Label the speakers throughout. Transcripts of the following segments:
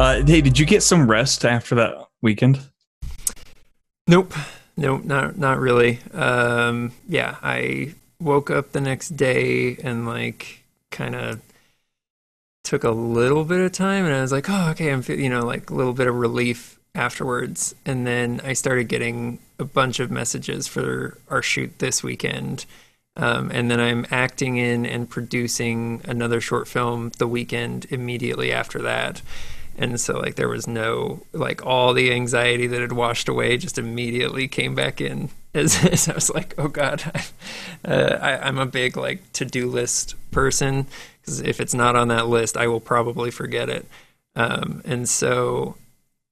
Speaker 1: Uh, hey, did you get some rest after that weekend?
Speaker 2: Nope. Nope, not not really. Um, yeah, I woke up the next day and like kind of took a little bit of time and I was like, "Oh, okay, I'm you know, like a little bit of relief afterwards." And then I started getting a bunch of messages for our shoot this weekend. Um, and then I'm acting in and producing another short film the weekend immediately after that and so like there was no like all the anxiety that had washed away just immediately came back in as, as I was like oh god uh, I, am a big like to-do list person because if it's not on that list I will probably forget it. Um, and so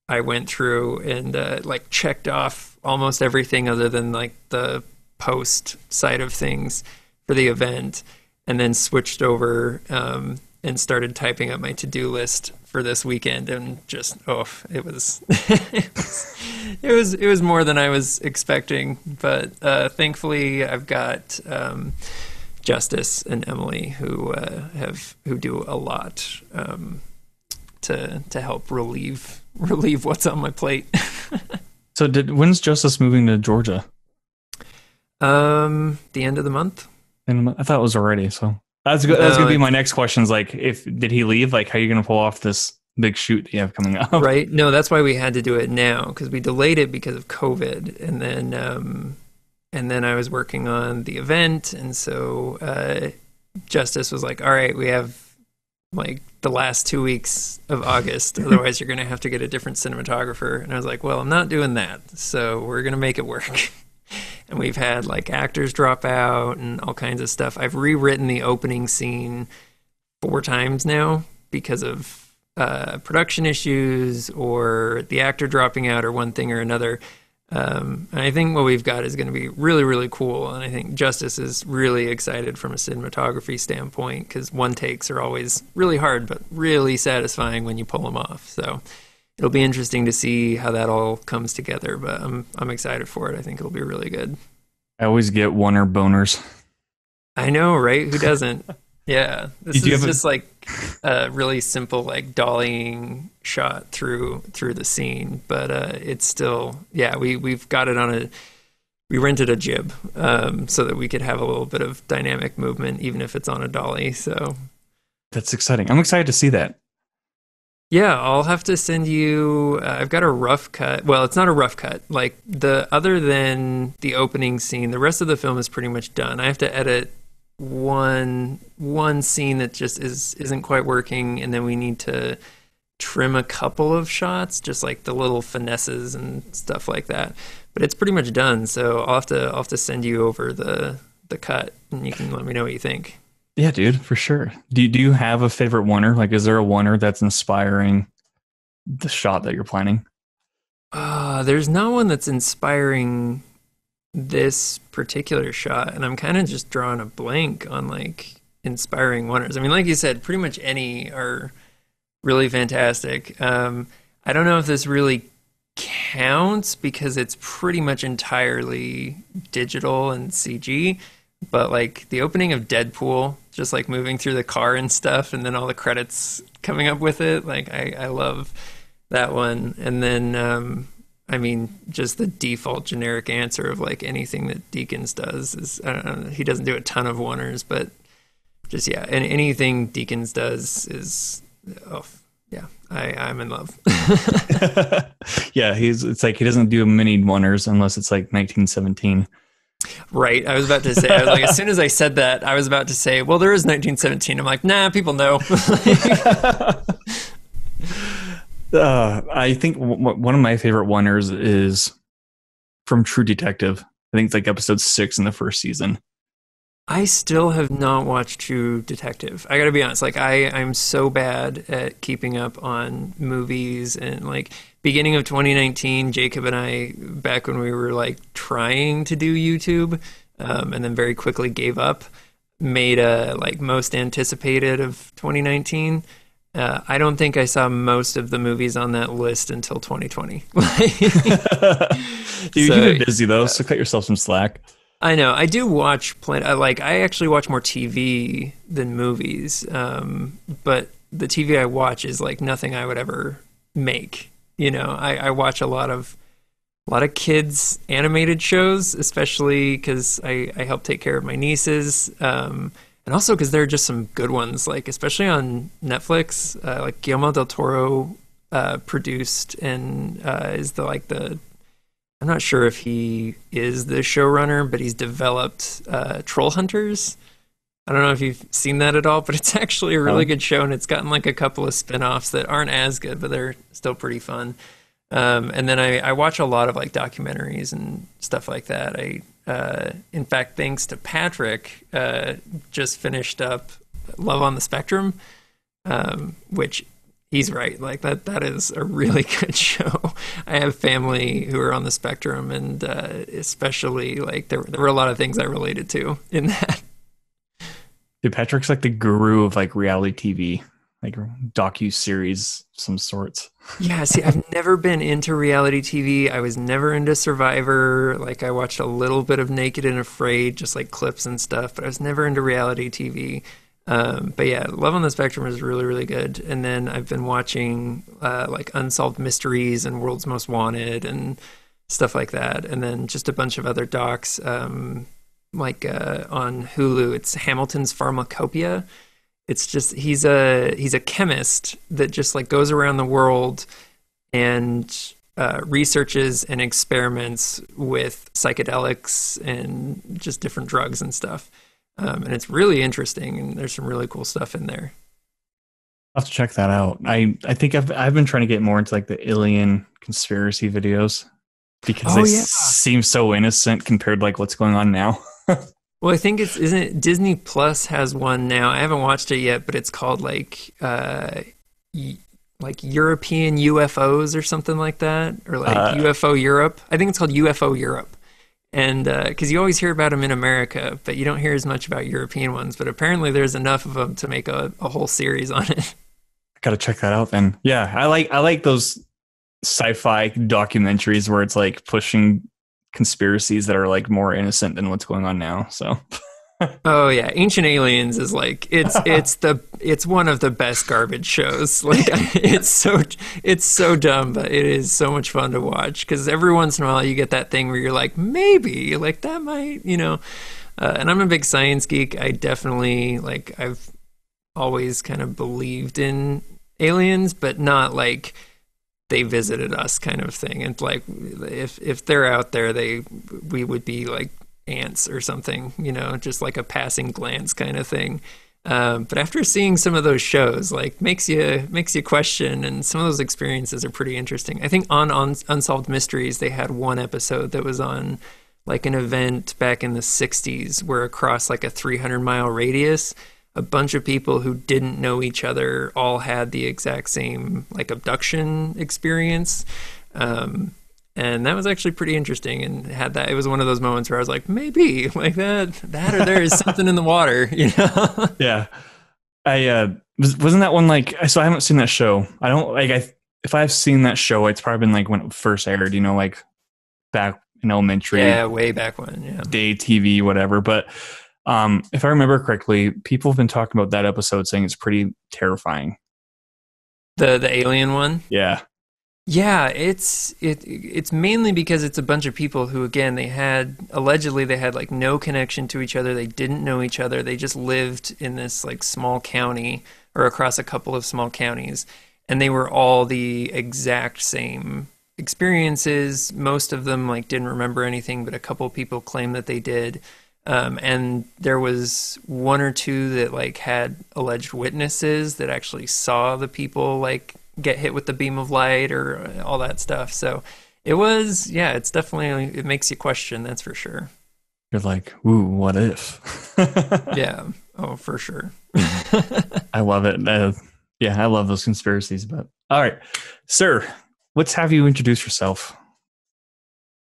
Speaker 2: I went through and uh, like checked off almost everything other than like the post side of things for the event and then switched over um, and started typing up my to-do list for this weekend and just oh it was it was it was it was more than I was expecting but uh, thankfully I've got um, Justice and Emily who uh, have who do a lot um, to to help relieve relieve what's on my plate.
Speaker 1: so did when's Justice moving to Georgia?
Speaker 2: Um, the end of the month.
Speaker 1: And I thought it was already so. That's good. That's gonna be my next question. Is like, if did he leave? Like, how are you gonna pull off this big shoot that you have coming up?
Speaker 2: Right. No, that's why we had to do it now because we delayed it because of COVID, and then um, and then I was working on the event, and so uh, Justice was like, "All right, we have like the last two weeks of August. Otherwise, you're gonna have to get a different cinematographer." And I was like, "Well, I'm not doing that, so we're gonna make it work." and we've had like actors drop out and all kinds of stuff. I've rewritten the opening scene four times now because of uh, production issues or the actor dropping out or one thing or another. Um, I think what we've got is going to be really, really cool. And I think Justice is really excited from a cinematography standpoint because one takes are always really hard, but really satisfying when you pull them off. So it'll be interesting to see how that all comes together. But I'm I'm excited for it. I think it'll be really good.
Speaker 1: I always get Warner boners.
Speaker 2: I know, right? Who doesn't? yeah, this is just a... like a really simple like dollying shot through through the scene, but uh, it's still yeah. We we've got it on a we rented a jib um, so that we could have a little bit of dynamic movement, even if it's on a dolly. So
Speaker 1: that's exciting. I'm excited to see that.
Speaker 2: Yeah, I'll have to send you. Uh, I've got a rough cut. Well, it's not a rough cut. Like the other than the opening scene, the rest of the film is pretty much done. I have to edit one one scene that just is isn't quite working, and then we need to trim a couple of shots, just like the little finesses and stuff like that. But it's pretty much done. So I'll have to I'll have to send you over the the cut, and you can let me know what you think.
Speaker 1: Yeah, dude, for sure. Do you, do you have a favorite oneer? Like, is there a oneer that's inspiring the shot that you're planning?
Speaker 2: Uh, there's not one that's inspiring this particular shot, and I'm kind of just drawing a blank on like inspiring oneers. I mean, like you said, pretty much any are really fantastic. Um, I don't know if this really counts because it's pretty much entirely digital and CG but like the opening of Deadpool, just like moving through the car and stuff, and then all the credits coming up with it, like I, I love that one. And then, um, I mean, just the default generic answer of like anything that Deakins does is I don't know, he doesn't do a ton of oneers, but just yeah, and anything Deakins does is oh yeah, I I'm in love.
Speaker 1: yeah, he's it's like he doesn't do many oneers unless it's like 1917.
Speaker 2: Right. I was about to say, I was like, as soon as I said that, I was about to say, well, there is 1917. I'm like, nah, people know.
Speaker 1: uh, I think w- one of my favorite oneers is from True Detective. I think it's like episode six in the first season.
Speaker 2: I still have not watched True Detective. I got to be honest. Like I, I'm so bad at keeping up on movies and like beginning of 2019, Jacob and I, back when we were like trying to do YouTube, um, and then very quickly gave up. made a like most anticipated of 2019. Uh, I don't think I saw most of the movies on that list until 2020.
Speaker 1: Dude,
Speaker 2: So,
Speaker 1: you've been busy though, so cut yourself some slack.
Speaker 2: I know. I do watch plenty. I like. I actually watch more TV than movies. Um, but the TV I watch is like nothing I would ever make. You know, I, I watch a lot of a lot of kids animated shows, especially because I, I help take care of my nieces, um, and also because there are just some good ones. Like especially on Netflix, uh, like Guillermo del Toro uh, produced and uh, is the like the I'm not sure if he is the showrunner, but he's developed uh, Troll Hunters. I don't know if you've seen that at all, but it's actually a really
Speaker 1: No.
Speaker 2: good show, and it's gotten like a couple of spin-offs that aren't as good, but they're still pretty fun. Um, and then I, I watch a lot of like documentaries and stuff like that. I, uh, in fact, thanks to Patrick, uh, just finished up Love on the Spectrum, um, which he's right. Like that, that is a really good show. I have family who are on the spectrum, and uh, especially like there, there were a lot of things I related to in that.
Speaker 1: Dude, Patrick's like the guru of like reality TV, like docu series, some sorts.
Speaker 2: Yeah, see, I've never been into reality TV. I was never into Survivor. Like, I watched a little bit of Naked and Afraid, just like clips and stuff, but I was never into reality TV. Um, but yeah, Love on the Spectrum is really, really good. And then I've been watching uh, like Unsolved Mysteries and World's Most Wanted and stuff like that. And then just a bunch of other docs, um, like uh, on Hulu. It's Hamilton's Pharmacopoeia it's just he's a he's a chemist that just like goes around the world and uh, researches and experiments with psychedelics and just different drugs and stuff um, and it's really interesting and there's some really cool stuff in there
Speaker 1: I'll have to check that out. I I think I've I've been trying to get more into like the alien conspiracy videos because
Speaker 2: Oh,
Speaker 1: they
Speaker 2: yeah.
Speaker 1: seem so innocent compared to like what's going on now.
Speaker 2: well i think it's isn't it disney plus has one now. I haven't watched it yet but it's called like uh y- like european ufos or something like that or like
Speaker 1: Uh,
Speaker 2: ufo europe. I think it's called ufo europe. And because you always hear about them in america but you don't hear as much about european ones. But apparently there's enough of them to make a, a whole series on it.
Speaker 1: I gotta check that out then. Yeah, I like I like those sci-fi documentaries where it's like pushing conspiracies that are like more innocent than what's going on now. So
Speaker 2: Oh yeah, Ancient Aliens is like it's it's the it's one of the best garbage shows. Like it's so it's so dumb, but it is so much fun to watch because every once in a while you get that thing where you're like maybe like that might you know. Uh, and I'm a big science geek. I definitely like I've always kind of believed in aliens, but not like they visited us kind of thing. And like if if they're out there, they we would be like ants or something, you know, just like a passing glance kind of thing. Um, but after seeing some of those shows, like makes you makes you question, and some of those experiences are pretty interesting. I think on, on Unsolved Mysteries, they had one episode that was on like an event back in the '60s, where across like a 300 mile radius, a bunch of people who didn't know each other all had the exact same like abduction experience. Um, and that was actually pretty interesting and had that it was one of those moments where I was like maybe like that that or there is something in the water you know
Speaker 1: yeah, I uh was, wasn't that one like so I haven't seen that show. I don't like I if I've seen that show, it's probably been like when it first aired. You know, like back in elementary.
Speaker 2: yeah way back when yeah
Speaker 1: day TV, whatever. But um, if I remember correctly, people have been talking about that episode saying it's pretty terrifying.
Speaker 2: the the alien one?
Speaker 1: Yeah.
Speaker 2: yeah it's it it's mainly because it's a bunch of people who again they had allegedly they had like no connection to each other. They didn't know each other. They just lived in this like small county or across a couple of small counties. And they were all the exact same experiences. Most of them like didn't remember anything but a couple people claim that they did um, and there was one or two that like had alleged witnesses that actually saw the people like get hit with the beam of light or uh, all that stuff so it was yeah it's definitely it makes you question that's for sure
Speaker 1: You're like, ooh, what if?
Speaker 2: yeah oh for sure
Speaker 1: I love it. Uh, yeah, I love those conspiracies. But all right, sir, let's have you introduce yourself.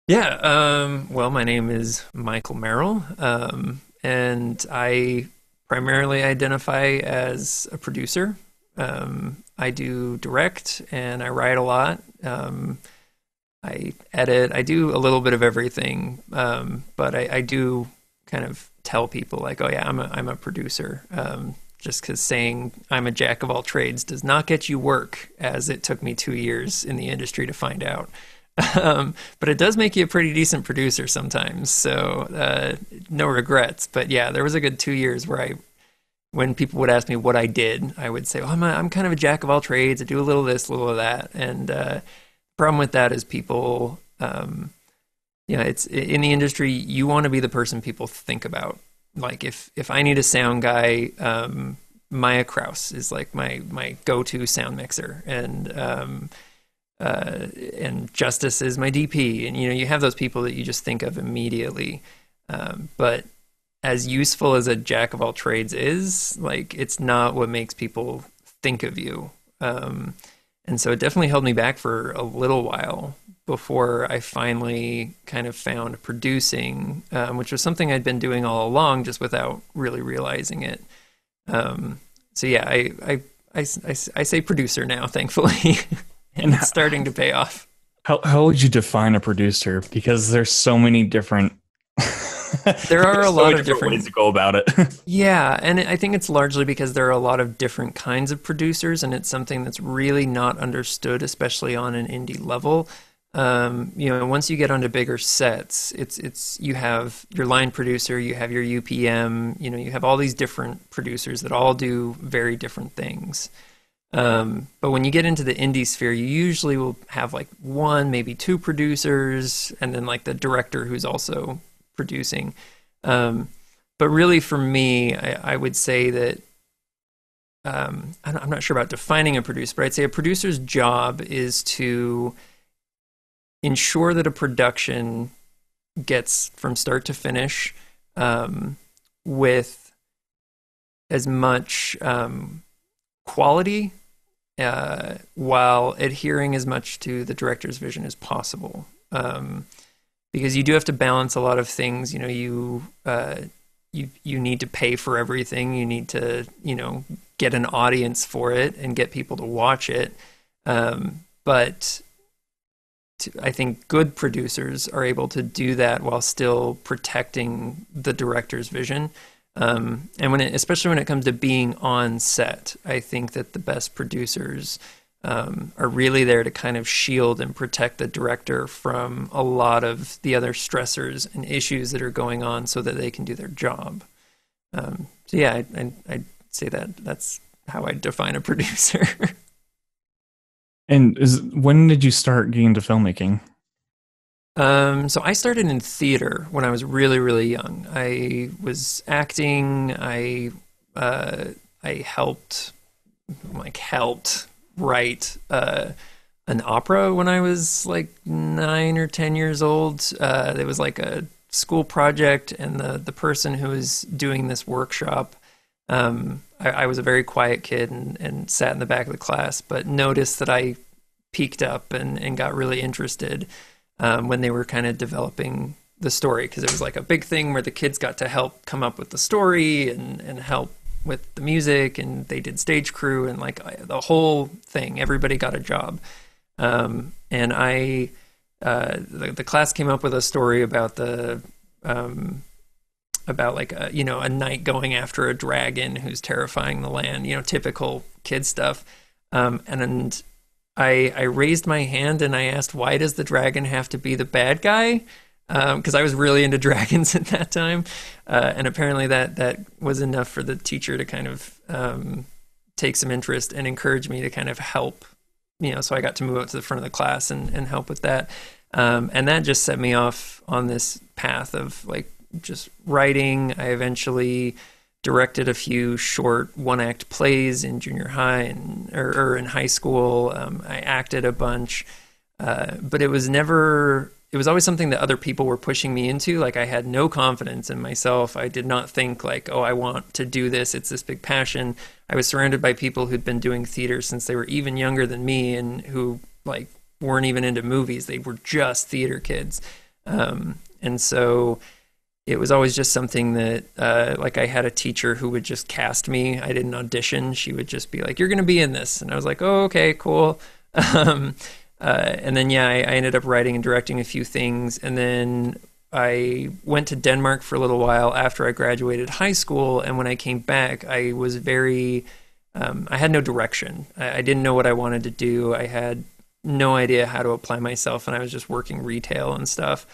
Speaker 2: Yeah. Um, well, my name is Michael Merrell, um, and I primarily identify as a producer. Um, I do direct and I write a lot. Um, I edit. I do a little bit of everything, um, but I, I, do kind of tell people like, "Oh yeah, I'm a I'm a producer." Um, just because saying I'm a jack of all trades does not get you work, as it took me two years in the industry to find out. Um, but it does make you a pretty decent producer sometimes. So uh, no regrets. But yeah, there was a good two years where I, when people would ask me what I did, I would say, well, I'm, a, I'm kind of a jack of all trades. I do a little of this, a little of that. And uh, problem with that is people, um, yeah, it's in the industry, you want to be the person people think about. Like if, if I need a sound guy, um, Maya Kraus is like my, my go-to sound mixer. And, um, uh, and Justice is my DP, and you know you have those people that you just think of immediately. Um, but as useful as a jack of all trades is, like it's not what makes people think of you. Um, and so it definitely held me back for a little while before I finally kind of found producing, um, which was something I'd been doing all along, just without really realizing it. Um, so yeah, I, I I, I, I, say producer now, thankfully. and it's starting to pay off.
Speaker 1: How how would you define a producer? Because there's so many different.
Speaker 2: there are a
Speaker 1: so
Speaker 2: lot of
Speaker 1: different,
Speaker 2: different
Speaker 1: ways to go about it.
Speaker 2: yeah, and I think it's largely because there are a lot of different kinds of producers, and it's something that's really not understood, especially on an indie level. Um, you know, once you get onto bigger sets, it's it's you have your line producer, you have your UPM, you know, you have all these different producers that all do very different things. Um, but when you get into the indie sphere, you usually will have like one, maybe two producers, and then like the director who's also producing. Um, but really, for me, I, I would say that um, I'm not sure about defining a producer, but I'd say a producer's job is to ensure that a production gets from start to finish um, with as much um, quality uh, while adhering as much to the director's vision as possible. Um, because you do have to balance a lot of things. You know, you uh, you you need to pay for everything. You need to you know get an audience for it and get people to watch it. Um, but to, I think good producers are able to do that while still protecting the director's vision. Um, and when it, especially when it comes to being on set, I think that the best producers um, are really there to kind of shield and protect the director from a lot of the other stressors and issues that are going on, so that they can do their job. Um, so yeah, I, I, I'd say that that's how I define a producer.
Speaker 1: and is when did you start getting into filmmaking?
Speaker 2: Um, so I started in theater when I was really, really young. I was acting. I uh, I helped, like helped write uh, an opera when I was like nine or ten years old. Uh, it was like a school project, and the the person who was doing this workshop. Um, I, I was a very quiet kid and, and sat in the back of the class, but noticed that I peeked up and, and got really interested um, when they were kind of developing the story because it was like a big thing where the kids got to help come up with the story and, and help with the music and they did stage crew and like the whole thing. Everybody got a job. Um, and i uh, the, the, class came up with a story about the um, about like a you know a knight going after a dragon who's terrifying the land you know typical kid stuff. Um, and, and I, I raised my hand and I asked, why does the dragon have to be the bad guy? Because um, I was really into dragons at that time. Uh, and apparently that, that was enough for the teacher to kind of um, take some interest and encourage me to kind of help. You know, so I got to move up to the front of the class and, and help with that. Um, and that just set me off on this path of like just writing. I eventually directed a few short one act plays in junior high and or, or in high school. Um, I acted a bunch, uh, but it was never. It was always something that other people were pushing me into. Like I had no confidence in myself. I did not think like, oh, I want to do this. It's this big passion. I was surrounded by people who'd been doing theater since they were even younger than me, and who like weren't even into movies. They were just theater kids, um, and so it was always just something that, uh, like, I had a teacher who would just cast me. I didn't audition. She would just be like, "You're going to be in this," and I was like, "Oh, okay, cool." Um, uh, and then yeah, I, I, ended up writing and directing a few things, and then I went to Denmark for a little while after I graduated high school. And when I came back, I was very, um, I had no direction. I, I didn't know what I wanted to do. I had no idea how to apply myself, and I was just working retail and stuff.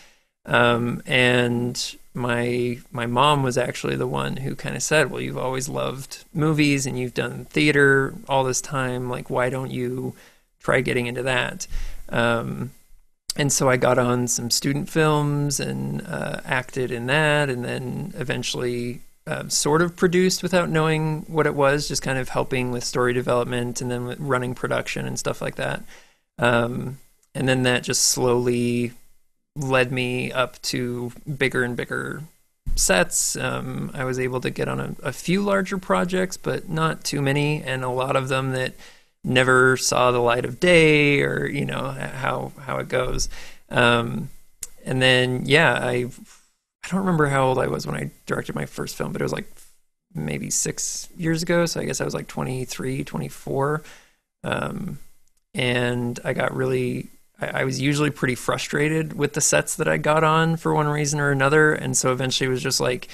Speaker 2: Um, and my my mom was actually the one who kind of said, "Well, you've always loved movies and you've done theater all this time. Like, why don't you try getting into that?" Um, and so I got on some student films and uh, acted in that, and then eventually uh, sort of produced without knowing what it was, just kind of helping with story development and then running production and stuff like that. Um, and then that just slowly led me up to bigger and bigger sets. Um, I was able to get on a, a, few larger projects, but not too many, and a lot of them that never saw the light of day, or you know how how it goes. Um, and then yeah, I I don't remember how old I was when I directed my first film, but it was like maybe six years ago. So I guess I was like 23, 24. Um, and I got really I, I was usually pretty frustrated with the sets that I got on for one reason or another, and so eventually it was just like,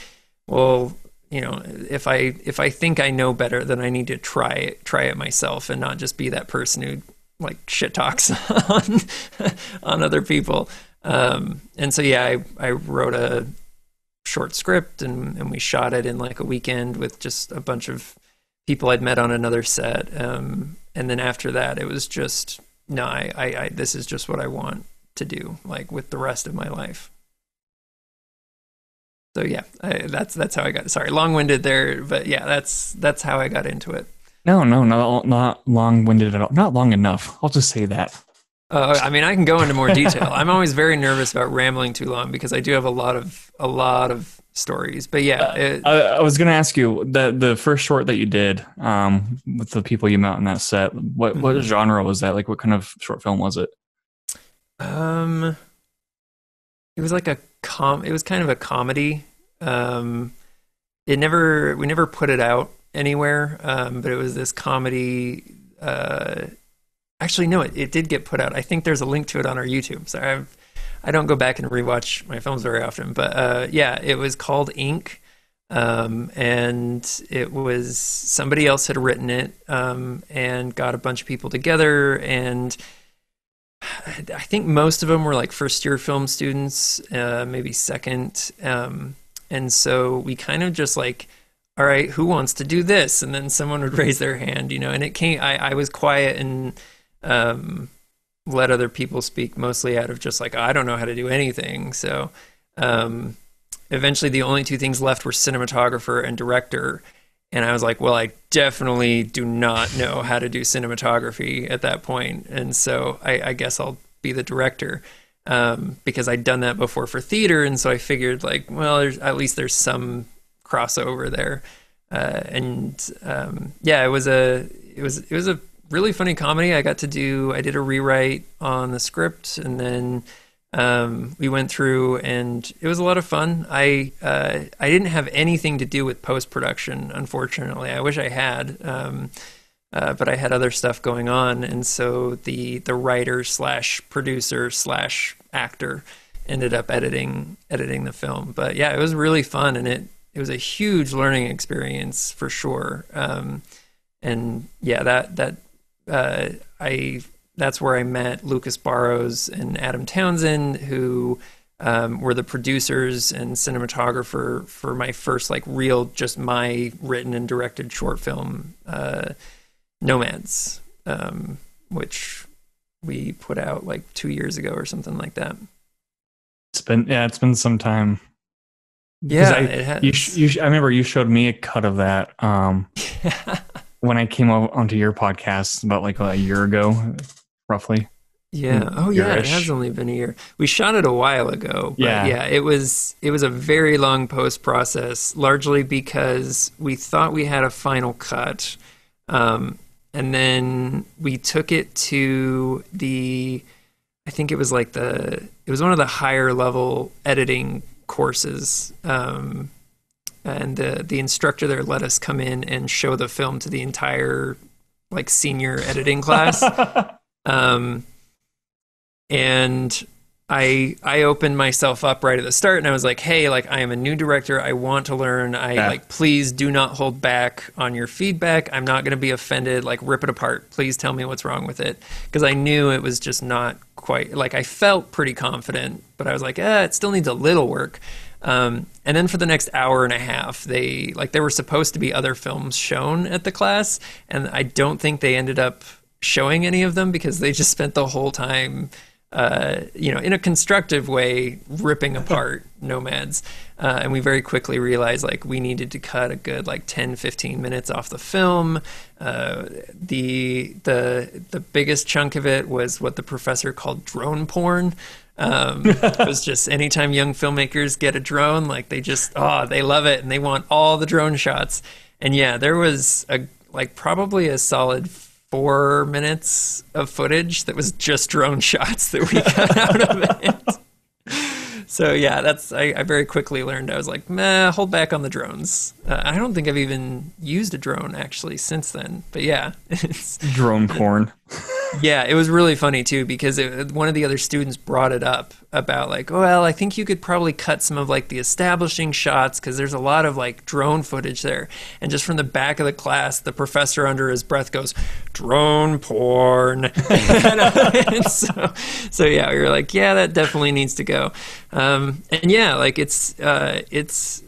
Speaker 2: well, you know, if I if I think I know better, then I need to try it, try it myself, and not just be that person who like shit talks on on other people. Um, and so yeah, I I wrote a short script and and we shot it in like a weekend with just a bunch of people I'd met on another set. Um, and then after that, it was just no, I, I, I, this is just what I want to do, like with the rest of my life. So yeah, I, that's that's how I got. Sorry, long winded there, but yeah, that's that's how I got into it.
Speaker 1: No, no, not not long winded at all. Not long enough. I'll just say that.
Speaker 2: Uh, I mean, I can go into more detail. I'm always very nervous about rambling too long because I do have a lot of a lot of stories. But yeah, uh,
Speaker 1: I, I, was going to ask you the the first short that you did um, with the people you met on that set. What mm-hmm. what genre was that? Like, what kind of short film was it?
Speaker 2: Um, it was like a com. It was kind of a comedy. Um, it never we never put it out anywhere. Um, but it was this comedy. Uh, actually, no, it, it did get put out. I think there's a link to it on our YouTube. So I've I don't go back and rewatch my films very often, but uh, yeah, it was called Ink, um, and it was somebody else had written it um, and got a bunch of people together, and I think most of them were like first year film students, uh, maybe second, um, and so we kind of just like. All right, who wants to do this? And then someone would raise their hand, you know. And it came. I, I was quiet and um, let other people speak mostly out of just like I don't know how to do anything. So um, eventually, the only two things left were cinematographer and director. And I was like, well, I definitely do not know how to do cinematography at that point. And so I, I guess I'll be the director um, because I'd done that before for theater. And so I figured, like, well, there's, at least there's some crossover there. Uh, and um, yeah, it was a it was it was a really funny comedy. I got to do, I did a rewrite on the script and then um, we went through and it was a lot of fun. I, uh, I didn't have anything to do with post production, unfortunately. I wish I had. Um, uh, but I had other stuff going on, and so the the writer slash producer slash actor ended up editing editing the film. But yeah, it was really fun, and it it was a huge learning experience for sure. Um, and yeah, that that uh, I that's where I met Lucas Barrows and Adam Townsend, who um, were the producers and cinematographer for my first like real, just my written and directed short film, uh, Nomads, um, which we put out like two years ago or something like that.
Speaker 1: It's been yeah, it's been some time.
Speaker 2: Yeah,
Speaker 1: I,
Speaker 2: it has.
Speaker 1: You, you, I remember you showed me a cut of that. Um, yeah when I came onto your podcast about like a year ago, roughly.
Speaker 2: Yeah. Oh, yeah. It has only been a year. We shot it a while ago. But yeah. Yeah. It was it was a very long post process, largely because we thought we had a final cut, um, and then we took it to the. I think it was like the. It was one of the higher level editing courses. Um, and the the instructor there let us come in and show the film to the entire like senior editing class. um, and I I opened myself up right at the start and I was like, "Hey, like I am a new director. I want to learn. I yeah. like please do not hold back on your feedback. I'm not going to be offended. Like rip it apart. Please tell me what's wrong with it." Because I knew it was just not quite like I felt pretty confident, but I was like, "Eh, it still needs a little work." Um, and then for the next hour and a half, they like there were supposed to be other films shown at the class, and I don't think they ended up showing any of them because they just spent the whole time uh, you know, in a constructive way, ripping apart nomads. Uh, and we very quickly realized like we needed to cut a good like 10, 15 minutes off the film. Uh, the the the biggest chunk of it was what the professor called drone porn. Um, it was just anytime young filmmakers get a drone, like they just oh they love it and they want all the drone shots. And yeah, there was a like probably a solid four minutes of footage that was just drone shots that we got out of it. So yeah, that's I, I, very quickly learned. I was like, meh, hold back on the drones. Uh, I don't think I've even used a drone actually since then. But yeah, it's
Speaker 1: drone porn
Speaker 2: yeah, it was really funny too because it, one of the other students brought it up about like, well, I think you could probably cut some of like the establishing shots because there's a lot of like drone footage there. And just from the back of the class, the professor under his breath goes, "Drone porn." so, so yeah, were like, yeah, that definitely needs to go. Um, and yeah, like it's uh, it's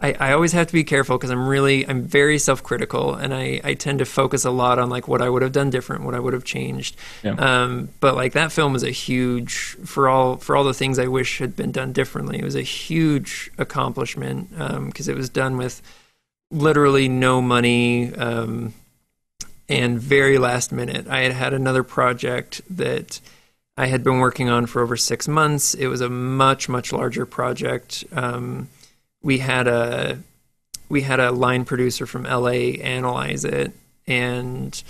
Speaker 2: I, I always have to be careful because I'm really I'm very self critical and I, I tend to focus a lot on like what I would have done different, what I would have changed. Yeah. Um, but like that film was a huge for all for all the things I wish had been done differently. It was a huge accomplishment because um, it was done with literally no money um, and very last minute. I had had another project that I had been working on for over six months. It was a much much larger project. Um, we had a we had a line producer from LA analyze it and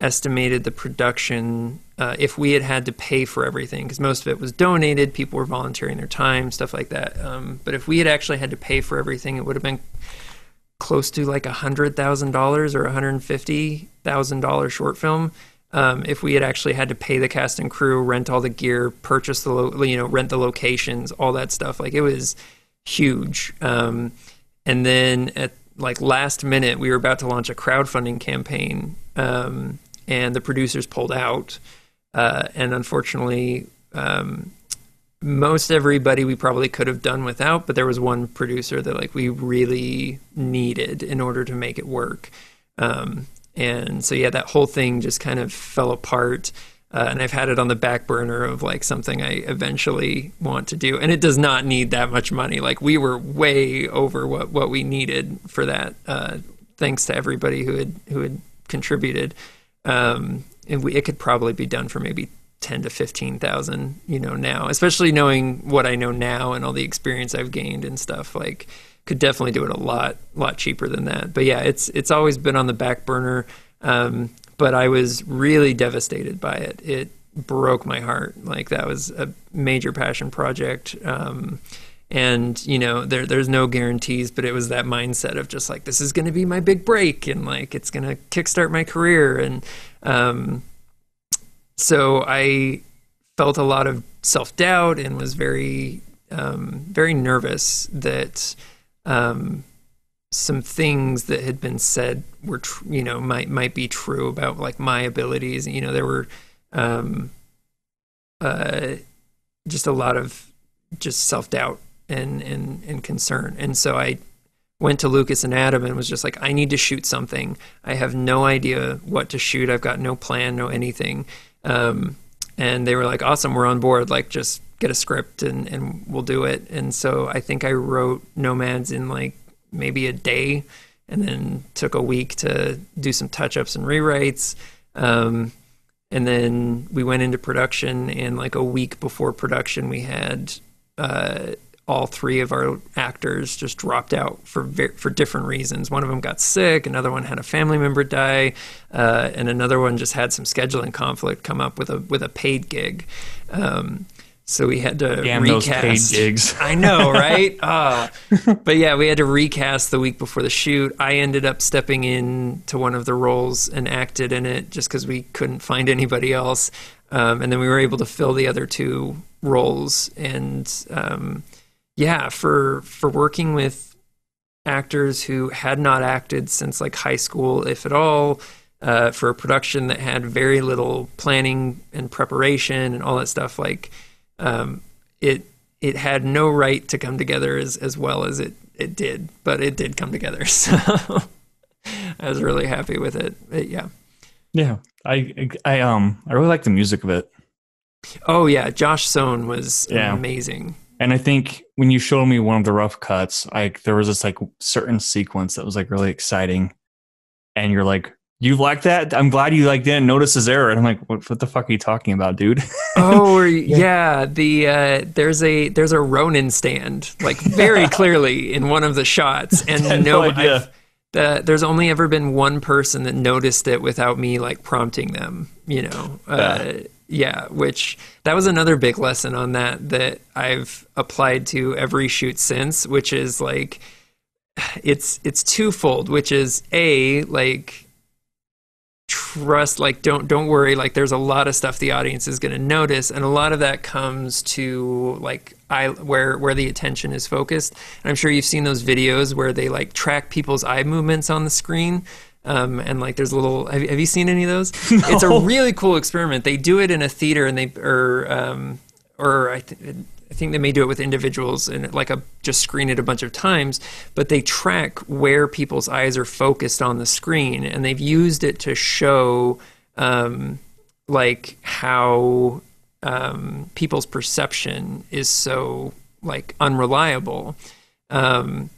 Speaker 2: estimated the production uh, if we had had to pay for everything because most of it was donated people were volunteering their time stuff like that um, but if we had actually had to pay for everything it would have been close to like a hundred thousand dollars or a hundred and fifty thousand dollar short film um, if we had actually had to pay the cast and crew rent all the gear purchase the lo- you know rent the locations all that stuff. Like it was huge. Um, and then at like last minute, we were about to launch a crowdfunding campaign, um, and the producers pulled out. Uh, and unfortunately, um, most everybody we probably could have done without, but there was one producer that like we really needed in order to make it work. Um, and so yeah, that whole thing just kind of fell apart. Uh, and I've had it on the back burner of like something I eventually want to do. And it does not need that much money. Like we were way over what, what we needed for that. Uh, thanks to everybody who had who had contributed. Um, and we, it could probably be done for maybe ten to fifteen thousand. You know now, especially knowing what I know now and all the experience I've gained and stuff. Like could definitely do it a lot lot cheaper than that. But yeah, it's it's always been on the back burner. Um, but I was really devastated by it. It broke my heart. Like that was a major passion project. Um, and you know, there there's no guarantees, but it was that mindset of just like this is going to be my big break, and like it's going to kickstart my career. And um, so I felt a lot of self doubt and was very um, very nervous that um, some things that had been said were tr- you know might might be true about like my abilities. You know there were um uh just a lot of just self-doubt and and and concern. And so i went to lucas and adam and was just like i need to shoot something. I have no idea what to shoot. I've got no plan no anything. Um and they were like awesome we're on board. Like just get a script and and we'll do it. And so i think i wrote nomads in like maybe a day, and then took a week to do some touch ups and rewrites. Um, and then we went into production, and like a week before production, we had uh, all three of our actors just dropped out for for different reasons. One of them got sick, another one had a family member die, uh, and another one just had some scheduling conflict come up with a with a paid gig. Um, so we had to
Speaker 1: Damn
Speaker 2: recast.
Speaker 1: gigs.
Speaker 2: I know, right? Ah. but yeah, we had to recast the week before the shoot. I ended up stepping in to one of the roles and acted in it just because we couldn't find anybody else. Um, and then we were able to fill the other two roles. And um, yeah, for for working with actors who had not acted since like high school, if at all, uh, for a production that had very little planning and preparation and all that stuff, like um, it it had no right to come together as as well as it it did, but it did come together. So I was really happy with it. But yeah.
Speaker 1: Yeah, I I um I really like the music of it,
Speaker 2: Oh yeah, Josh Sohn was
Speaker 1: Yeah.
Speaker 2: amazing.
Speaker 1: and I think when you showed me one of the rough cuts, like there was this like certain sequence that was like really exciting, and you're like, "You like that? I'm glad you like didn't notice his error." And I'm like, "What, what the fuck are you talking about, dude?"
Speaker 2: Oh or- yeah, the uh, there's a there's a Ronin stand like very clearly in one of the shots, and no,
Speaker 1: no idea.
Speaker 2: I've- the, there's only ever been one person that noticed it without me like prompting them. You know, uh, yeah. Which that was another big lesson on that that I've applied to every shoot since, which is like it's it's twofold, which is a like trust like don't don't worry like there's a lot of stuff the audience is going to notice and a lot of that comes to like eye where where the attention is focused. And i'm sure you've seen those videos where they like track people's eye movements on the screen um, and like there's a little have, have you seen any of those? It's a really cool experiment. They do it in a theater and they or um, or I, th- I think they may do it with individuals and like a just screen it a bunch of times, but they track where people's eyes are focused on the screen, and they've used it to show um, like how um, people's perception is so like unreliable, um,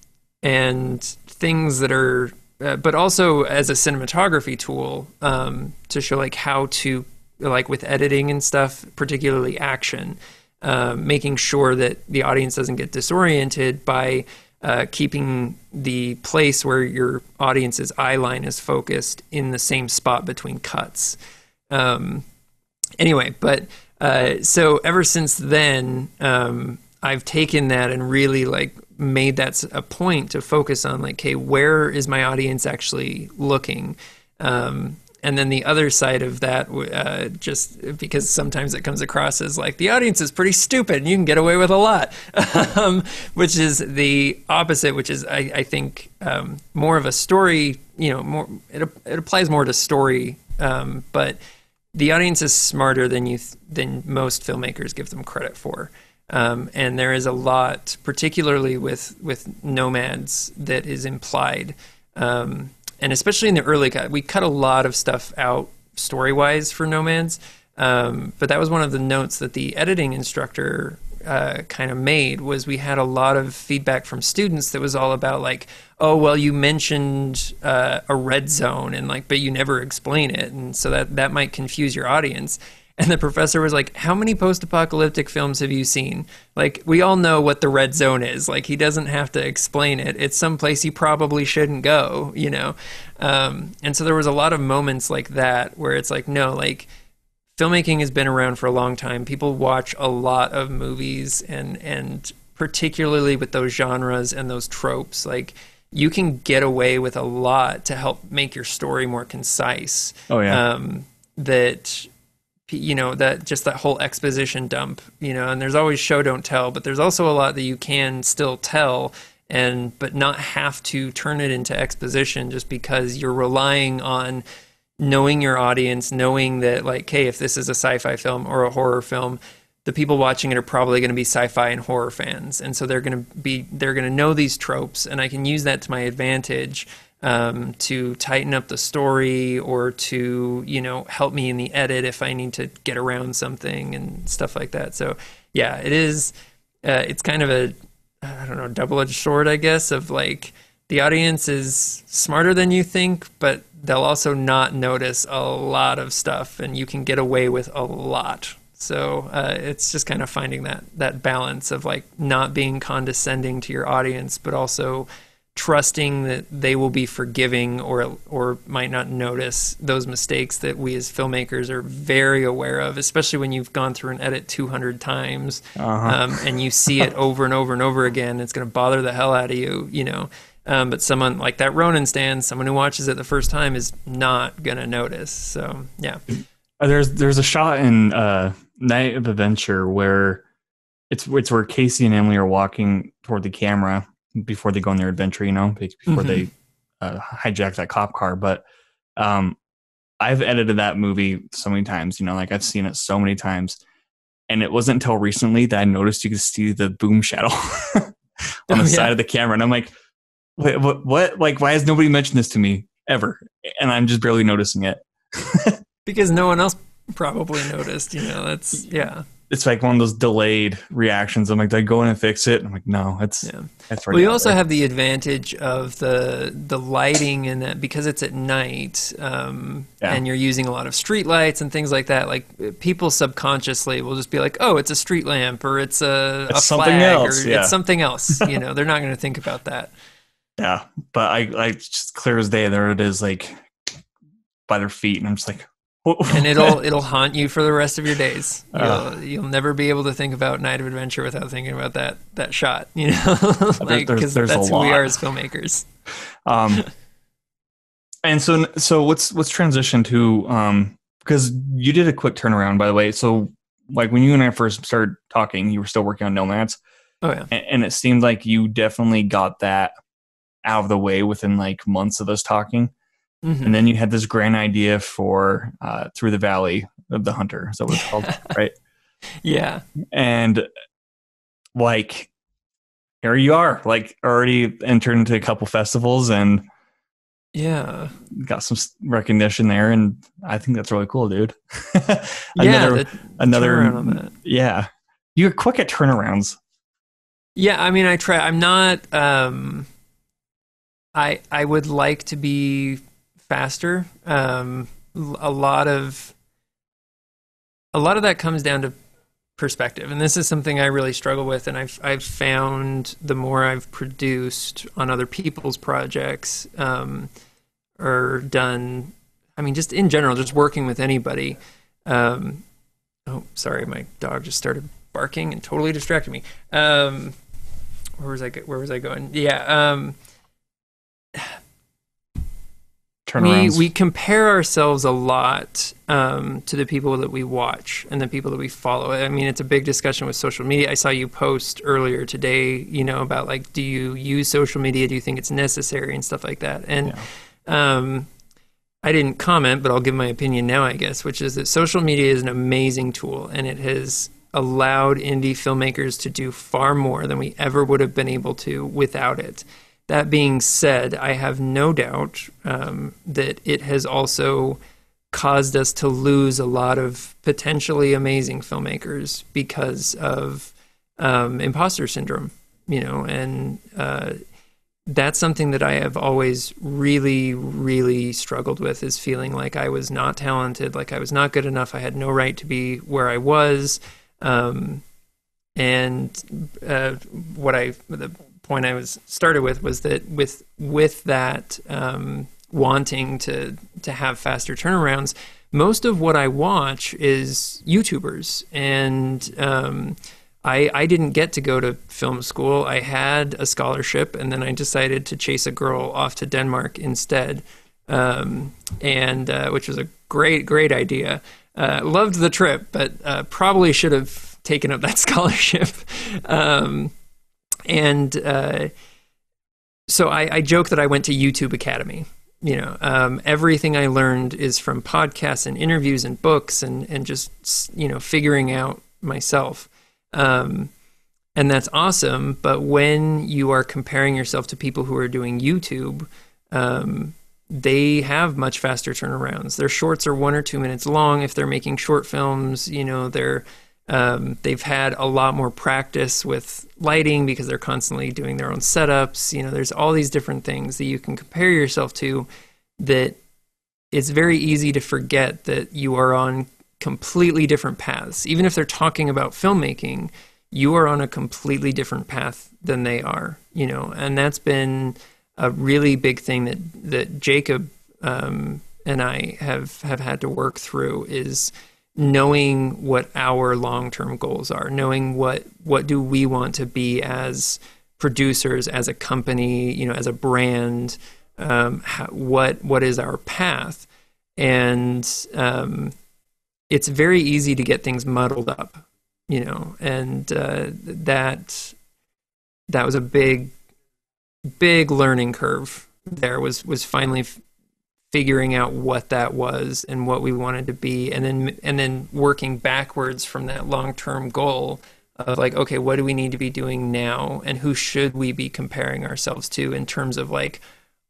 Speaker 2: and things that are, uh, but also as a cinematography tool um, to show like how to like with editing and stuff, particularly action um, making sure that the audience doesn't get disoriented by uh, keeping the place where your audience's eye line is focused in the same spot between cuts. Um, anyway, but uh, so ever since then, um, I've taken that and really like made that a point to focus on like, okay, where is my audience actually looking? Um, and then the other side of that, uh, just because sometimes it comes across as like the audience is pretty stupid and you can get away with a lot, um, which is the opposite, which is I, I think um, more of a story. You know, more it, it applies more to story, um, but the audience is smarter than you th- than most filmmakers give them credit for. Um, and there is a lot, particularly with with nomads, that is implied. Um, and especially in the early cut, we cut a lot of stuff out story wise for nomads. Um, but that was one of the notes that the editing instructor uh, kind of made was we had a lot of feedback from students that was all about like, oh well, you mentioned uh, a red zone and like, but you never explain it, and so that that might confuse your audience. And the professor was like, How many post apocalyptic films have you seen? Like, we all know what the red zone is. Like, he doesn't have to explain it. It's someplace you probably shouldn't go, you know? Um, and so there was a lot of moments like that where it's like, no, like, filmmaking has been around for a long time. People watch a lot of movies and, and particularly with those genres and those tropes, like, you can get away with a lot to help make your story more concise
Speaker 1: Oh yeah,
Speaker 2: um, that you know that just that whole exposition dump you know and there's always show don't tell but there's also a lot that you can still tell and but not have to turn it into exposition just because you're relying on knowing your audience knowing that like hey if this is a sci-fi film or a horror film the people watching it are probably going to be sci-fi and horror fans. And so they're going to be they're going to know these tropes and i can use that to my advantage um, to tighten up the story or to you know help me in the edit if I need to get around something and stuff like that. So yeah, it is. Uh, it's kind of a I don't know double edged sword, I guess, of like the audience is smarter than you think, but they'll also not notice a lot of stuff, and you can get away with a lot. So uh, it's just kind of finding that that balance of like not being condescending to your audience, but also trusting that they will be forgiving or or might not notice those mistakes that we as filmmakers are very aware of, especially when you've gone through an edit 200 times
Speaker 1: Uh-huh.
Speaker 2: um, and you see it over and over and over again. It's going to bother the hell out of you, you know. Um, but someone like that Ronin stand, someone who watches it the first time is not going to notice. So yeah,
Speaker 1: Uh, There's there's a shot in uh, Night of Adventure where it's it's where Casey and Emily are walking toward the camera before they go on their adventure, you know, be- before
Speaker 2: Mhm.
Speaker 1: they uh, hijack that cop car. But um, I've edited that movie so many times, you know, like I've seen it so many times, and it wasn't until recently that I noticed you could see the boom shadow on
Speaker 2: Oh,
Speaker 1: the
Speaker 2: yeah.
Speaker 1: side of the camera, and I'm like, Wait, what, what? Like, why has nobody mentioned this to me ever? And I'm just barely noticing it.
Speaker 2: because no one else probably noticed. You know, that's yeah.
Speaker 1: It's like one of those delayed reactions. I'm like, did I go in and fix it? I'm like, no, it's
Speaker 2: Yeah.
Speaker 1: it's
Speaker 2: Well,
Speaker 1: already
Speaker 2: you also
Speaker 1: there.
Speaker 2: have the advantage of the the lighting and that because it's at night, um,
Speaker 1: Yeah.
Speaker 2: and you're using a lot of street lights and things like that. Like people subconsciously will just be like, "Oh, it's a street lamp," or "It's a,
Speaker 1: It's
Speaker 2: a
Speaker 1: something
Speaker 2: flag,"
Speaker 1: else,
Speaker 2: or
Speaker 1: yeah.
Speaker 2: "It's something else." you know, they're not going to think about that.
Speaker 1: yeah. But I I just clear as day. There it is, like by their feet, and I'm just like,
Speaker 2: and it'll it'll haunt you for the rest of your days. You'll,
Speaker 1: Uh.
Speaker 2: you'll never be able to think about Night of Adventure without thinking about that that shot. You know, like
Speaker 1: there's-
Speaker 2: because that's who we are as filmmakers.
Speaker 1: um. And so so let's let's transition to um because you did a quick turnaround by the way. So like when you and I first started talking, you were still working on Nomads.
Speaker 2: Oh yeah,
Speaker 1: and, and it seemed like you definitely got that out of the way within like months of us talking
Speaker 2: Mhm.
Speaker 1: and then you had this grand idea for uh, through the valley of the hunter that what it's called right
Speaker 2: yeah.
Speaker 1: and like here you are like already entered into a couple festivals and
Speaker 2: Yeah.
Speaker 1: got some recognition there and i think that's really cool dude
Speaker 2: yeah,
Speaker 1: another
Speaker 2: the
Speaker 1: another
Speaker 2: turnaround on that.
Speaker 1: yeah you're quick at turnarounds
Speaker 2: Yeah, I mean, I try. I'm not. Um, I I would like to be faster. Um, a lot of a lot of that comes down to perspective, and this is something I really struggle with. And I've I've found the more I've produced on other people's projects um, or done. I mean, just in general, just working with anybody. Um, oh, sorry, my dog just started barking and totally distracted me. Um, where was I? Where was I going? Yeah. Um, we we compare ourselves a lot um, to the people that we watch and the people that we follow. I mean, it's a big discussion with social media. I saw you post earlier today, you know, about like, do you use social media? Do you think it's necessary and stuff like that? And um, I didn't comment, but I'll give my opinion now, I guess, which is that social media is an amazing tool and it has allowed indie filmmakers to do far more than we ever would have been able to without it. That being said, I have no doubt um, that it has also caused us to lose a lot of potentially amazing filmmakers because of um, imposter syndrome, you know, and uh, that's something that I have always really, really struggled with is feeling like I was not talented, like I was not good enough, I had no right to be where I was. Um, and uh, what I the point I was started with was that with with that um, wanting to to have faster turnarounds, most of what I watch is YouTubers, and um, I I didn't get to go to film school. I had a scholarship, and then I decided to chase a girl off to Denmark instead, um, and uh, which was a great great idea. Uh, loved the trip, but uh, probably should have taken up that scholarship. Um, and uh, so I, I joke that I went to YouTube Academy. You know, um, everything I learned is from podcasts and interviews and books and and just you know figuring out myself. Um, and that's awesome. But when you are comparing yourself to people who are doing YouTube, um, they have much faster turnarounds. Their shorts are one or two minutes long. If they're making short films, you know, they're um, they've had a lot more practice with lighting because they're constantly doing their own setups. You know, there's all these different things that you can compare yourself to that it's very easy to forget that you are on completely different paths. Even if they're talking about filmmaking, you are on a completely different path than they are, you know, and that's been a really big thing that that Jacob um, and I have have had to work through is knowing what our long-term goals are, knowing what what do we want to be as producers, as a company, you know, as a brand, um, how, what what is our path, and um, it's very easy to get things muddled up, you know, and uh, that that was a big big learning curve. There was was finally figuring out what that was and what we wanted to be, and then and then working backwards from that long term goal of like, okay, what do we need to be doing now, and who should we be comparing ourselves to in terms of like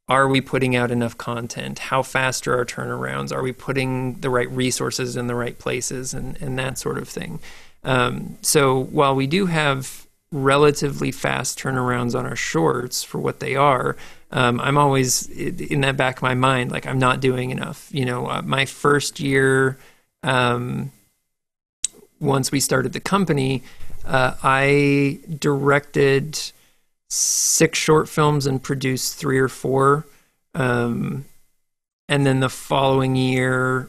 Speaker 2: are we putting out enough content? How fast are our turnarounds? Are we putting the right resources in the right places and, and that sort of thing? Um, so while we do have relatively fast turnarounds on our shorts for what they are, um, I'm always in that back of my mind, like I'm not doing enough. You know, uh, my first year, um, once we started the company, uh, I directed six short films and produced three or four. Um, and then the following year,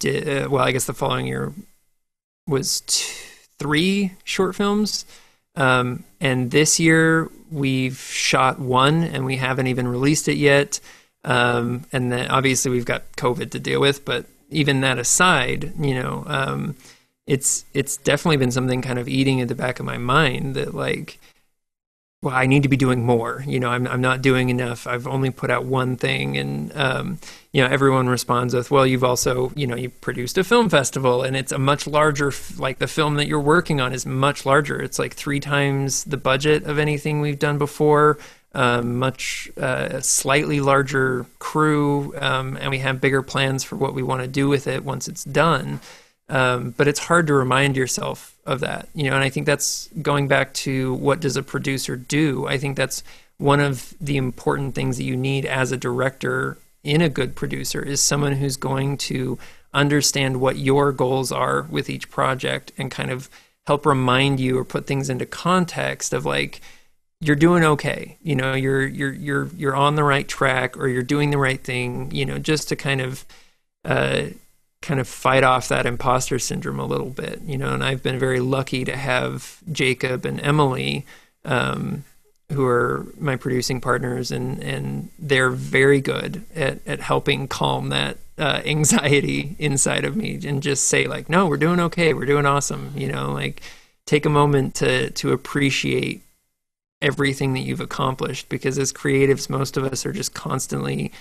Speaker 2: did, uh, well, I guess the following year was three short films. Um, and this year we've shot one and we haven't even released it yet. Um, and then obviously we've got COVID to deal with, but even that aside, you know, um, it's it's definitely been something kind of eating at the back of my mind that like well, I need to be doing more. You know, I'm I'm not doing enough. I've only put out one thing, and um, you know, everyone responds with, "Well, you've also, you know, you produced a film festival, and it's a much larger. Like the film that you're working on is much larger. It's like three times the budget of anything we've done before. Um, much uh, slightly larger crew, um, and we have bigger plans for what we want to do with it once it's done. Um, but it's hard to remind yourself of that, you know. And I think that's going back to what does a producer do. I think that's one of the important things that you need as a director in a good producer is someone who's going to understand what your goals are with each project and kind of help remind you or put things into context of like you're doing okay you know you're you're you're you're on the right track or you're doing the right thing you know just to kind of uh, kind of fight off that imposter syndrome a little bit, you know. And I've been very lucky to have Jacob and Emily, um, who are my producing partners, and and they're very good at at helping calm that uh, anxiety inside of me, and just say like, no, we're doing okay, we're doing awesome, you know, like take a moment to to appreciate everything that you've accomplished because as creatives most of us are just constantly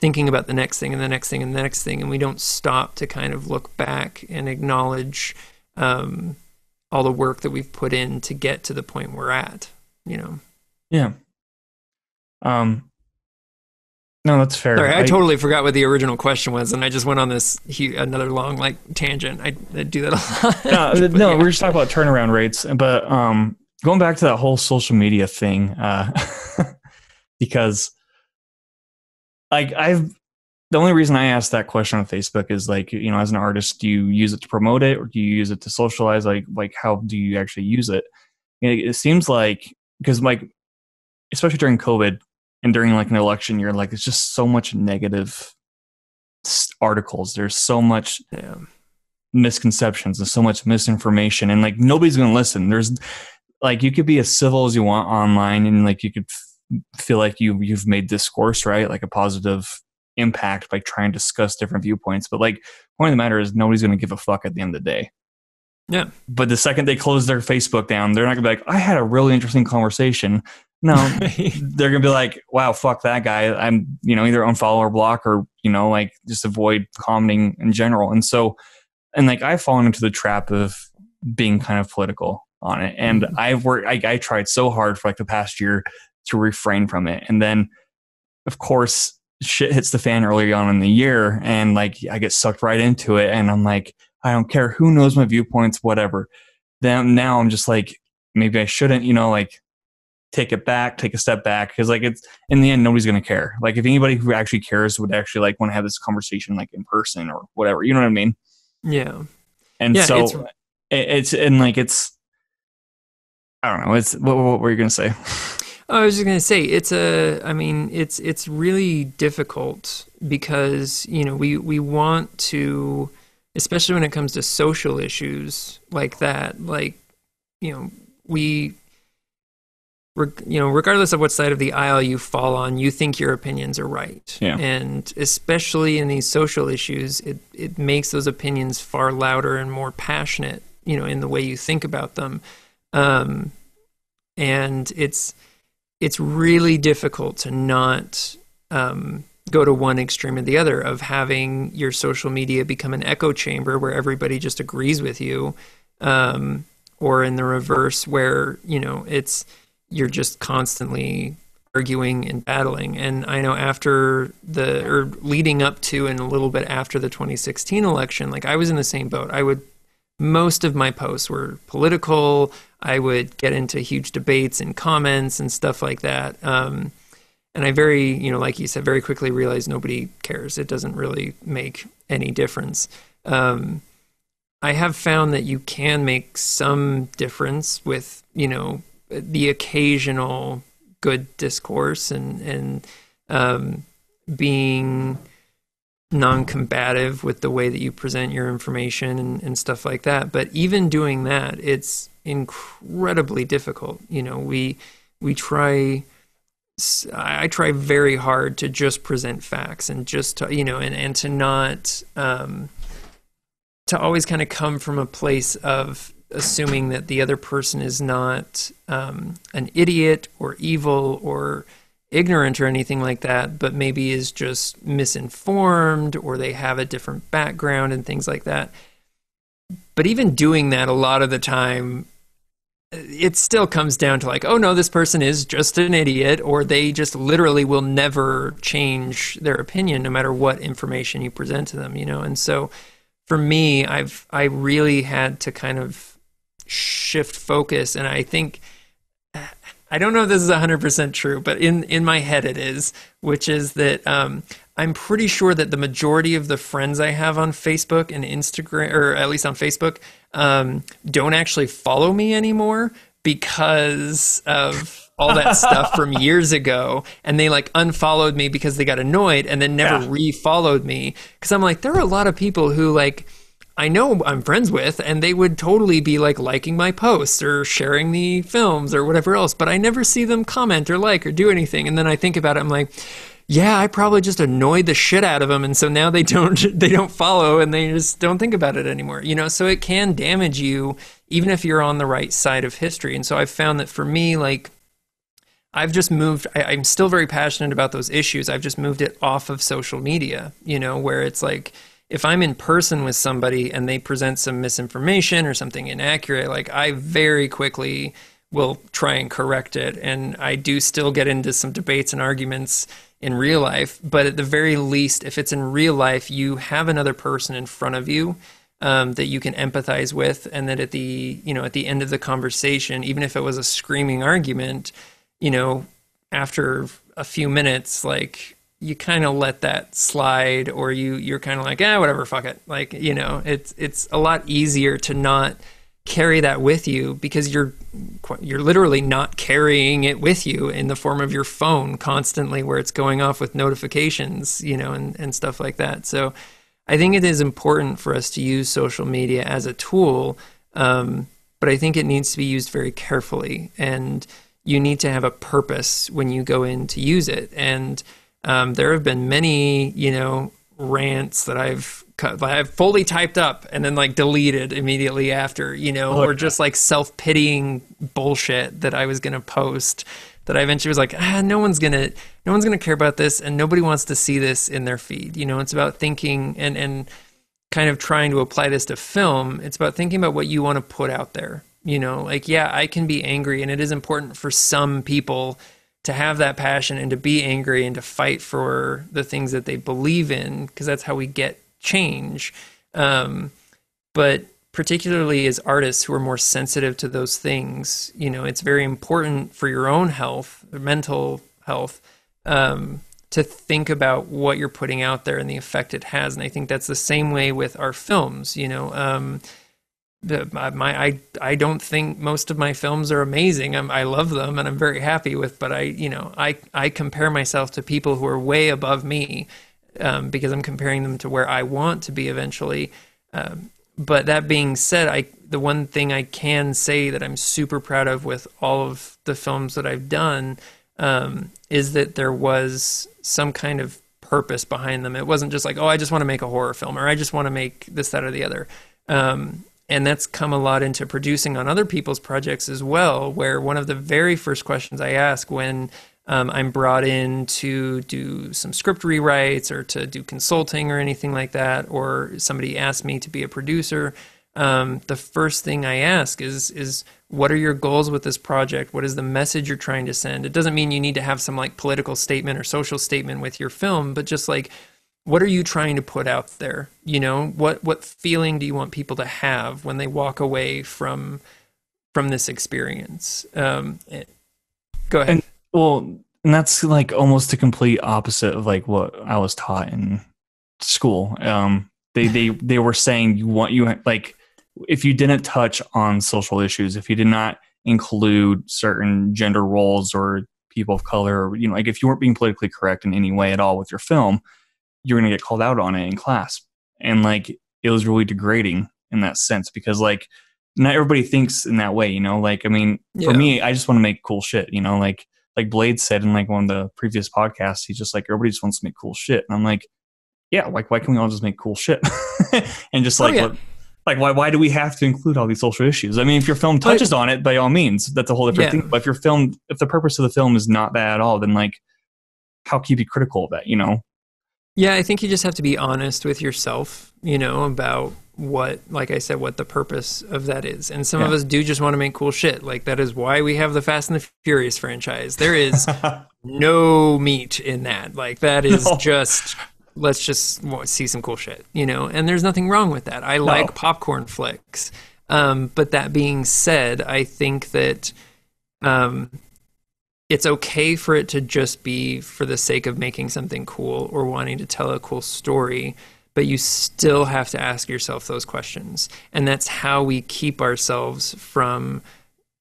Speaker 2: thinking about the next thing and the next thing and the next thing, and we don't stop to kind of look back and acknowledge um, all the work that we've put in to get to the point we're at. You know.
Speaker 1: Yeah. Um. No, that's fair.
Speaker 2: Sorry, I, I, totally forgot what the original question was, and I just went on this he, another long like tangent. I, I do that a lot.
Speaker 1: no, no yeah. we are just talking about turnaround rates, but um, going back to that whole social media thing, uh, because like I've the only reason I asked that question on Facebook is like, you know, as an artist, do you use it to promote it or do you use it to socialize? Like, like how do you actually use it? It, it seems like because like, especially during COVID and during like an election year, like it's just so much negative articles. There's so much yeah. misconceptions and so much misinformation, and like nobody's gonna listen. There's like you could be as civil as you want online, and like you could feel like you you've made discourse right, like a positive impact by trying to discuss different viewpoints. But like, point of the matter is, nobody's going to give a fuck at the end of the day.
Speaker 2: Yeah.
Speaker 1: But the second they close their Facebook down, they're not gonna be like, I had a really interesting conversation. No, they're gonna be like, wow, fuck that guy. I'm, you know, either unfollow or block or, you know, like just avoid commenting in general. And so, and like I've fallen into the trap of being kind of political on it. And mm-hmm. I've worked, I, I tried so hard for like the past year to refrain from it. And then, of course, shit hits the fan early on in the year, and like I get sucked right into it, and I'm like, I don't care who knows my viewpoints, whatever. Then now I'm just like, maybe I shouldn't, you know, like take it back, take a step back, because like it's in the end nobody's gonna care. Like if anybody who actually cares would actually like want to have this conversation like in person or whatever, you know what I mean?
Speaker 2: Yeah.
Speaker 1: And
Speaker 2: yeah,
Speaker 1: so it's, it's and like it's I don't know. It's what, what were you gonna say?
Speaker 2: Oh, I was just gonna say it's a. I mean, it's it's really difficult because you know we we want to, especially when it comes to social issues like that. Like, you know, we, you know, regardless of what side of the aisle you fall on, you think your opinions are right.
Speaker 1: Yeah.
Speaker 2: And especially in these social issues, it it makes those opinions far louder and more passionate. You know, in the way you think about them. Um, and it's it's really difficult to not um, go to one extreme or the other of having your social media become an echo chamber where everybody just agrees with you, um, or in the reverse where you know it's you're just constantly arguing and battling. And I know after the or leading up to and a little bit after the 2016 election, like I was in the same boat. I would most of my posts were political. I would get into huge debates and comments and stuff like that. Um, and I very, you know, like you said, very quickly realized nobody cares. It doesn't really make any difference. Um, I have found that you can make some difference with, you know, the occasional good discourse and and um, being non-combative with the way that you present your information and, and stuff like that. But even doing that, it's incredibly difficult. You know, we we try. I try very hard to just present facts and just to, you know and and to not um, to always kind of come from a place of assuming that the other person is not um, an idiot or evil or ignorant or anything like that, but maybe is just misinformed or they have a different background and things like that. But even doing that a lot of the time, it still comes down to like, oh no, this person is just an idiot, or they just literally will never change their opinion no matter what information you present to them, you know? And so for me, I've, I really had to kind of shift focus. And I think, I don't know if this is 100% true, but in, in my head it is, which is that um, I'm pretty sure that the majority of the friends I have on Facebook and Instagram, or at least on Facebook, um, don't actually follow me anymore because of all that stuff from years ago. And they like unfollowed me because they got annoyed and then never yeah. re-followed me. Because I'm like, there are a lot of people who like, I know I'm friends with, and they would totally be like liking my posts or sharing the films or whatever else, but I never see them comment or like or do anything. And then I think about it, I'm like, yeah, I probably just annoyed the shit out of them, and so now they don't they don't follow and they just don't think about it anymore. You know, so it can damage you even if you're on the right side of history. And so I've found that for me, like I've just moved. I, I'm still very passionate about those issues. I've just moved it off of social media. You know, where it's like if I'm in person with somebody and they present some misinformation or something inaccurate, like I very quickly will try and correct it. And I do still get into some debates and arguments in real life, but at the very least, if it's in real life, you have another person in front of you um, that you can empathize with, and that at the you know at the end of the conversation, even if it was a screaming argument, you know, after a few minutes, like you kind of let that slide, or you you're kind of like, ah, whatever, fuck it. Like you know, it's it's a lot easier to not carry that with you because you're you're literally not carrying it with you in the form of your phone constantly where it's going off with notifications you know and, and stuff like that. So i think it is important for us to use social media as a tool um, but i think it needs to be used very carefully and you need to have a purpose when you go in to use it. And um, there have been many you know rants that i've I've fully typed up and then like deleted immediately after, you know, or just like self pitying bullshit that I was gonna post. That I eventually was like, ah, no one's gonna, no one's gonna care about this, and nobody wants to see this in their feed. You know, it's about thinking and and kind of trying to apply this to film. It's about thinking about what you want to put out there. You know, like yeah, I can be angry, and it is important for some people to have that passion and to be angry and to fight for the things that they believe in because that's how we get change. Um, but particularly as artists who are more sensitive to those things, you know, it's very important for your own health, mental health, um, to think about what you're putting out there and the effect it has. And I think that's the same way with our films. You know, um, my I I don't think most of my films are amazing. I'm, I love them and I'm very happy with. But I you know I I compare myself to people who are way above me um, because I'm comparing them to where I want to be eventually. Um, but that being said, I the one thing I can say that I'm super proud of with all of the films that I've done um, is that there was some kind of purpose behind them. It wasn't just like, oh, I just want to make a horror film or I just want to make this, that, or the other. Um, and that's come a lot into producing on other people's projects as well where one of the very first questions i ask when um, i'm brought in to do some script rewrites or to do consulting or anything like that or somebody asks me to be a producer um, the first thing i ask is is what are your goals with this project? What is the message you're trying to send? It doesn't mean you need to have some like political statement or social statement with your film but just like what are you trying to put out there? You know what what feeling do you want people to have when they walk away from from this experience? Um it, go ahead.
Speaker 1: And, well and that's like almost the complete opposite of like what i was taught in school. Um they they they were saying you want you like if you didn't touch on social issues if you did not include certain gender roles or people of color or, you know like if you weren't being politically correct in any way at all with your film you're going to get called out on it in class. And like, it was really degrading in that sense because like, not everybody thinks in that way, you know? Like, I mean, yeah. for me, I just want to make cool shit, you know? Like, like Blade said in like one of the previous podcasts, he's just like, everybody just wants to make cool shit. And I'm like, yeah, like, why can we all just make cool shit? and just oh, like, oh, yeah. what, like why why do we have to include all these social issues? I mean, if your film touches but, on it, by all means, that's a whole different yeah. thing. But if your film, if the purpose of the film is not that at all, then like, how can you be critical of that? You know?
Speaker 2: Yeah, I think you just have to be honest with yourself, you know, about what, like I said, what the purpose of that is. And some yeah. of us do just want to make cool shit. Like that is why we have the Fast and the Furious franchise. There is no meat in that. Like that is no. just let's just see some cool shit, you know. And there's nothing wrong with that. I no. like popcorn flicks. Um, but that being said, I think that um, it's okay for it to just be for the sake of making something cool or wanting to tell a cool story but you still have to ask yourself those questions. And that's how we keep ourselves from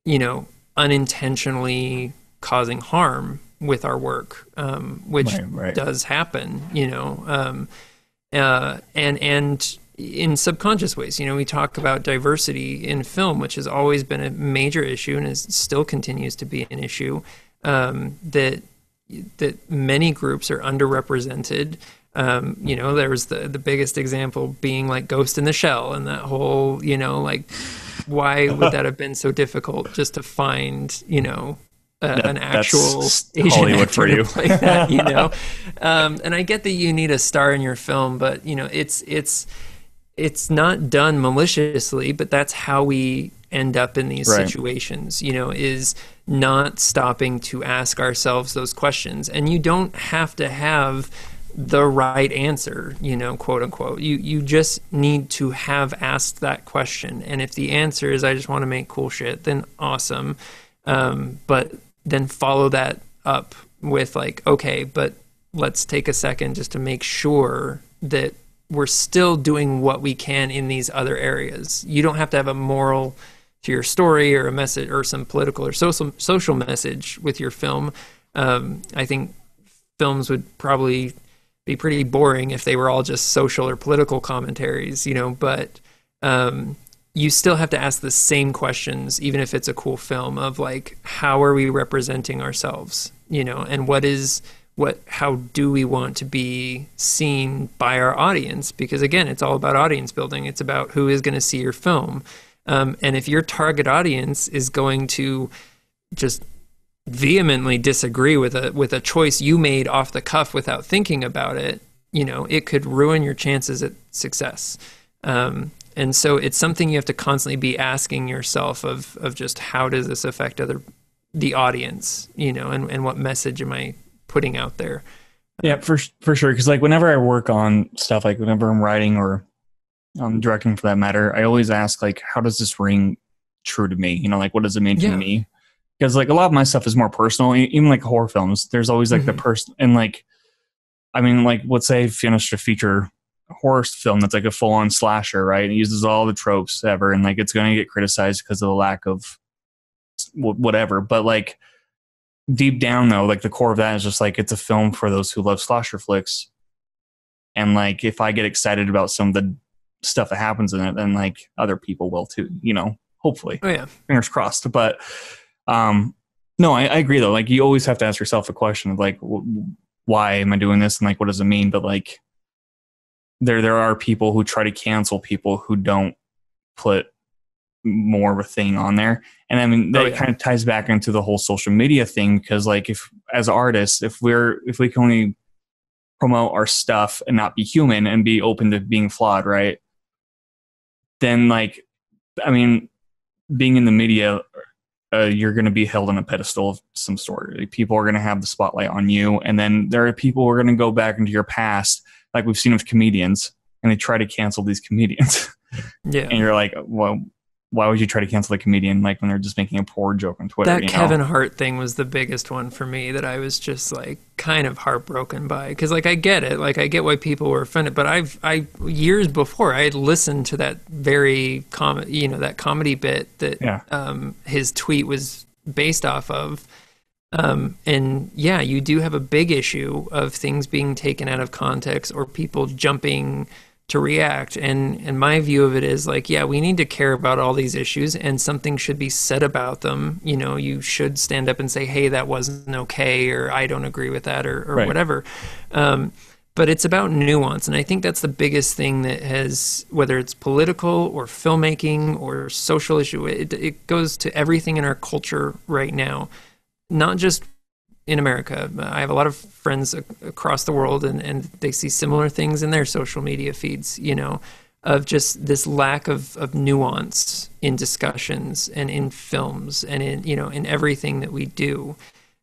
Speaker 2: you know unintentionally causing harm with our work um, which right, right. does happen you know um, uh, and and in subconscious ways. You know we talk about diversity in film which has always been a major issue and is still continues to be an issue um, that that many groups are underrepresented. Um, you know, there was the the biggest example being like Ghost in the Shell and that whole, you know, like why would that have been so difficult just to find, you know, uh, that, an actual Asian Hollywood actor for you. play that, you know? um, and I get that you need a star in your film, but you know, it's it's it's not done maliciously, but that's how we end up in these right. situations, you know, is not stopping to ask ourselves those questions. And you don't have to have the right answer, you know, quote unquote. You you just need to have asked that question. And if the answer is I just want to make cool shit, then awesome. Um, but then follow that up with like, okay, but let's take a second just to make sure that we're still doing what we can in these other areas. You don't have to have a moral to your story or a message or some political or social social message with your film. Um, I think films would probably be pretty boring if they were all just social or political commentaries, you know. But um, you still have to ask the same questions, even if it's a cool film, of like, how are we representing ourselves, you know, and what is what how do we want to be seen by our audience because again it's all about audience building it's about who is going to see your film um, and if your target audience is going to just vehemently disagree with a with a choice you made off the cuff without thinking about it, you know, it could ruin your chances at success. Um, and so it's something you have to constantly be asking yourself of of just how does this affect other the audience, you know, and, and what message am I putting out there?
Speaker 1: Yeah, for for sure. Because like whenever I work on stuff, like whenever I'm writing or um, directing for that matter, I always ask like, how does this ring true to me? You know, like what does it mean to me? Because like a lot of my stuff is more personal, even like horror films. There's always like mm-hmm. the person and like, I mean, like let's say finished a feature horror film that's like a full on slasher, right? It uses all the tropes ever, and like it's going to get criticized because of the lack of whatever. But like deep down, though, like the core of that is just like it's a film for those who love slasher flicks. And like if I get excited about some of the stuff that happens in it, then like other people will too. You know, hopefully.
Speaker 2: Oh yeah,
Speaker 1: fingers crossed. But um, no, I, I agree though. Like you always have to ask yourself a question of like, why am I doing this, and like what does it mean? But like there there are people who try to cancel people who don't put more of a thing on there and i mean that oh, yeah. kind of ties back into the whole social media thing because like if as artists if we're if we can only promote our stuff and not be human and be open to being flawed right then like i mean being in the media uh, you're going to be held on a pedestal of some sort like, people are going to have the spotlight on you and then there are people who are going to go back into your past like we've seen with comedians, and they try to cancel these comedians.
Speaker 2: Yeah,
Speaker 1: and you're like, well, why would you try to cancel a comedian like when they're just making a poor joke on Twitter?
Speaker 2: That Kevin know? Hart thing was the biggest one for me that I was just like kind of heartbroken by because like I get it, like I get why people were offended, but I've I years before I had listened to that very com you know that comedy bit that
Speaker 1: yeah.
Speaker 2: um, his tweet was based off of um, and yeah, you do have a big issue of things being taken out of context or people jumping to react. And and my view of it is like, yeah, we need to care about all these issues, and something should be said about them. You know, you should stand up and say, hey, that wasn't okay, or I don't agree with that, or, or right. whatever. Um, but it's about nuance and i think that's the biggest thing that has whether it's political or filmmaking or social issue it, it goes to everything in our culture right now not just in America. I have a lot of friends across the world, and, and they see similar things in their social media feeds, you know, of just this lack of, of nuance in discussions and in films and in, you know, in everything that we do.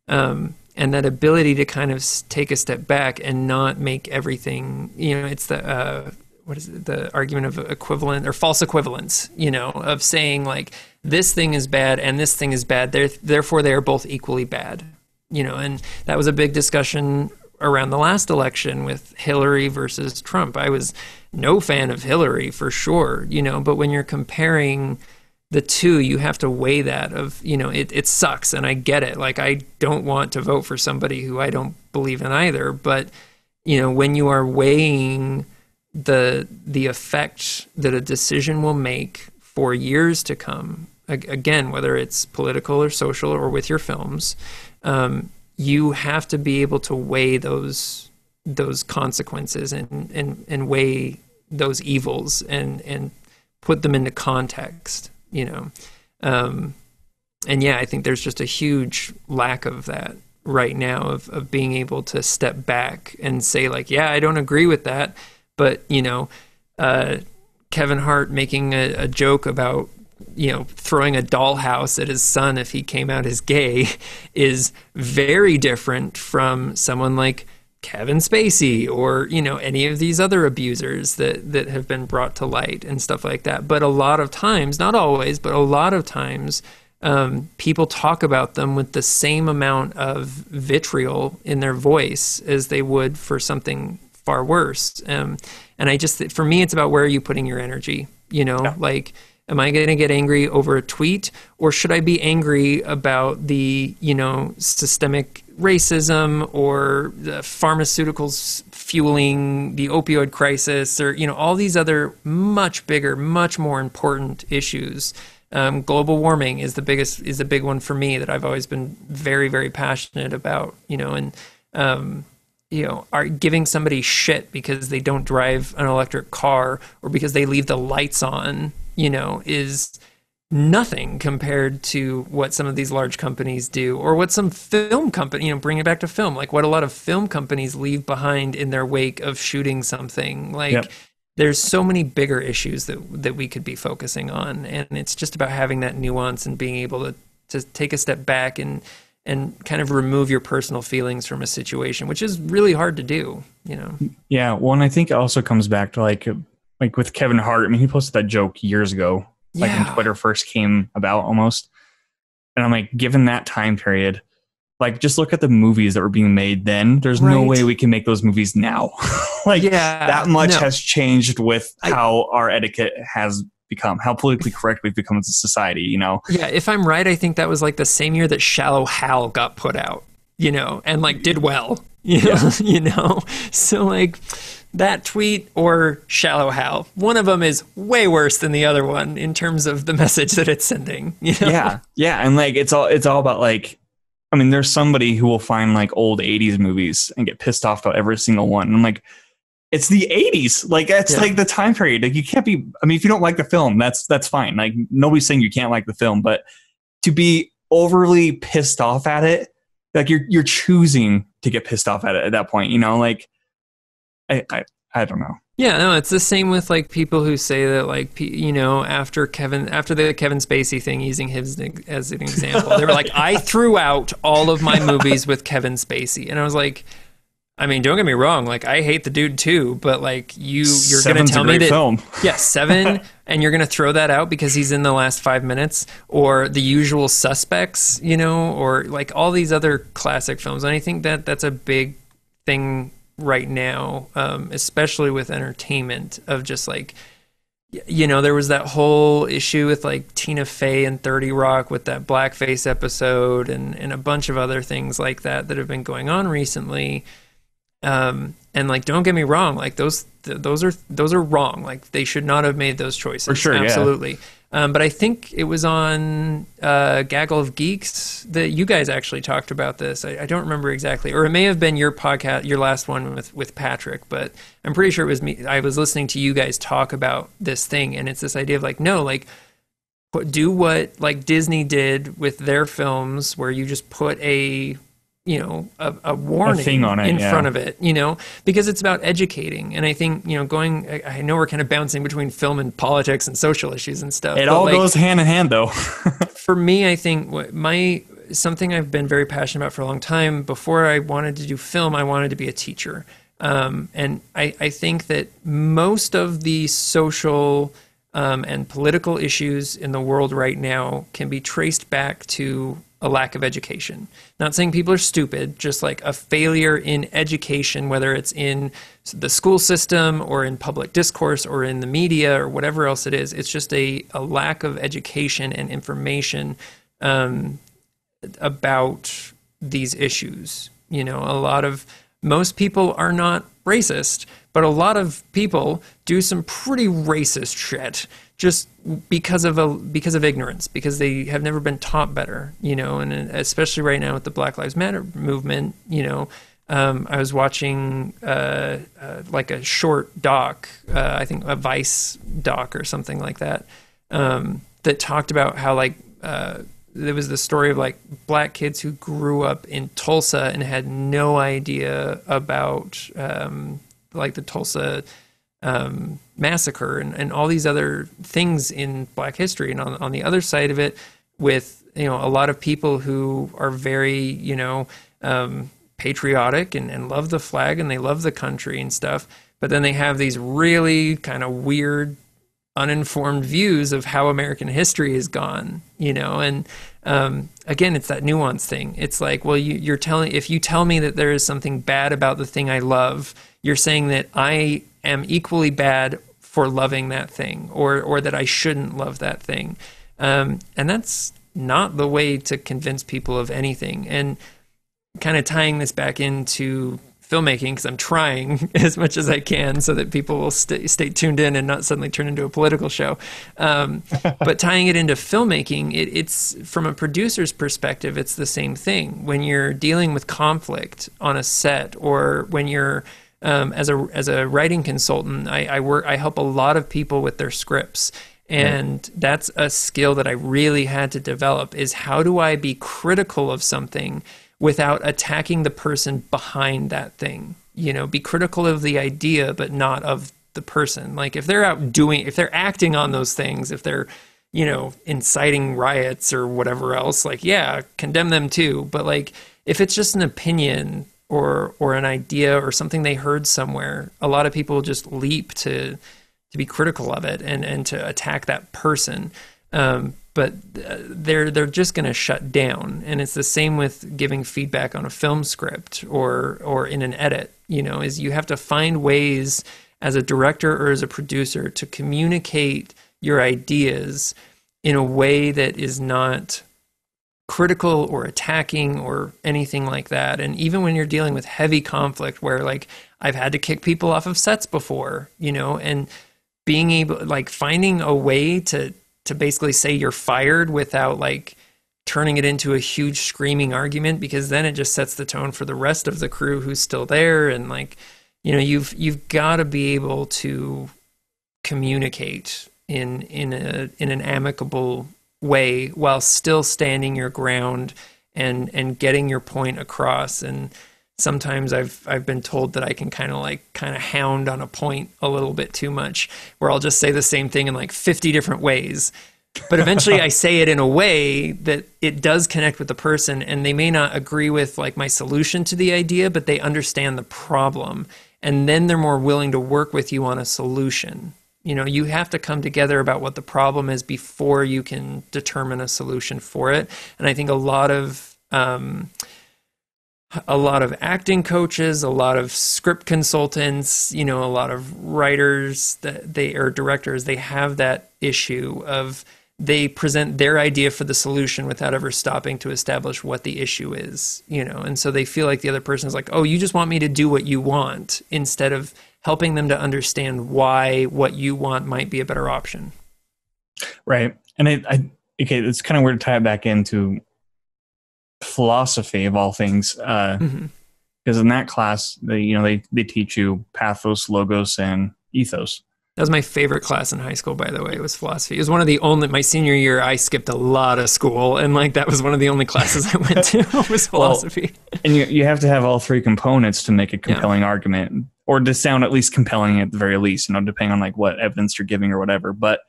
Speaker 2: Um, and that ability to kind of take a step back and not make everything, you know, it's the, uh, what is it, the argument of equivalent or false equivalence, you know, of saying like this thing is bad and this thing is bad. They're, therefore, they are both equally bad, you know, and that was a big discussion around the last election with Hillary versus Trump. I was no fan of Hillary for sure, you know, but when you're comparing the two, you have to weigh that of, you know, it, it sucks and I get it. Like, I don't want to vote for somebody who I don't believe in either. But, you know, when you are weighing the the effect that a decision will make for years to come again whether it's political or social or with your films um, you have to be able to weigh those those consequences and and and weigh those evils and and put them into context you know? Um, and yeah i think there's just a huge lack of that right now of, of being able to step back and say like yeah i don't agree with that but you know, uh, Kevin Hart making a, a joke about you know throwing a dollhouse at his son if he came out as gay is very different from someone like Kevin Spacey or you know any of these other abusers that that have been brought to light and stuff like that. But a lot of times, not always, but a lot of times, um, people talk about them with the same amount of vitriol in their voice as they would for something far worse. Um, and I just, for me, it's about where are you putting your energy? You know, yeah. like, am I going to get angry over a tweet or should I be angry about the, you know, systemic racism or the pharmaceuticals fueling the opioid crisis or, you know, all these other much bigger, much more important issues. Um, global warming is the biggest, is a big one for me that I've always been very, very passionate about, you know, and, um, you know are giving somebody shit because they don't drive an electric car or because they leave the lights on you know is nothing compared to what some of these large companies do or what some film company you know bring it back to film like what a lot of film companies leave behind in their wake of shooting something like yep. there's so many bigger issues that that we could be focusing on and it's just about having that nuance and being able to to take a step back and and kind of remove your personal feelings from a situation, which is really hard to do, you know.
Speaker 1: Yeah, well, and I think it also comes back to like like with Kevin Hart. I mean, he posted that joke years ago, like when Twitter first came about, almost. And I'm like, given that time period, like just look at the movies that were being made then. There's right. no way we can make those movies now. like
Speaker 2: Yeah,
Speaker 1: that much
Speaker 2: no.
Speaker 1: has changed with
Speaker 2: I-
Speaker 1: how our etiquette has become, how politically correct we've become as a society. You know,
Speaker 2: Yeah, if I'm right, I think that was like the same year that Shallow Hal got put out, you know, and like did well, you know, you know. So like that tweet or Shallow Hal, one of them is way worse than the other one in terms of the message that it's sending. You know?
Speaker 1: yeah, yeah, and like it's all it's all about like. I mean, there's somebody who will find like old '80s movies and get pissed off about every single one. And I'm like, it's the '80s. Like that's
Speaker 2: Yeah.
Speaker 1: like the time period. Like you can't be. I mean, if you don't like the film, that's that's fine. Like nobody's saying you can't like the film, but to be overly pissed off at it, like you're you're choosing to get pissed off at it at that point. You know, like I I, I don't know.
Speaker 2: Yeah, no, it's the same with like people who say that like you know after Kevin after the Kevin Spacey thing using him as an example, they were like I threw out all of my movies with Kevin Spacey, and I was like, I mean, don't get me wrong, like I hate the dude too, but like you you're gonna
Speaker 1: Seven's a
Speaker 2: tell me that
Speaker 1: film.
Speaker 2: yeah seven, and you're gonna throw that out because he's in the last five minutes, or the usual suspects, you know, or like all these other classic films, and I think that that's a big thing right now, um, especially with entertainment, of just like, you know, there was that whole issue with like Tina Fey and 30 Rock with that blackface episode and, and a bunch of other things like that that have been going on recently. Um, and like, don't get me wrong, like those, th- those are, those are wrong. Like they should not have made those choices.
Speaker 1: For sure, yeah.
Speaker 2: Um, but I think it was on uh, Gaggle of Geeks that you guys actually talked about this. I, I don't remember exactly, or it may have been your podcast, your last one with with Patrick. But I'm pretty sure it was me. I was listening to you guys talk about this thing, and it's this idea of like, no, like do what like Disney did with their films, where you just put a you know a, a warning
Speaker 1: thing on it,
Speaker 2: in
Speaker 1: yeah.
Speaker 2: front of it you know because it's about educating and i think you know going i, I know we're kind of bouncing between film and politics and social issues and stuff
Speaker 1: It all
Speaker 2: like,
Speaker 1: goes hand in hand, though.
Speaker 2: for me i think what my something i've been very passionate about for a long time before i wanted to do film i wanted to be a teacher um, and I, I think that most of the social um, and political issues in the world right now can be traced back to a lack of education. Not saying people are stupid, just like a failure in education, whether it's in the school system or in public discourse or in the media or whatever else it is. It's just a, a lack of education and information um, about these issues. You know, a lot of most people are not racist, but a lot of people do some pretty racist shit just because of a because of ignorance, because they have never been taught better, you know, and especially right now with the Black Lives Matter movement, you know, um, I was watching uh, uh, like a short doc, uh, I think a Vice doc or something like that, um, that talked about how like uh, there was the story of like black kids who grew up in Tulsa and had no idea about um, like the Tulsa um, massacre and, and all these other things in black history. And on, on the other side of it, with you know a lot of people who are very you know um, patriotic and, and love the flag and they love the country and stuff, but then they have these really kind of weird uninformed views of how American history has gone, you know, and um, again, it's that nuance thing. It's like, well, you, you're telling if you tell me that there is something bad about the thing I love, you're saying that I am equally bad for loving that thing, or or that I shouldn't love that thing, um, and that's not the way to convince people of anything. And kind of tying this back into filmmaking because I'm trying as much as I can so that people will stay, stay tuned in and not suddenly turn into a political show. Um, but tying it into filmmaking, it, it's from a producer's perspective, it's the same thing. When you're dealing with conflict on a set, or when you're um, as a as a writing consultant, I, I work I help a lot of people with their scripts. And that's a skill that I really had to develop is how do I be critical of something without attacking the person behind that thing. You know, be critical of the idea, but not of the person. Like if they're out doing, if they're acting on those things, if they're, you know, inciting riots or whatever else, like, yeah, condemn them too. But like, if it's just an opinion or, or an idea or something they heard somewhere, a lot of people just leap to, to be critical of it and, and to attack that person. Um, but uh, they're they're just going to shut down. And it's the same with giving feedback on a film script or or in an edit. You know, is you have to find ways as a director or as a producer to communicate your ideas in a way that is not critical or attacking or anything like that. And even when you're dealing with heavy conflict, where like I've had to kick people off of sets before, you know, and being able, like finding a way to, to basically say you're fired without like turning it into a huge screaming argument because then it just sets the tone for the rest of the crew who's still there. And like you know you've you've got to be able to communicate in in a in an amicable way while still standing your ground and and getting your point across. And sometimes I've I've been told that I can kind of like kind of hound on a point a little bit too much where I'll just say the same thing in like 50 different ways. But eventually I say it in a way that it does connect with the person and they may not agree with like my solution to the idea but they understand the problem and then they're more willing to work with you on a solution. You know you have to come together about what the problem is before you can determine a solution for it and i think a lot of um, a lot of acting coaches a lot of script consultants you know a lot of writers that they or directors they have that issue of they present their idea for the solution without ever stopping to establish what the issue is you know and so they feel like the other person is like oh you just want me to do what you want instead of helping them to understand why what you want might be a better option.
Speaker 1: Right. And I, I okay, it's kind of weird to tie it back into philosophy of all things. Uh, mm-hmm. Because in that class, they you know they they teach you pathos, logos, and ethos.
Speaker 2: That was my favorite class in high school, by the way. It was philosophy. It was one of the only my senior year. I skipped a lot of school, and like that was one of the only classes I went to was philosophy.
Speaker 1: Well, and you you have to have all three components to make a compelling yeah. argument or to sound at least compelling at the very least, you know, depending on like what evidence you're giving or whatever. But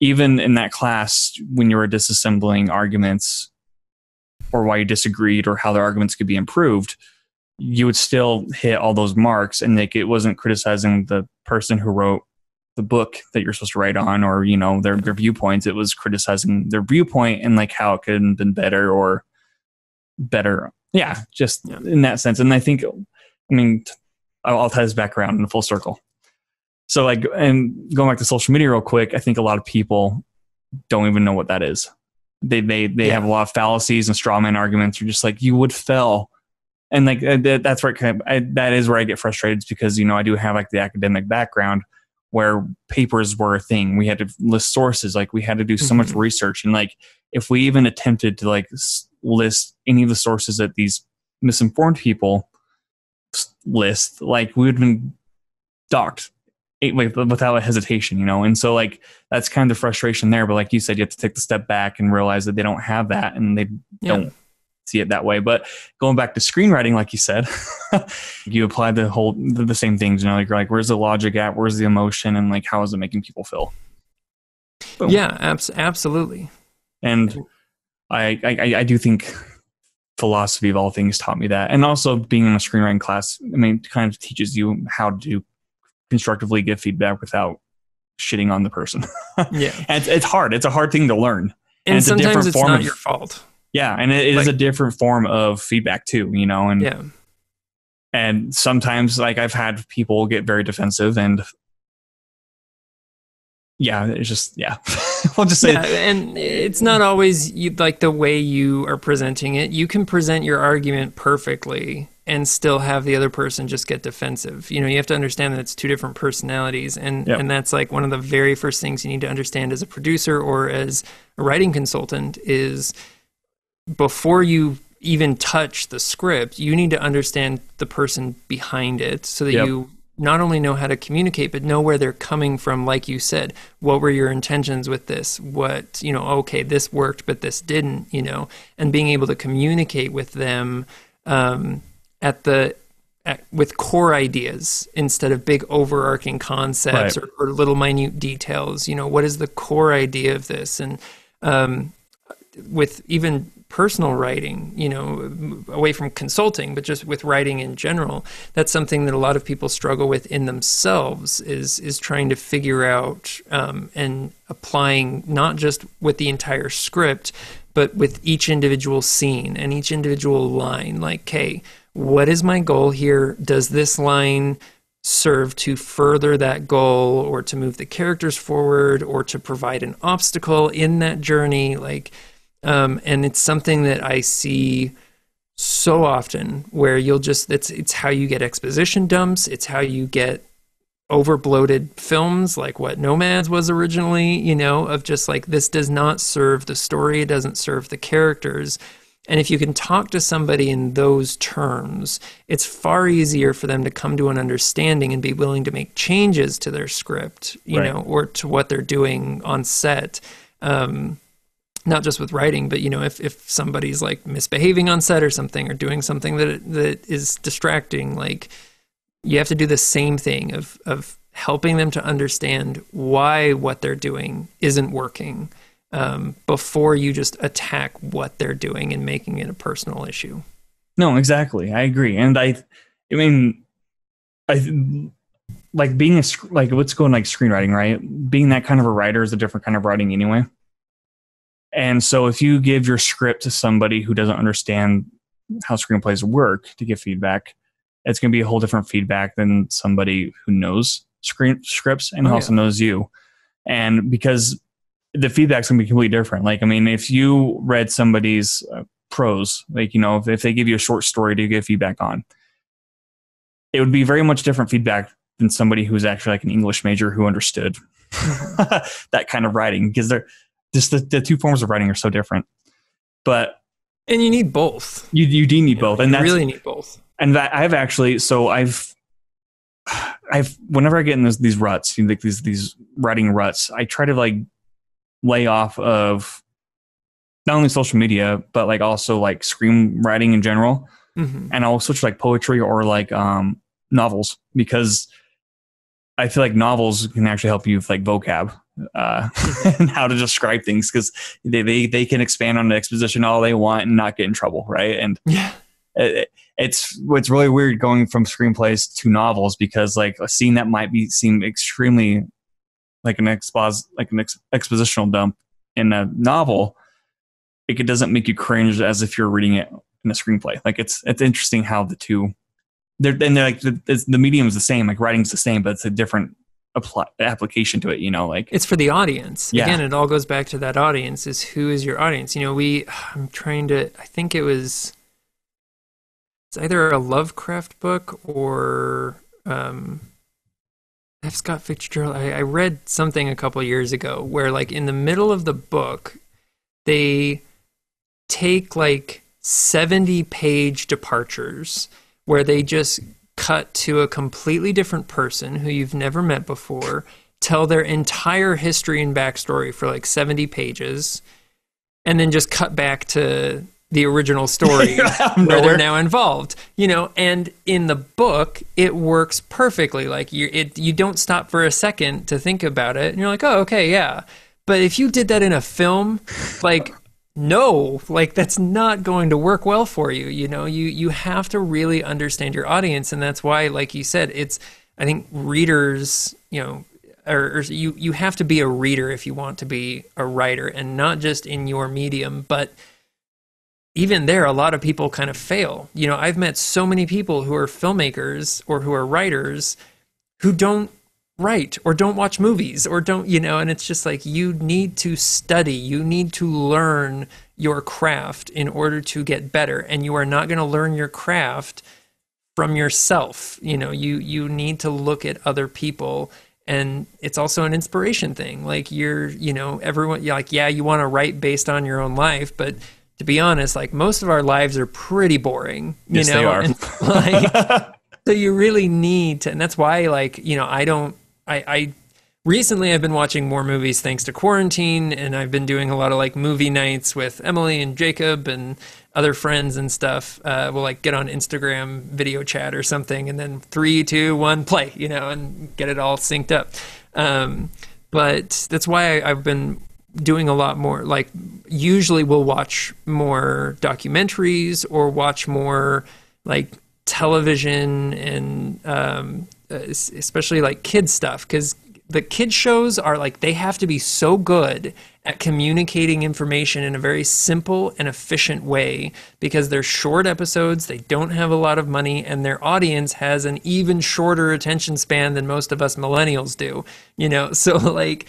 Speaker 1: even in that class, when you were disassembling arguments or why you disagreed or how their arguments could be improved, you would still hit all those marks and like it wasn't criticizing the person who wrote the book that you're supposed to write on or you know their, their viewpoints it was criticizing their viewpoint and like how it could have been better or better yeah just yeah. in that sense and i think i mean I'll tie this back around in a full circle. So like, and going back to social media real quick, I think a lot of people don't even know what that is. They they they yeah. have a lot of fallacies and straw man arguments. You're just like you would fail, and like uh, that's where kind of, I, that is where I get frustrated is because you know I do have like the academic background where papers were a thing. We had to list sources, like we had to do so mm-hmm. much research, and like if we even attempted to like list any of the sources that these misinformed people list, like we would have been docked without a hesitation, you know? And so like that's kind of the frustration there. But like you said, you have to take the step back and realize that they don't have that and they yeah. don't see it that way. But going back to screenwriting, like you said, you apply the whole the, the same things, you know, like like where's the logic at, where's the emotion, and like how is it making people feel?
Speaker 2: Boom. Yeah, abs- absolutely.
Speaker 1: And I, I I do think philosophy of all things taught me that. And also being in a screenwriting class, I mean, kind of teaches you how to constructively give feedback without shitting on the person.
Speaker 2: yeah.
Speaker 1: And it's, it's, hard. It's a hard thing to learn.
Speaker 2: And, and it's sometimes a different it's form not of, your fault.
Speaker 1: Yeah. And it, it like, is a different form of feedback too, you know, and,
Speaker 2: yeah.
Speaker 1: and sometimes like I've had people get very defensive and yeah, it's just yeah. we'll just say, yeah,
Speaker 2: and it's not always you, like the way you are presenting it. You can present your argument perfectly and still have the other person just get defensive. You know, you have to understand that it's two different personalities, and yep. and that's like one of the very first things you need to understand as a producer or as a writing consultant is before you even touch the script, you need to understand the person behind it so that yep. you not only know how to communicate but know where they're coming from like you said what were your intentions with this what you know okay this worked but this didn't you know and being able to communicate with them um, at the at, with core ideas instead of big overarching concepts right. or, or, little minute details you know what is the core idea of this and um, with even personal writing, you know, away from consulting, but just with writing in general, that's something that a lot of people struggle with in themselves is is trying to figure out um, and applying not just with the entire script, but with each individual scene and each individual line. Like, okay, what is my goal here? Does this line serve to further that goal or to move the characters forward or to provide an obstacle in that journey? Like um, and it's something that i see so often where you'll just it's it's how you get exposition dumps. It's how you get over bloated films like what nomads was originally you know of just like this does not serve the story. It doesn't serve the characters and if you can talk to somebody in those terms, it's far easier for them to come to an understanding and be willing to make changes to their script, you right. know, or to what they're doing on set. Um, not just with writing, but you know, if, if somebody's like misbehaving on set or something, or doing something that that is distracting, like you have to do the same thing of of helping them to understand why what they're doing isn't working um, before you just attack what they're doing and making it a personal issue.
Speaker 1: No, exactly. I agree, and I, I mean, I like being a like what's going like screenwriting, right? Being that kind of a writer is a different kind of writing anyway. And so, if you give your script to somebody who doesn't understand how screenplays work to give feedback, it's going to be a whole different feedback than somebody who knows screen scripts and oh, also yeah. knows you. And because the feedback's gonna be completely different. Like, I mean, if you read somebody's uh, prose, like you know, if, if they give you a short story to give feedback on, it would be very much different feedback than somebody who's actually like an English major who understood that kind of writing because they're just the, the two forms of writing are so different. But
Speaker 2: and you need both.
Speaker 1: You you do need both, and
Speaker 2: you really need both.
Speaker 1: And that I've actually so I've I've whenever I get in this, these ruts, you know, like these these writing ruts, I try to like lay off of not only social media but like also like screenwriting in general. Mm-hmm. and i'll switch like poetry or like um novels because i feel like novels can actually help you with like vocab uh and how to describe things because they, they they can expand on the exposition all they want and not get in trouble right? And
Speaker 2: yeah.
Speaker 1: it, it's it's really weird going from screenplays to novels because like a scene that might be seem extremely like an expos like an ex- expositional dump in a novel, it doesn't make you cringe as if you're reading it in a screenplay. Like it's it's interesting how the two they're and they're like the, the medium is the same, like writing's the same, but it's a different apply, application to it. You know, like
Speaker 2: it's for the audience. Yeah. Again, it all goes back to that audience. Is who is your audience? You know, we I'm trying to. I think it was it's either a Lovecraft book or um, F. Scott Fitzgerald. I, I read something a couple years ago where, like, in the middle of the book, they take like 70 page departures where they just cut to a completely different person who you've never met before, tell their entire history and backstory for like 70 pages, and then just cut back to the original story where they're now involved you know and in the book it works perfectly. Like you it you don't stop for a second to think about it and you're like oh okay yeah. But if you did that in a film like no like that's not going to work well for you you know? You you have to really understand your audience and that's why like you said it's i think readers you know or, or, you you have to be a reader if you want to be a writer and not just in your medium but even there, a lot of people kind of fail. You know, I've met so many people who are filmmakers or who are writers who don't write or don't watch movies or don't, you know, and it's just like you need to study, you need to learn your craft in order to get better. And you are not going to learn your craft from yourself. You know, you you need to look at other people and it's also an inspiration thing. Like you're, you know, everyone like yeah, you want to write based on your own life, but to be honest, like most of our lives are pretty boring. You
Speaker 1: yes,
Speaker 2: know?
Speaker 1: they are.
Speaker 2: And, like, so you really need to, and that's why, like, you know, I don't, I, I recently I've been watching more movies thanks to quarantine, and I've been doing a lot of like movie nights with Emily and Jacob and other friends and stuff. Uh, we'll like get on Instagram video chat or something, and then three, two, one, play, you know, and get it all synced up. Um, but that's why I, I've been doing a lot more like usually we'll watch more documentaries or watch more like television and um, especially like kid stuff because the kid shows are like they have to be so good at communicating information in a very simple and efficient way because they're short episodes, they don't have a lot of money, and their audience has an even shorter attention span than most of us millennials do. You know, so like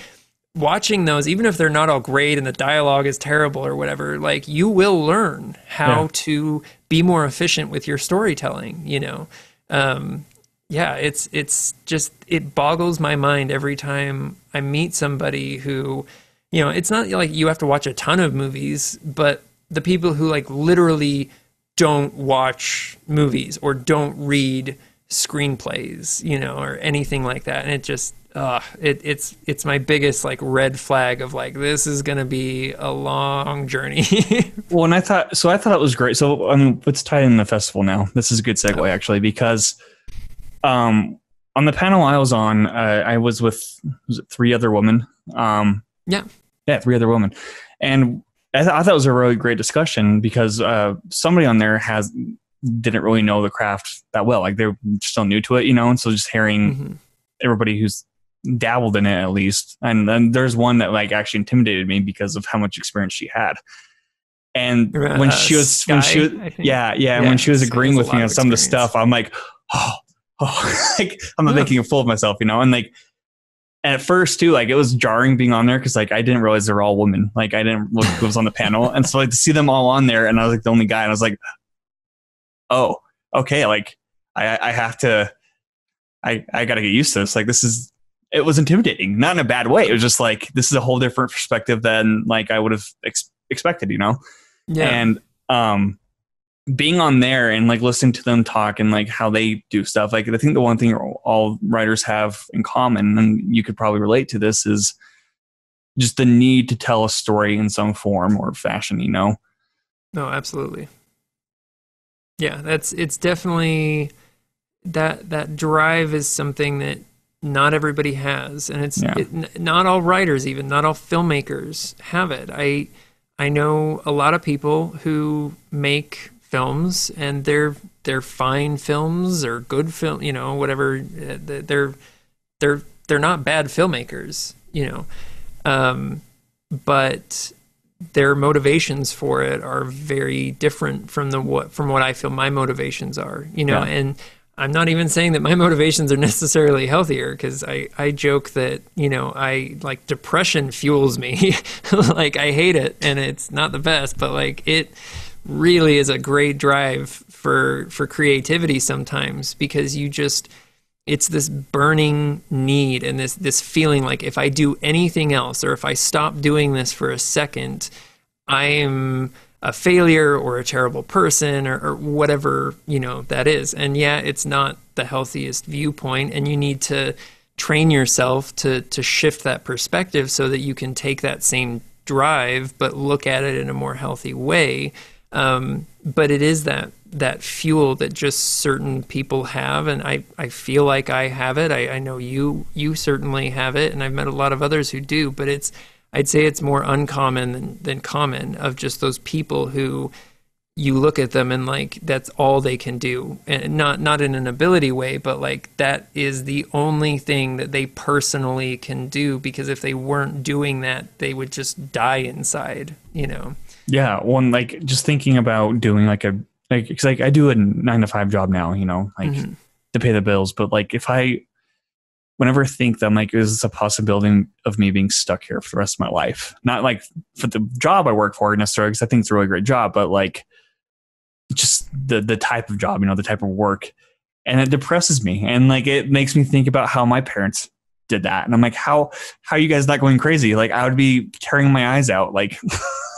Speaker 2: watching those, even if they're not all great and the dialogue is terrible or whatever, like you will learn how yeah. to be more efficient with your storytelling, you know. Um, yeah, it's it's just it boggles my mind every time I meet somebody who, you know, it's not like you have to watch a ton of movies, but the people who like literally don't watch movies or don't read screenplays, you know, or anything like that, and it just uh, it, it's it's my biggest like red flag of like this is going to be a long journey.
Speaker 1: well, and I thought so. I thought it was great. So I mean, let's tie in the festival now. This is a good segue actually because um, on the panel I was on, uh, I was with was three other women. Um,
Speaker 2: yeah,
Speaker 1: yeah, three other women, and I, th- I thought it was a really great discussion because uh, somebody on there has didn't really know the craft that well. Like they're still new to it, you know, and so just hearing mm-hmm. everybody who's dabbled in it at least, and then there's one that like actually intimidated me because of how much experience she had. And uh, when she was, Sky, when she was, yeah, yeah, yeah, when she was agreeing with me on some of the stuff, I'm like, oh, oh, like I'm not yeah. making a fool of myself, you know, and like at first too, like it was jarring being on there because like I didn't realize they're all women. Like I didn't look who was on the panel, and so like to see them all on there, and I was like the only guy, and I was like, oh, okay, like I I have to, I I got to get used to this. Like this is it was intimidating, not in a bad way. It was just like this is a whole different perspective than like I would have ex- expected, you know. Yeah. And um being on there and like listening to them talk and like how they do stuff like i think the one thing all writers have in common and you could probably relate to this is just the need to tell a story in some form or fashion you know
Speaker 2: no absolutely yeah that's it's definitely that that drive is something that not everybody has and it's yeah. it, not all writers even not all filmmakers have it i i know a lot of people who make films, and they're they're fine films or good film, you know, whatever. Uh, they're they're they're not bad filmmakers, you know, um, but their motivations for it are very different from the what from what I feel my motivations are, you know, yeah. and I'm not even saying that my motivations are necessarily healthier because I, I joke that, you know, I like depression fuels me. like I hate it and it's not the best, but like it really is a great drive for for creativity sometimes because you just it's this burning need and this this feeling like if I do anything else or if I stop doing this for a second, I am a failure or a terrible person or, or whatever you know that is. And yeah, it's not the healthiest viewpoint, and you need to train yourself to to shift that perspective so that you can take that same drive but look at it in a more healthy way um, but it is that that fuel that just certain people have, and I, I feel like I have it. I, I know you you certainly have it, and I've met a lot of others who do. But it's I'd say it's more uncommon than, than common of just those people who you look at them and like that's all they can do and not not in an ability way but like that is the only thing that they personally can do because if they weren't doing that they would just die inside you know
Speaker 1: yeah, one like just thinking about doing like a like cause like I do a nine to five job now, you know, like mm-hmm. to pay the bills. But like if I whenever think that I'm like, is this a possibility of me being stuck here for the rest of my life? Not like for the job I work for necessarily, because I think it's a really great job, but like just the the type of job, you know, the type of work. And it depresses me. And like it makes me think about how my parents did that. And I'm like, how how are you guys not going crazy? Like I would be tearing my eyes out. Like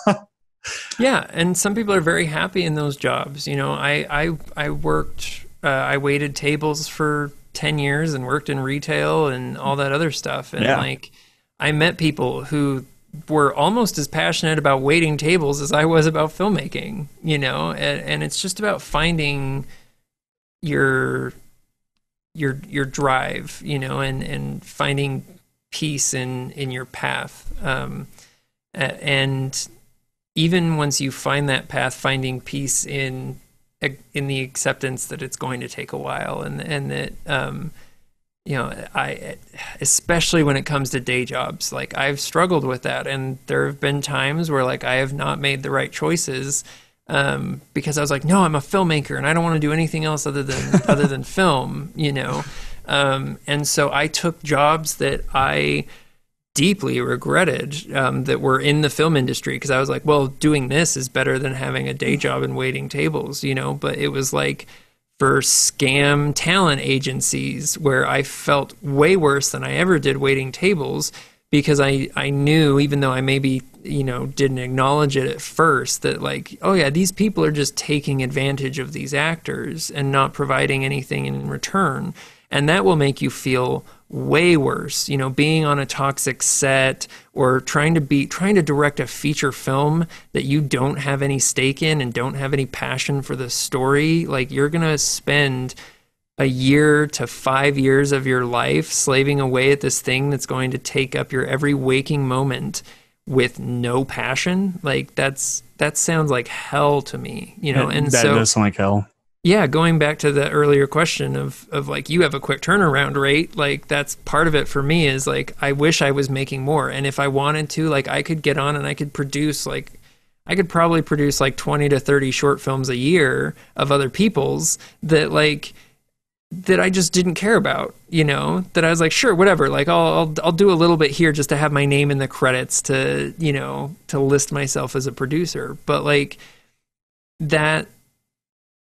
Speaker 2: yeah, and some people are very happy in those jobs. You know, I I I worked uh, I waited tables for 10 years and worked in retail and all that other stuff and yeah. like I met people who were almost as passionate about waiting tables as I was about filmmaking, you know, and, and it's just about finding your your your drive, you know, and and finding peace in in your path. Um, and even once you find that path, finding peace in in the acceptance that it's going to take a while, and and that um, you know, I especially when it comes to day jobs, like I've struggled with that, and there have been times where like I have not made the right choices um, because I was like, no, I'm a filmmaker, and I don't want to do anything else other than other than film, you know. Um, and so I took jobs that I deeply regretted um, that were in the film industry because I was like, well, doing this is better than having a day job and waiting tables, you know. But it was like for scam talent agencies where I felt way worse than I ever did waiting tables because I, I knew, even though I maybe, you know, didn't acknowledge it at first, that like, oh yeah, these people are just taking advantage of these actors and not providing anything in return. And that will make you feel way worse. You know being on a toxic set or trying to be trying to direct a feature film that you don't have any stake in and don't have any passion for the story like you're going to spend a year to 5 years of your life slaving away at this thing that's going to take up your every waking moment with no passion. Like that's that sounds like hell to me you know? And
Speaker 1: that
Speaker 2: so
Speaker 1: does sound like hell
Speaker 2: yeah, going back to the earlier question of of like you have a quick turnaround rate, like that's part of it for me is like I wish I was making more and if I wanted to, like I could get on and I could produce like I could probably produce like 20 to 30 short films a year of other people's that like that I just didn't care about, you know, that I was like, sure, whatever. Like I'll, I'll, I'll do a little bit here just to have my name in the credits to, you know, to list myself as a producer. But like that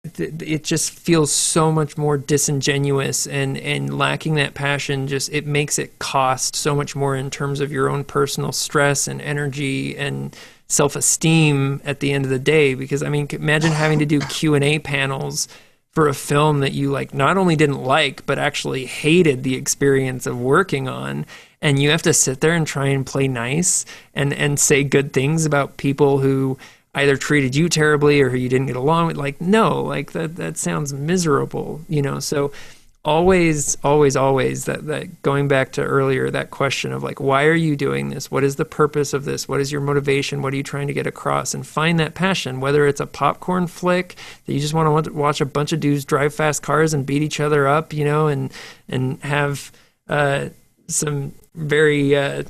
Speaker 2: it just feels so much more disingenuous and and lacking that passion. Just it makes it cost so much more in terms of your own personal stress and energy and self-esteem at the end of the day. Because i mean imagine having to do q&a panels for a film that you like not only didn't like but actually hated the experience of working on. And you have to sit there and try and play nice and and say good things about people who either treated you terribly or who you didn't get along with like no like that that sounds miserable you know? So always always always that that going back to earlier that question of like why are you doing this? What is the purpose of this? What is your motivation? What are you trying to get across? And find that passion whether it's a popcorn flick that you just want to watch a bunch of dudes drive fast cars and beat each other up you know and and have uh, some very uh,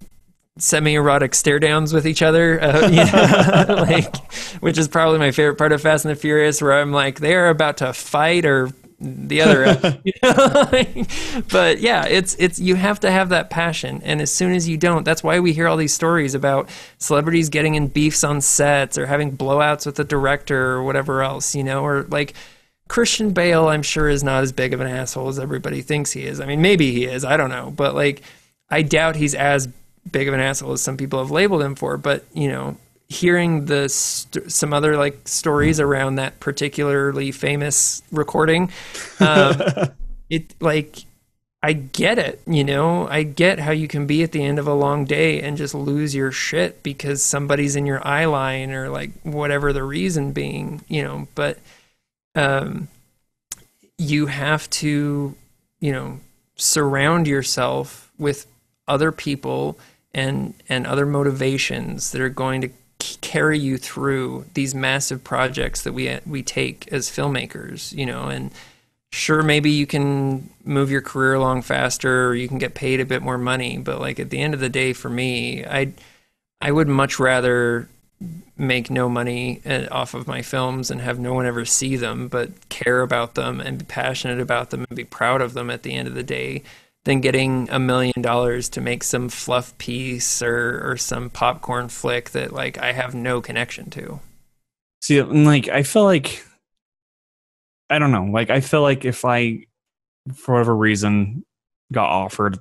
Speaker 2: semi-erotic stare downs with each other, uh, you know, like, which is probably my favorite part of Fast and the Furious, where I'm like, they are about to fight or the other, you know? but yeah, it's it's you have to have that passion, and as soon as you don't, that's why we hear all these stories about celebrities getting in beefs on sets or having blowouts with the director or whatever else, you know, or like. Christian Bale, I'm sure, is not as big of an asshole as everybody thinks he is. I mean, maybe he is. I don't know. But, like, I doubt he's as big of an asshole as some people have labeled him for, but you know, hearing the st- some other like stories around that particularly famous recording, um, it like I get it, you know, I get how you can be at the end of a long day and just lose your shit because somebody's in your eye line or like whatever the reason being, you know, but um, you have to, you know, surround yourself with other people and and other motivations that are going to carry you through these massive projects that we we take as filmmakers you know and sure maybe you can move your career along faster or you can get paid a bit more money but like at the end of the day for me i i would much rather make no money uh, off of my films and have no one ever see them but care about them and be passionate about them and be proud of them at the end of the day than getting a million dollars to make some fluff piece or or some popcorn flick that like I have no connection to.
Speaker 1: See, like I feel like I don't know. Like I feel like if I, for whatever reason, got offered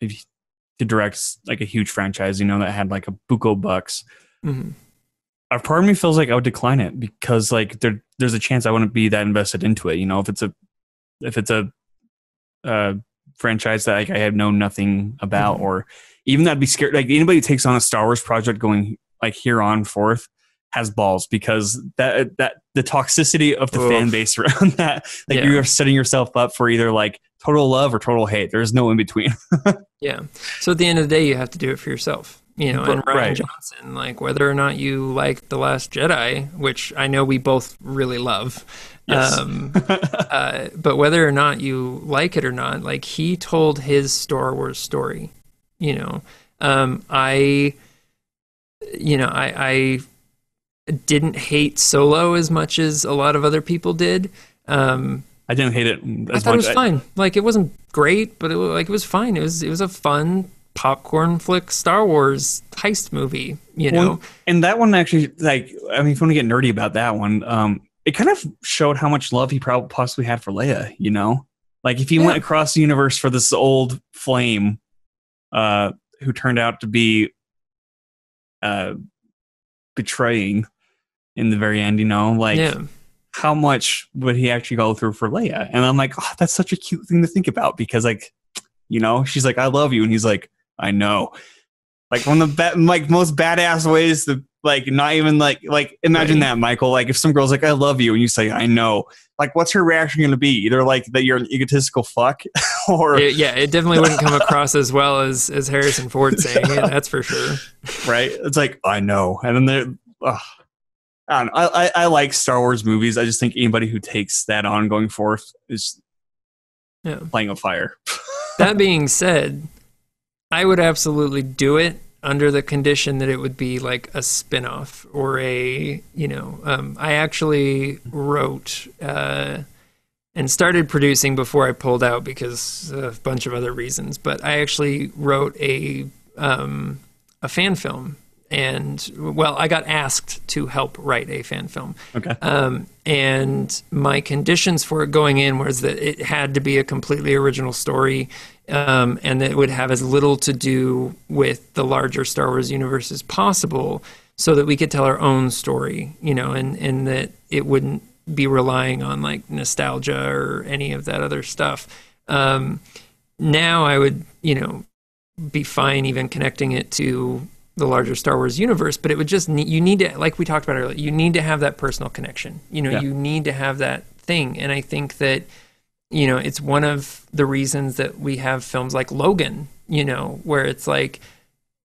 Speaker 1: to direct like a huge franchise, you know, that had like a buco bucks. Mm-hmm. A part of me feels like I would decline it because like there there's a chance I wouldn't be that invested into it. You know, if it's a if it's a uh, franchise that like, I have known nothing about, mm-hmm. or even that'd be scared. Like anybody who takes on a Star Wars project going like here on forth has balls because that that the toxicity of the Oof. fan base around that, like yeah. you are setting yourself up for either like total love or total hate. There's no in between.
Speaker 2: yeah. So at the end of the day, you have to do it for yourself. you know, and Rian
Speaker 1: Right.
Speaker 2: Johnson. Like whether or not you like The Last Jedi, which I know we both really love.
Speaker 1: Yes.
Speaker 2: Um, uh, but whether or not you like it or not, like he told his Star Wars story. You know, um, I, you know, I, I didn't hate Solo as much as a lot of other people did. Um,
Speaker 1: I didn't hate it
Speaker 2: I thought it
Speaker 1: much.
Speaker 2: was fine. Like it wasn't great, but it was, like it was fine. It was it was a fun popcorn flick Star Wars heist movie. You know,
Speaker 1: Well, and that one actually, like, I mean, if you want to get nerdy about that one, um, it kind of showed how much love he probably possibly had for Leia. You know, like if he
Speaker 2: Yeah.
Speaker 1: went across the universe for this old flame, uh, who turned out to be, uh, betraying in the very end. You know, like
Speaker 2: yeah,
Speaker 1: how much would he actually go through for Leia? And I'm like, oh, that's such a cute thing to think about because, like, you know, she's like, I love you, and he's like, I know. Like one of the ba- like most badass ways to like not even like like imagine
Speaker 2: Right.
Speaker 1: that Michael like if some girl's like I love you and you say I know like what's her reaction going to be either like that you're an egotistical fuck or
Speaker 2: It- yeah. It definitely wouldn't come across as well as as Harrison Ford saying it. That's for sure.
Speaker 1: right it's like I know and then they're ugh. I, don't know. I, I I like Star Wars movies I just think anybody who takes that on going forth is
Speaker 2: Yeah.
Speaker 1: playing a fire
Speaker 2: That being said, I would absolutely do it under the condition that it would be like a spin-off or a, you know, um, I actually wrote uh, and started producing before I pulled out because of a bunch of other reasons, but I actually wrote a um, a fan film. And well, I got asked to help write a fan film.
Speaker 1: okay.
Speaker 2: Um, and my conditions for it going in was that it had to be a completely original story, um, and that it would have as little to do with the larger Star Wars universe as possible, so that we could tell our own story, you know, and and that it wouldn't be relying on like nostalgia or any of that other stuff. Um, now I would, you know, be fine even connecting it to the larger Star Wars universe, but it would just need, you need to, like we talked about earlier, you need to have that personal connection. You know,
Speaker 1: Yeah.
Speaker 2: you need to have that thing. And I think that, you know, it's one of the reasons that we have films like Logan, you know, where it's like,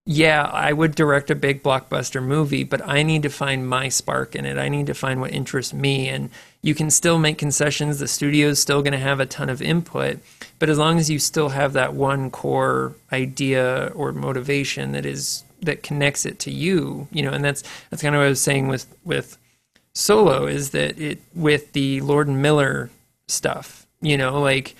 Speaker 2: yeah, I would direct a big blockbuster movie, but I need to find my spark in it. I need to find what interests me. And you can still make concessions. The studio's still going to have a ton of input. But as long as you still have that one core idea or motivation that is that connects it to you, you know, and that's that's kind of what I was saying with with Solo is that it with the Lord and Miller stuff, you know, like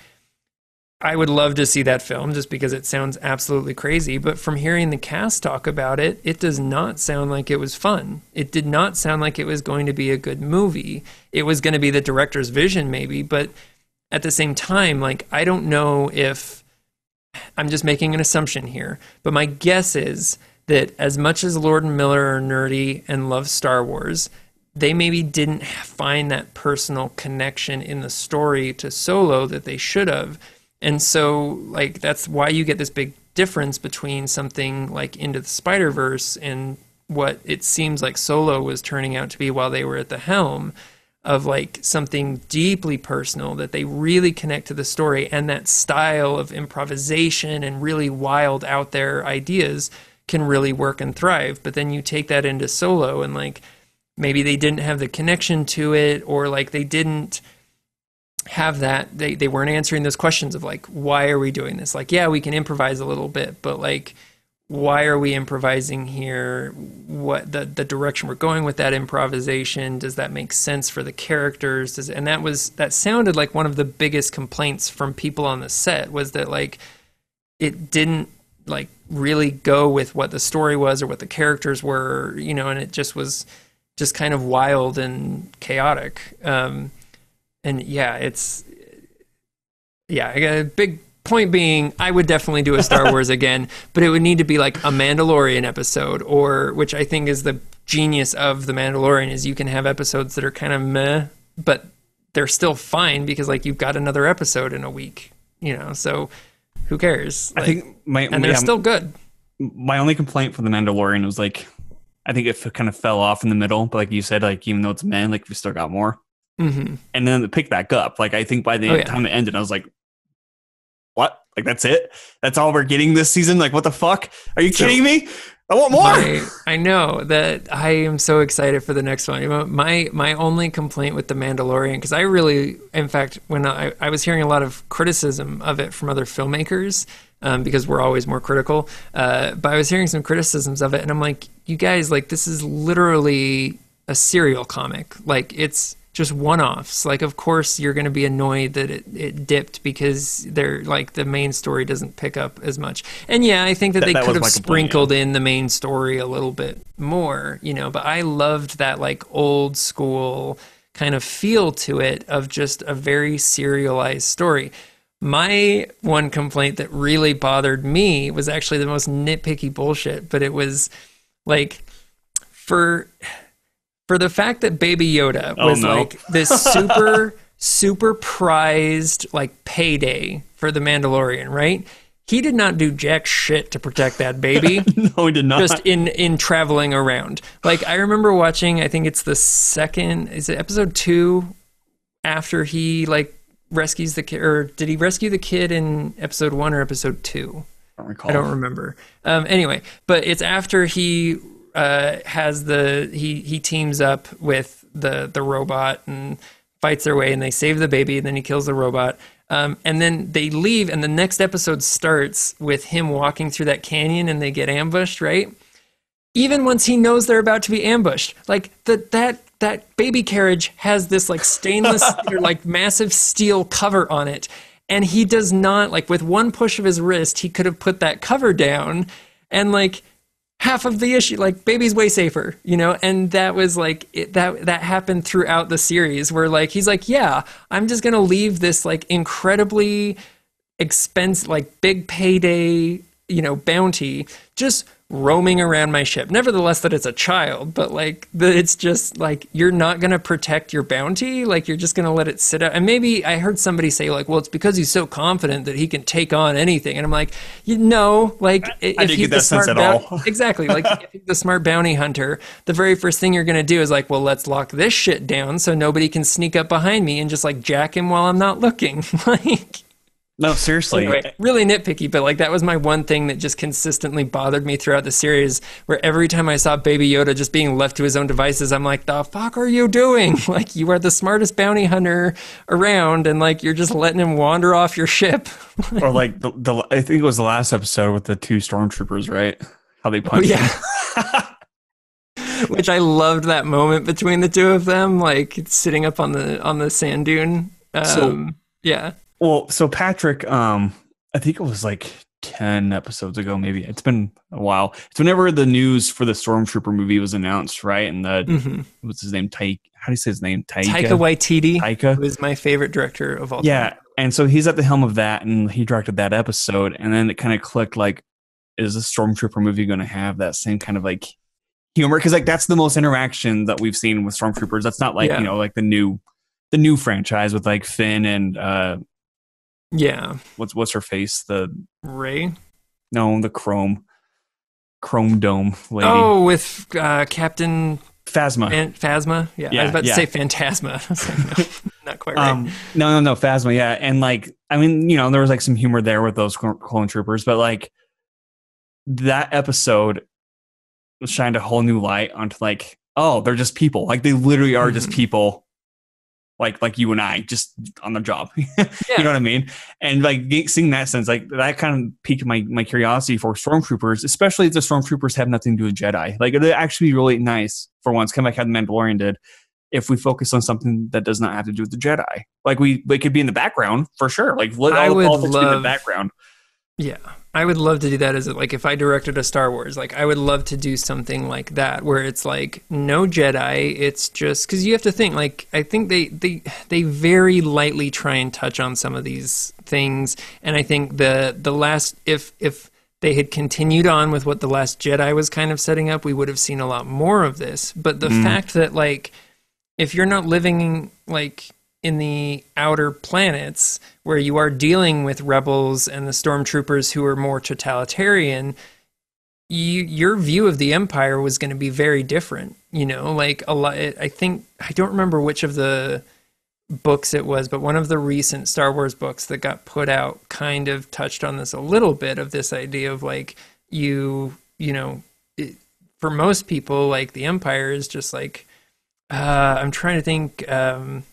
Speaker 2: I would love to see that film just because it sounds absolutely crazy. But from hearing the cast talk about it, it does not sound like it was fun. It did not sound like it was going to be a good movie. It was going to be the director's vision, maybe. But at the same time, like, I don't know if I'm just making an assumption here. But my guess is that as much as Lord and Miller are nerdy and love Star Wars, they maybe didn't find that personal connection in the story to Solo that they should have. And so, like, that's why you get this big difference between something like Into the Spider Verse and what it seems like Solo was turning out to be while they were at the helm of like something deeply personal that they really connect to the story and that style of improvisation and really wild out there ideas can really work and thrive. But then you take that into Solo and like maybe they didn't have the connection to it or like they didn't have that they, they weren't answering those questions of like why are we doing this? Like yeah we can improvise a little bit but like why are we improvising here? What the the direction we're going with that improvisation does that make sense for the characters? Does and that was that sounded like one of the biggest complaints from people on the set was that like it didn't like really go with what the story was or what the characters were you know and it just was just kind of wild and chaotic. Um and yeah it's yeah I got a big point being i would definitely do a star wars again but it would need to be like a mandalorian episode or which i think is the genius of the mandalorian is you can have episodes that are kind of meh but they're still fine because like you've got another episode in a week you know so who cares?
Speaker 1: I think my
Speaker 2: and they're
Speaker 1: yeah,
Speaker 2: still good.
Speaker 1: my only complaint for the Mandalorian was like I think it kind of fell off in the middle, but like you said, like even though it's men, like we still got more,
Speaker 2: hmm
Speaker 1: and then it picked back up. Like I think by the
Speaker 2: Oh, yeah.
Speaker 1: time it ended, I was like, "What? Like that's it? That's all we're getting this season? Like what the fuck? Are you
Speaker 2: So-
Speaker 1: kidding me?" I want more.
Speaker 2: My, I know that I am so excited for the next one. My my only complaint with the Mandalorian, because I really, in fact, when I, I was hearing a lot of criticism of it from other filmmakers, um, because we're always more critical. Uh, but I was hearing some criticisms of it, and I'm like, you guys, like this is literally a serial comic. Like it's just one-offs. Like of course you're going to be annoyed that it, it dipped because they're like the main story doesn't pick up as much. And yeah, I think that,
Speaker 1: That-
Speaker 2: they
Speaker 1: that
Speaker 2: could have sprinkled in the main story a little bit more, you know, but I loved that like old school kind of feel to it of just a very serialized story. My one complaint that really bothered me was actually the most nitpicky bullshit, but it was like for for the fact that Baby Yoda
Speaker 1: oh,
Speaker 2: was
Speaker 1: no.
Speaker 2: like this super super prized like payday for the Mandalorian, right? He did not do jack shit to protect that baby.
Speaker 1: no, he did not.
Speaker 2: Just in in traveling around. Like I remember watching, I think it's the second, is it episode 2 after he like rescues the kid or did he rescue the kid in episode 1 or episode
Speaker 1: 2? Don't recall.
Speaker 2: I don't remember. Um, anyway, but it's after he uh, has the he he teams up with the the robot and fights their way, and they save the baby, and then he kills the robot. Um, and then they leave, and the next episode starts with him walking through that canyon, and they get ambushed. Right, even once he knows they're about to be ambushed, like that that that baby carriage has this like stainless or like massive steel cover on it, and he does not like with one push of his wrist, he could have put that cover down, and like half of the issue like baby's way safer you know? And that was like it, that that happened throughout the series where like he's like yeah i'm just gonna leave this like incredibly expense like big payday you know bounty just roaming around my ship. Nevertheless that it's a child but like it's just like you're not going to protect your bounty? Like you're just going to let it sit out? And maybe i heard somebody say like well it's because he's so confident that he can take on anything. And i'm like you know like
Speaker 1: I
Speaker 2: if
Speaker 1: didn't
Speaker 2: he's the
Speaker 1: sense
Speaker 2: smart
Speaker 1: at
Speaker 2: bou-
Speaker 1: all.
Speaker 2: exactly like if the smart bounty hunter the very first thing you're going to do is like well let's lock this shit down so nobody can sneak up behind me and just like jack him while i'm not looking. Like
Speaker 1: no, seriously.
Speaker 2: anyway, really nitpicky, but like that was my one thing that just consistently bothered me throughout the series. Where every time I saw Baby Yoda just being left to his own devices, I'm like, "The fuck are you doing? Like you are the smartest bounty hunter around, and like you're just letting him wander off your ship."
Speaker 1: or like the, the I think it was the last episode with the two stormtroopers, right? How they
Speaker 2: Oh,
Speaker 1: punched.
Speaker 2: yeah. Which I loved that moment between the two of them, like sitting up on the on the sand dune. Um,
Speaker 1: So-
Speaker 2: yeah,
Speaker 1: Well, so Patrick, um, I think it was like ten episodes ago, maybe. It's been a while. It's whenever the news for the Stormtrooper movie was announced, right? And the
Speaker 2: hmm
Speaker 1: what's his name? Taika. How do you say his name? Taika.
Speaker 2: Taika Waititi,
Speaker 1: Taika.
Speaker 2: who is my favorite director of all
Speaker 1: Yeah,
Speaker 2: time. Yeah.
Speaker 1: And so he's at the helm of that, and he directed that episode, and then it kind of clicked. Like, is the Stormtrooper movie going to have that same kind of like humor? Because like that's the most interaction that we've seen with Stormtroopers. That's not like
Speaker 2: Yeah.
Speaker 1: you know like the new the new franchise with like Finn and uh
Speaker 2: Yeah,
Speaker 1: what's what's her face the
Speaker 2: Rey.
Speaker 1: no the Chrome Chrome Dome lady
Speaker 2: Oh, with uh, Captain
Speaker 1: Phasma.
Speaker 2: Fan- Phasma. Yeah, I was about to say Phantasma. Like, no, not quite right.
Speaker 1: Um, no, no, no, Phasma, yeah, and like, I mean, you know, there was like some humor there with those clone troopers, but like that episode shined a whole new light onto like, oh, they're just people, like they literally are just
Speaker 2: Mhm.
Speaker 1: people, like like you and I, just on the job. you know what I mean? And like seeing that sense, like that kind of piqued my my curiosity for stormtroopers, especially if the stormtroopers have nothing to do with Jedi. Like it'd actually be really nice for once, kind of like how the Mandalorian did if we focus on something that does not have to do with the Jedi. Like we, they could be in the background for sure. Like let
Speaker 2: I
Speaker 1: all the politics be in the background.
Speaker 2: Yeah, I would love to do that as like if I directed a Star Wars, like I would love to do something like that where it's like no Jedi, it's just cuz you have to think like I think they they they very lightly try and touch on some of these things and I think the the last if if they had continued on with what the last Jedi was kind of setting up, we would have seen a lot more of this. But the
Speaker 1: Mm.
Speaker 2: fact that like if you're not living like in the outer planets where you are dealing with rebels and the stormtroopers who are more totalitarian you, your view of the empire was going to be very different you know like a lot i think i don't remember which of the books it was but one of the recent star wars books that got put out kind of touched on this a little bit of this idea of like you you know for most people, like the Empire is just like uh, I'm trying to think. Um,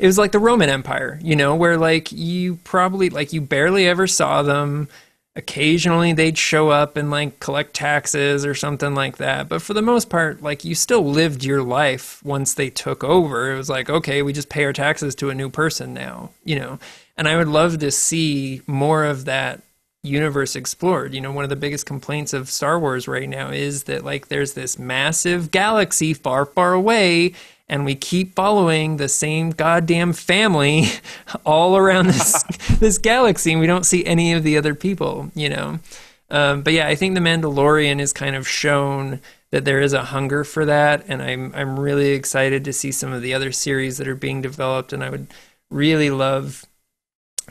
Speaker 2: it was like the Roman Empire, you know, where like you probably like you barely ever saw them. Occasionally they'd show up and like collect taxes or something like that. But for the most part, like you still lived your life once they took over. It was like, okay, we just pay our taxes to a new person now, you know. And I would love to see more of that universe explored. You know, one of the biggest complaints of Star Wars right now is that like there's this massive galaxy far, far away, and we keep following the same goddamn family all around this this galaxy, and we don't see any of the other people. You know, um, but yeah, I think the Mandalorian is kind of shown that there is a hunger for that, and I'm I'm really excited to see some of the other series that are being developed, and I would really love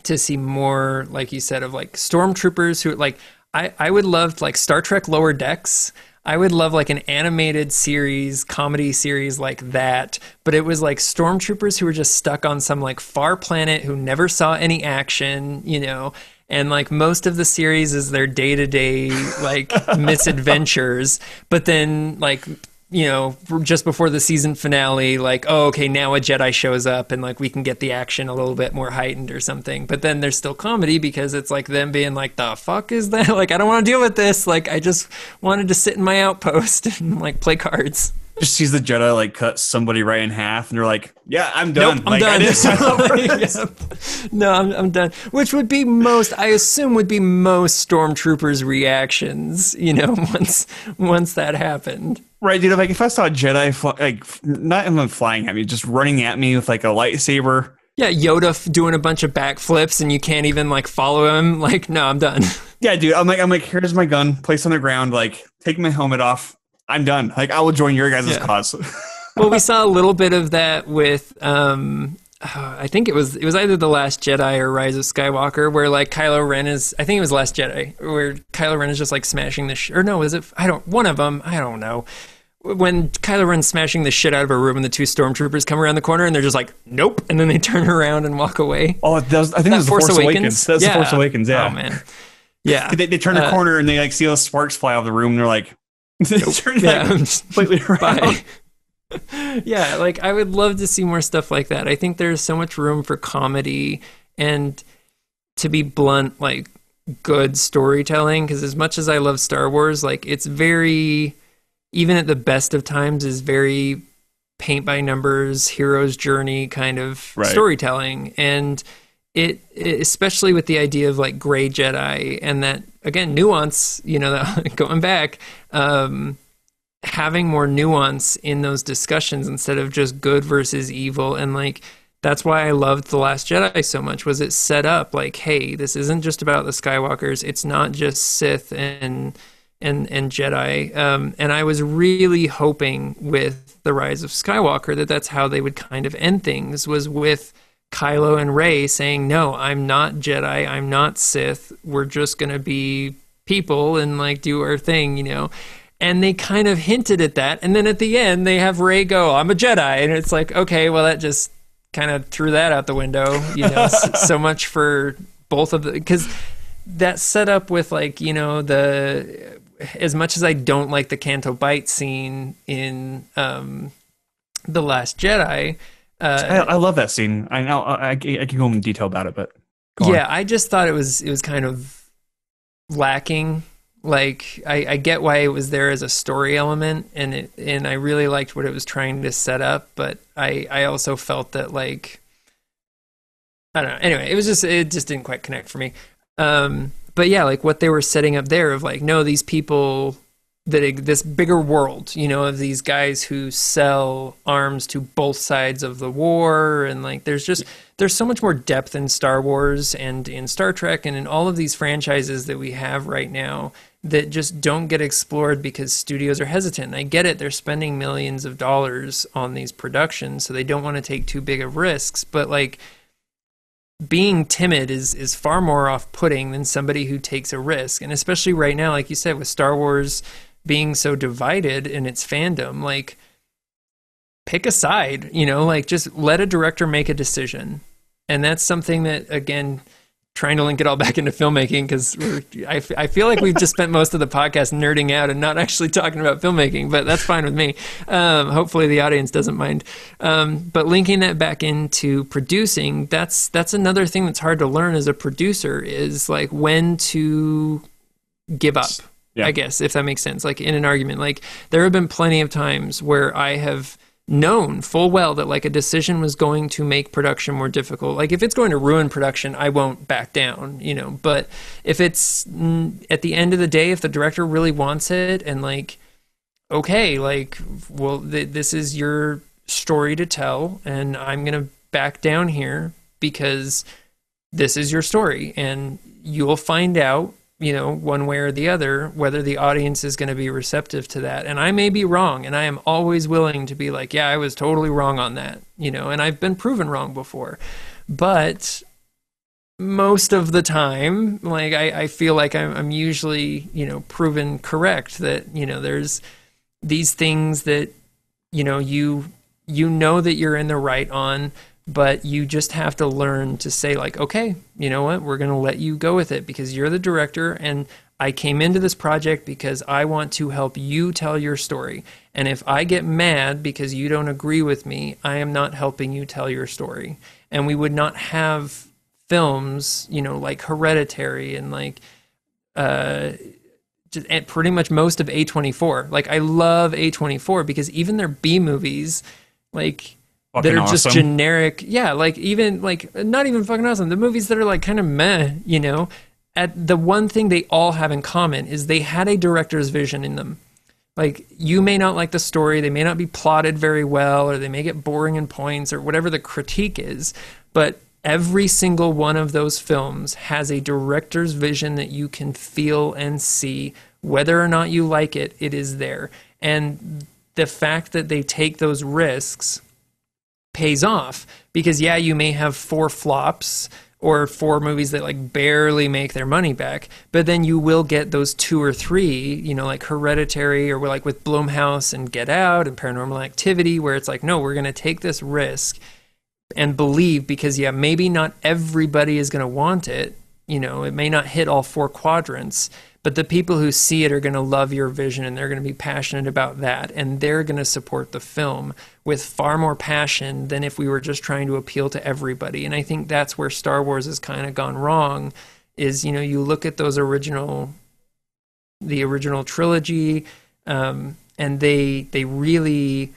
Speaker 2: to see more, like you said, of like stormtroopers who like I, I would love like Star Trek Lower Decks. I would love like an animated series, comedy series like that, but it was like stormtroopers who were just stuck on some like far planet who never saw any action, you know, and like most of the series is their day-to-day like misadventures, but then like you know, just before the season finale, like, oh, okay, now a Jedi shows up and like we can get the action a little bit more heightened or something. But then there's still comedy because it's like them being like, the fuck is that? Like, I don't want to deal with this. Like, I just wanted to sit in my outpost and like play cards.
Speaker 1: Just sees the Jedi like cut somebody right in half, and they're like, "Yeah, I'm done.
Speaker 2: Nope, I'm
Speaker 1: like,
Speaker 2: done. Yep. No, I'm, I'm done. Which would be most, I assume, would be most stormtroopers' reactions. You know, once once that happened.
Speaker 1: Right, dude. Like if I saw a Jedi, fly, like not even flying at me, just running at me with like a lightsaber.
Speaker 2: Yeah, Yoda doing a bunch of backflips and you can't even like follow him. Like, no, I'm done.
Speaker 1: Yeah, dude. I'm like, I'm like, here's my gun, placed on the ground. Like, take my helmet off. I'm done. Like, I will join your guys'
Speaker 2: Yeah.
Speaker 1: cause.
Speaker 2: well, we saw a little bit of that with, um, I think it was it was either the Last Jedi or Rise of Skywalker, where like Kylo Ren is. I think it was Last Jedi, where Kylo Ren is just like smashing the sh- or no, is it? I don't. One of them. I don't know. When Kylo Ren's smashing the shit out of a room and the two stormtroopers come around the corner and they're just like, nope, and then they turn around and walk away.
Speaker 1: oh, that was, I think that was the Force, Awakens. That's the Force Awakens. Yeah.
Speaker 2: Oh man. Yeah.
Speaker 1: They, they turn the
Speaker 2: Uh,
Speaker 1: corner and they like see those sparks fly out of the room. And they're like, turn
Speaker 2: Yeah.
Speaker 1: like, completely around.
Speaker 2: Yeah, like I would love to see more stuff like that. I think there's so much room for comedy and to be blunt, like good storytelling. Because as much as I love Star Wars, like it's very, even at the best of times, is very paint by numbers, hero's journey kind of
Speaker 1: Right.
Speaker 2: storytelling. And it, it- especially with the idea of like gray Jedi and that again nuance, you know, going back, um, having more nuance in those discussions instead of just good versus evil. And like that's why I loved The Last Jedi so much was it set up like hey this isn't just about the Skywalkers. It's not just Sith and and and Jedi. Um, and I was really hoping with The Rise of Skywalker that that's how they would kind of end things was with Kylo and Rey saying no I'm not Jedi I'm not Sith we're just going to be people and like do our thing you know? And they kind of hinted at that and then at the end they have Rey go i'm a jedi and it's like okay well that just kind of threw that out the window you know so much for both of the because that set up with like you know the as much as i don't like the Canto Bight scene in um the last jedi uh,
Speaker 1: I love that scene. I know I, I, I can go into detail about it, but go on.
Speaker 2: yeah i just thought it was it was kind of lacking like I, I get why it was there as a story element and it and i really liked what it was trying to set up but i i also felt that like i don't know anyway it was just it just didn't quite connect for me um but yeah like what they were setting up there of like no these people this bigger world you know of these guys who sell arms to both sides of the war and like there's just there's so much more depth in Star Wars and in Star Trek and in all of these franchises that we have right now that just don't get explored because studios are hesitant. And I get it, they're spending millions of dollars on these productions, so they don't want to take too big of risks, but like being timid is is far more off-putting than somebody who takes a risk. And especially right now like you said with Star Wars being so divided in its fandom, like pick a side, you know, like just let a director make a decision. And that's something that again trying to link it all back into filmmaking because I, I feel like we've just spent most of the podcast nerding out and not actually talking about filmmaking, but that's fine with me. Um, hopefully the audience doesn't mind. Um, but linking that back into producing, that's that's another thing that's hard to learn as a producer is like when to give up.
Speaker 1: Yeah.
Speaker 2: I guess if that makes sense. Like in an argument, like there have been plenty of times where I have known full well that like a decision was going to make production more difficult. Like if it's going to ruin production, I won't back down, you know. But if it's at the end of the day, if the director really wants it and like, okay, like, well, th- this is your story to tell, and I'm gonna back down here because this is your story, and you'll find out you know, one way or the other, whether the audience is going to be receptive to that. And I may be wrong, and I am always willing to be like, yeah, I was totally wrong on that, you know, and I've been proven wrong before. But most of the time, like, I, I feel like I'm, I'm usually, you know, proven correct that, you know, there's these things that, you know, you you know that you're in the right on but you just have to learn to say like okay you know what? We're going to let you go with it because you're the director and i came into this project because i want to help you tell your story. And if i get mad because you don't agree with me i am not helping you tell your story. And we would not have films you know like hereditary and like uh just, and pretty much most of a24 like i love a24 because even their b movies like that are just generic. Yeah, like even like not even fucking awesome. The movies that are like kind of meh, you know. At the one thing they all have in common is they had a director's vision in them. Like you may not like the story, they may not be plotted very well, or they may get boring in points, or whatever the critique is. But every single one of those films has a director's vision that you can feel and see. Whether or not you like it, it is there. And the fact that they take those risks pays off because yeah you may have four flops or four movies that like barely make their money back but then you will get those two or three you know like hereditary or like with blumhouse and get out and paranormal activity where it's like no we're going to take this risk and believe because yeah maybe not everybody is going to want it. You know it may not hit all four quadrants but the people who see it are going to love your vision and they're going to be passionate about that and they're going to support the film with far more passion than if we were just trying to appeal to everybody. And i think that's where star wars has kind of gone wrong is you know you look at those original the original trilogy um, and they they really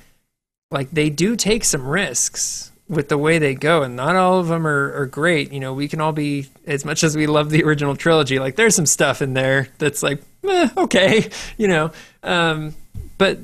Speaker 2: like they do take some risks with the way they go and not all of them are, are great. You know we can all be as much as we love the original trilogy like there's some stuff in there that's like eh, okay you know? Um, but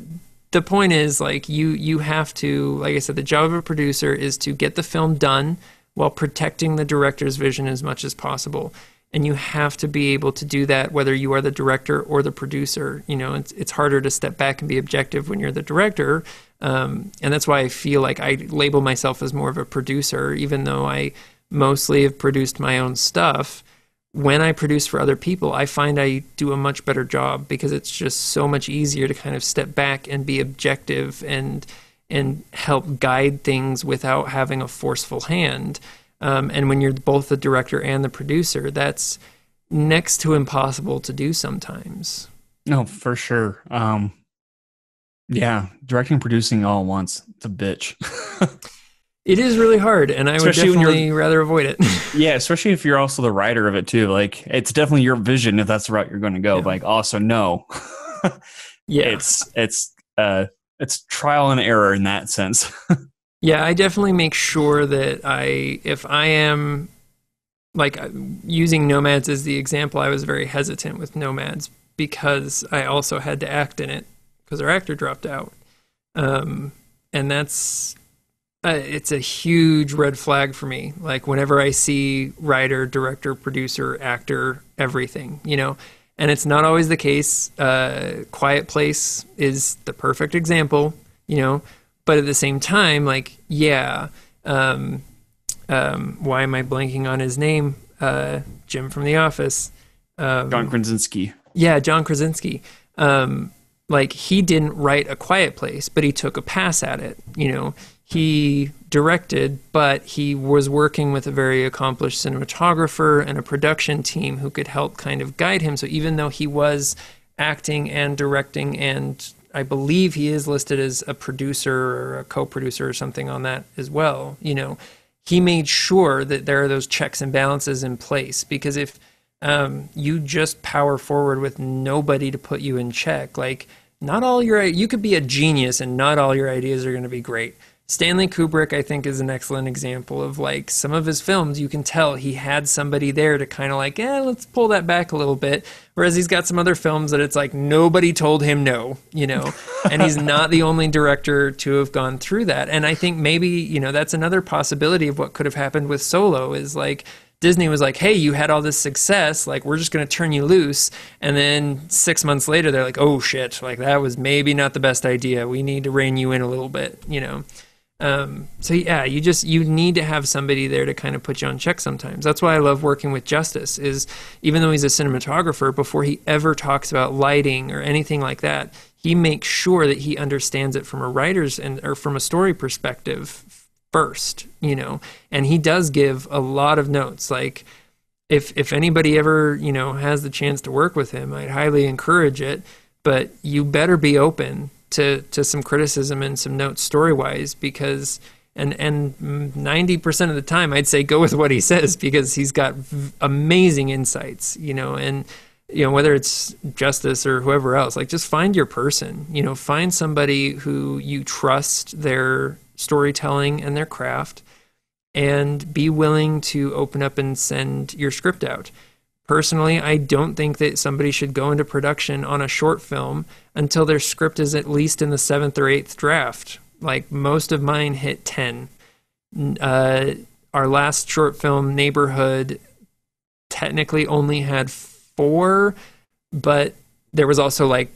Speaker 2: the point is like you you have to like i said the job of a producer is to get the film done while protecting the director's vision as much as possible. And you have to be able to do that whether you are the director or the producer. You know it's, it's harder to step back and be objective when you're the director um, and that's why i feel like i label myself as more of a producer even though i mostly have produced my own stuff when i produce for other people i find i do a much better job because it's just so much easier to kind of step back and be objective and and help guide things without having a forceful hand um, and when you're both the director and the producer, that's next to impossible to do sometimes.
Speaker 1: No, for sure. Um, yeah, directing and producing all at once. It's a bitch.
Speaker 2: It is really hard, and I
Speaker 1: Especially
Speaker 2: would definitely rather avoid it.
Speaker 1: yeah, especially if you're also the writer of it too. Like it's definitely your vision if that's the route you're going to go.
Speaker 2: Yeah.
Speaker 1: But like also no,
Speaker 2: yeah,
Speaker 1: it's it's uh it's trial and error in that sense.
Speaker 2: yeah, I definitely make sure that I, if I am like uh, using Nomads as the example, I was very hesitant with Nomads because I also had to act in it because our actor dropped out, um, and that's uh, it's a huge red flag for me. Like whenever I see writer, director, producer, actor, everything, you know, and it's not always the case. Uh, Quiet Place is the perfect example, you know, but at the same time, like, yeah, um, um, why am I blanking on his name? Uh, Jim from The Office. Um,
Speaker 1: John Krasinski.
Speaker 2: yeah, John Krasinski. Um, like he didn't write a quiet place, but he took a pass at it. You know, he directed, but he was working with a very accomplished cinematographer and a production team who could help kind of guide him. So even though he was acting and directing, and I believe he is listed as a producer or a co producer or something on that as well, you know, he made sure that there are those checks and balances in place because if um, you just power forward with nobody to put you in check, like not all your you could be a genius and not all your ideas are going to be great Stanley Kubrick, I think, is an excellent example of like some of his films. You can tell he had somebody there to kind of like, yeah, let's pull that back a little bit. Whereas he's got some other films that it's like nobody told him no, you know, and he's not the only director to have gone through that. And I think maybe, you know, that's another possibility of what could have happened with Solo is like, Disney was like, "Hey, you had all this success. Like, we're just going to turn you loose." And then six months later, they're like, "Oh shit! Like that was maybe not the best idea. We need to rein you in a little bit." You know. Um, so yeah, you just you need to have somebody there to kind of put you on check sometimes. That's why I love working with Justice. Is even though he's a cinematographer, before he ever talks about lighting or anything like that, he makes sure that he understands it from a writer's and or from a story perspective first. You know, and he does give a lot of notes. Like if if anybody ever you know has the chance to work with him, I'd highly encourage it. But you better be open to to some criticism and some notes story wise because and and 90% of the time I'd say go with what he says because he's got v- amazing insights you know and you know whether it's justice or whoever else like just find your person you know find somebody who you trust their storytelling and their craft and be willing to open up and send your script out Personally, I don't think that somebody should go into production on a short film until their script is at least in the seventh or eighth draft. Like most of mine hit 10. Uh, our last short film, Neighborhood, technically only had four, but there was also like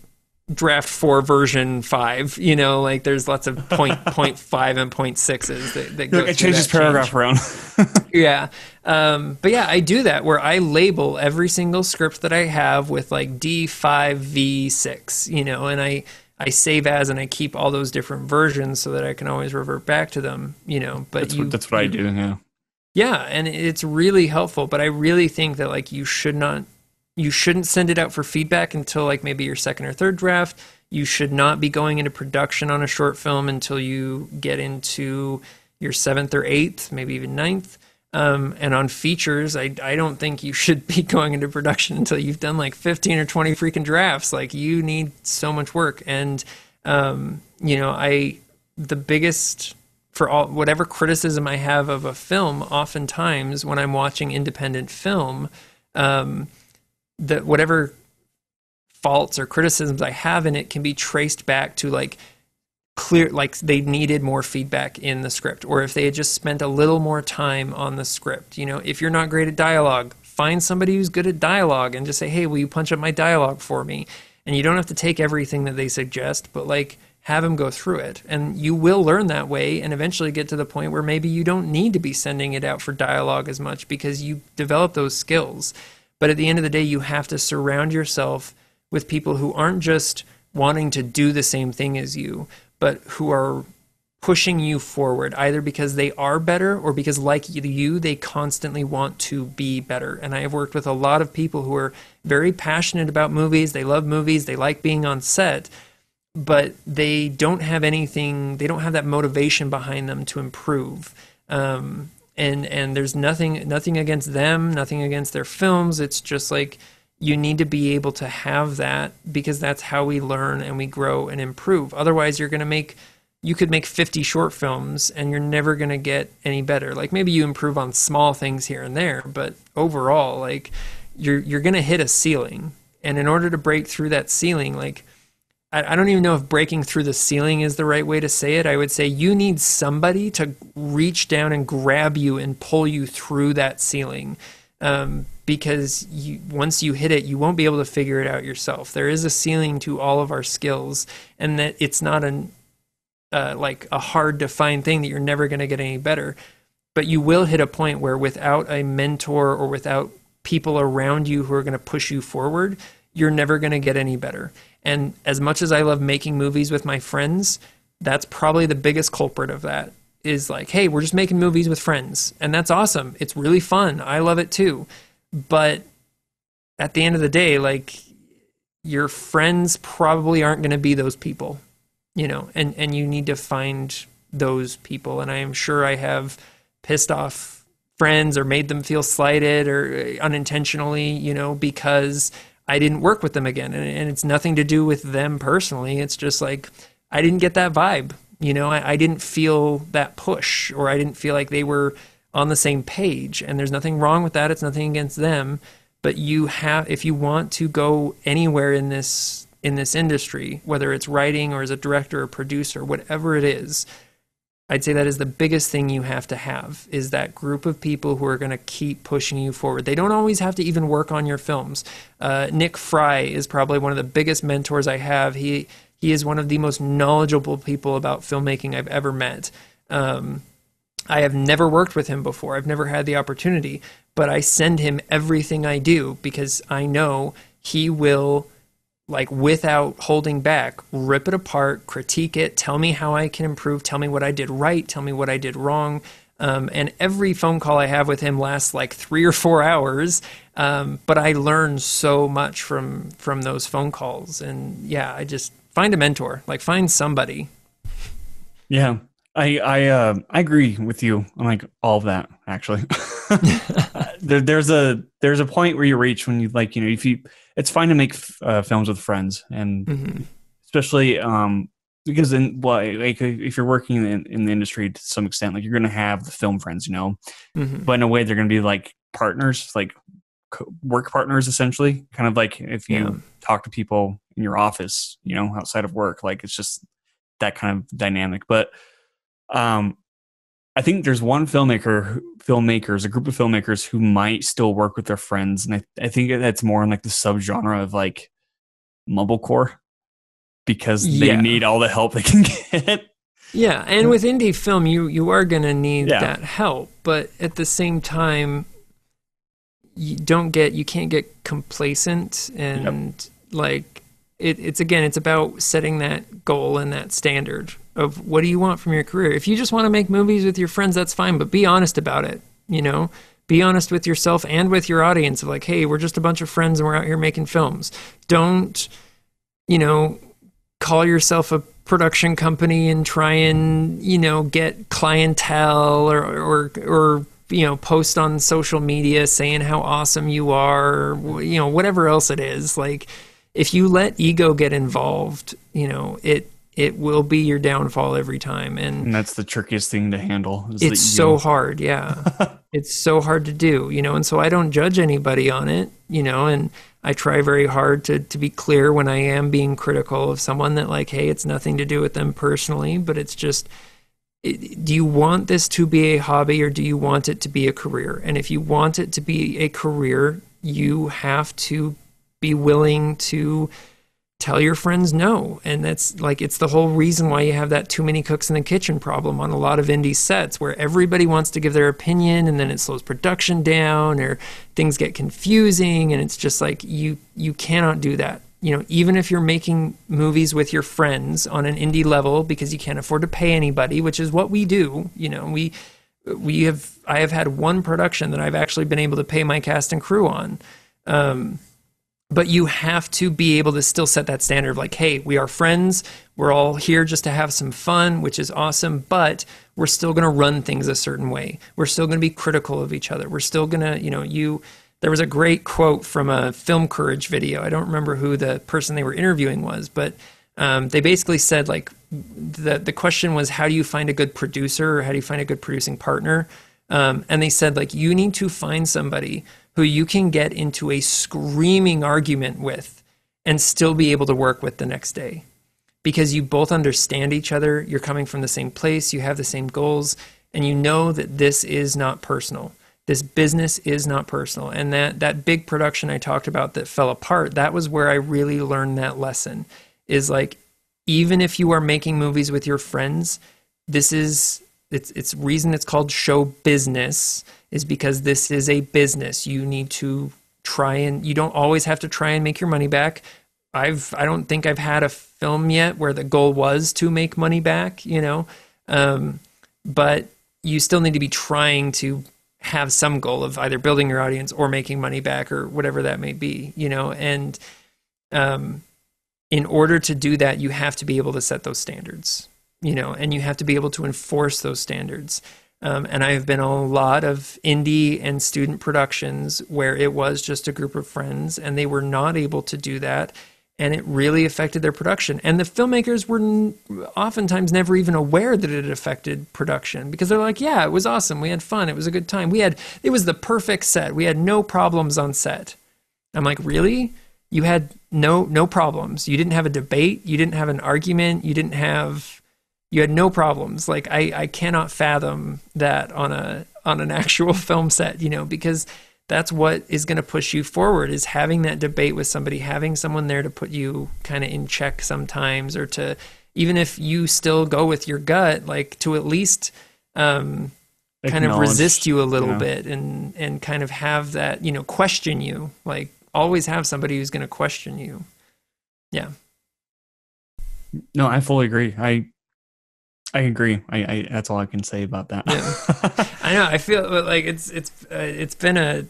Speaker 2: draft four version five. You know, like there's lots of point point five and point sixes that, that go.
Speaker 1: It changes paragraph change. around.
Speaker 2: yeah, um, but yeah, I do that where I label every single script that I have with like D five V six. You know, and I. I save as and I keep all those different versions so that I can always revert back to them, you know. But
Speaker 1: that's
Speaker 2: you,
Speaker 1: what, that's what I do, yeah.
Speaker 2: Yeah, and it's really helpful. But I really think that like you should not you shouldn't send it out for feedback until like maybe your second or third draft. You should not be going into production on a short film until you get into your seventh or eighth, maybe even ninth. Um, and on features, I, I don't think you should be going into production until you've done like 15 or 20 freaking drafts. Like you need so much work. And, um, you know, I, the biggest for all, whatever criticism I have of a film, oftentimes when I'm watching independent film, um, that whatever faults or criticisms I have in it can be traced back to like clear like they needed more feedback in the script or if they had just spent a little more time on the script. You know if you're not great at dialogue find somebody who's good at dialogue and just say hey will you punch up my dialogue for me? And you don't have to take everything that they suggest but like have them go through it. And you will learn that way and eventually get to the point where maybe you don't need to be sending it out for dialogue as much because you develop those skills but at the end of the day, you have to surround yourself with people who aren't just wanting to do the same thing as you, but who are pushing you forward, either because they are better or because, like you, they constantly want to be better. And I have worked with a lot of people who are very passionate about movies. They love movies, they like being on set, but they don't have anything, they don't have that motivation behind them to improve. Um, and and there's nothing nothing against them, nothing against their films. It's just like you need to be able to have that because that's how we learn and we grow and improve. Otherwise, you're going to make you could make 50 short films and you're never going to get any better. Like maybe you improve on small things here and there, but overall like you're you're going to hit a ceiling. And in order to break through that ceiling, like I, don't even know if breaking through the ceiling is the right way to say it. I would say you need somebody to reach down and grab you and pull you through that ceiling. Um, because you, once you hit it, you won't be able to figure it out yourself. There is a ceiling to all of our skills, and that it's not an uh, like a hard to find thing that you're never going to get any better. But you will hit a point where, without a mentor or without people around you who are going to push you forward, you're never going to get any better. And as much as I love making movies with my friends, that's probably the biggest culprit of that is like, hey, we're just making movies with friends, and that's awesome. It's really fun. I love it too. But at the end of the day, like your friends probably aren't going to be those people, you know, and and you need to find those people. And I am sure I have pissed off friends or made them feel slighted or uh, unintentionally, you know, because I didn't work with them again. And, and it's nothing to do with them personally. It's just like I didn't get that vibe. You know, I, I didn't feel that push or I didn't feel like they were on the same page. And there's nothing wrong with that. It's nothing against them. But you have, if you want to go anywhere in this in this industry, whether it's writing or as a director or producer, whatever it is, I'd say that is the biggest thing you have to have is that group of people who are going to keep pushing you forward. They don't always have to even work on your films. Uh, Nick Fry is probably one of the biggest mentors I have. He he is one of the most knowledgeable people about filmmaking I've ever met. Um, I have never worked with him before. I've never had the opportunity, but I send him everything I do because I know he will like without holding back, rip it apart, critique it, tell me how I can improve, tell me what I did right, tell me what I did wrong. Um, and every phone call I have with him lasts like three or four hours. Um, but I learn so much from from those phone calls. And yeah, I just find a mentor, like find somebody.
Speaker 1: Yeah, I I uh, I agree with you on like all of that. Actually, there, there's a there's a point where you reach when you like you know if you it's fine to make uh, films with friends and mm-hmm. especially um because in well like if you're working in, in the industry to some extent like you're gonna have the film friends you know mm-hmm. but in a way they're gonna be like partners like work partners essentially kind of like if you yeah. talk to people in your office you know outside of work like it's just that kind of dynamic but um I think there's one filmmaker, filmmakers, a group of filmmakers who might still work with their friends, and I, I think that's more in like the subgenre of like mumblecore because they yeah. need all the help they can get.
Speaker 2: Yeah, and with indie film, you you are gonna need yeah. that help, but at the same time, you don't get you can't get complacent and yep. like it, it's again it's about setting that goal and that standard of what do you want from your career. If you just want to make movies with your friends, that's fine, but be honest about it. You know, be honest with yourself and with your audience of like, hey, we're just a bunch of friends and we're out here making films. Don't, you know, call yourself a production company and try and you know get clientele or or or you know post on social media saying how awesome you are you know whatever else it is like if you let ego get involved you know it it will be your downfall every time. And,
Speaker 1: and that's the trickiest thing to handle
Speaker 2: it's so hard yeah. It's so hard to do you know and so i don't judge anybody on it you know and i try very hard to to be clear when i am being critical of someone that like hey it's nothing to do with them personally but it's just it, do you want this to be a hobby or do you want it to be a career? And if you want it to be a career you have to be willing to tell your friends no. And that's like, it's the whole reason why you have that too many cooks in the kitchen problem on a lot of indie sets where everybody wants to give their opinion and then it slows production down or things get confusing. And it's just like, you, you cannot do that. You know, even if you're making movies with your friends on an indie level because you can't afford to pay anybody, which is what we do, you know, we, we have, I have had one production that I've actually been able to pay my cast and crew on. Um, but you have to be able to still set that standard of like hey we are friends. We're all here just to have some fun which is awesome but we're still going to run things a certain way. We're still going to be critical of each other. We're still going to you know you there was a great quote from a film courage video. I don't remember who the person they were interviewing was but um, they basically said like the the question was how do you find a good producer or how do you find a good producing partner? Um, and they said like you need to find somebody who you can get into a screaming argument with and still be able to work with the next day because you both understand each other, you're coming from the same place, you have the same goals, and you know that this is not personal. This business is not personal. And that that big production I talked about that fell apart, that was where I really learned that lesson. Is like even if you are making movies with your friends, this is it's it's reason it's called show business is because this is a business. You need to try and you don't always have to try and make your money back. I've I don't think I've had a film yet where the goal was to make money back, you know. Um, but you still need to be trying to have some goal of either building your audience or making money back or whatever that may be, you know, and um, in order to do that, you have to be able to set those standards, you know, and you have to be able to enforce those standards. Um, and I have been on a lot of indie and student productions where it was just a group of friends and they were not able to do that. And it really affected their production. And the filmmakers were n- oftentimes never even aware that it affected production because they're like, yeah, it was awesome. We had fun. It was a good time. We had, it was the perfect set. We had no problems on set. I'm like, really? You had no, no problems. You didn't have a debate. You didn't have an argument. You didn't have you had no problems. Like I, I cannot fathom that on a on an actual film set, you know, because that's what is going to push you forward is having that debate with somebody, having someone there to put you kind of in check sometimes, or to even if you still go with your gut, like to at least um, kind of resist you a little yeah. bit and and kind of have that, you know, question you. Like always have somebody who's going to question you. Yeah.
Speaker 1: No, I fully agree. I I agree. I, I, that's all I can say about that.
Speaker 2: yeah. I know. I feel like it's it's uh, it's been a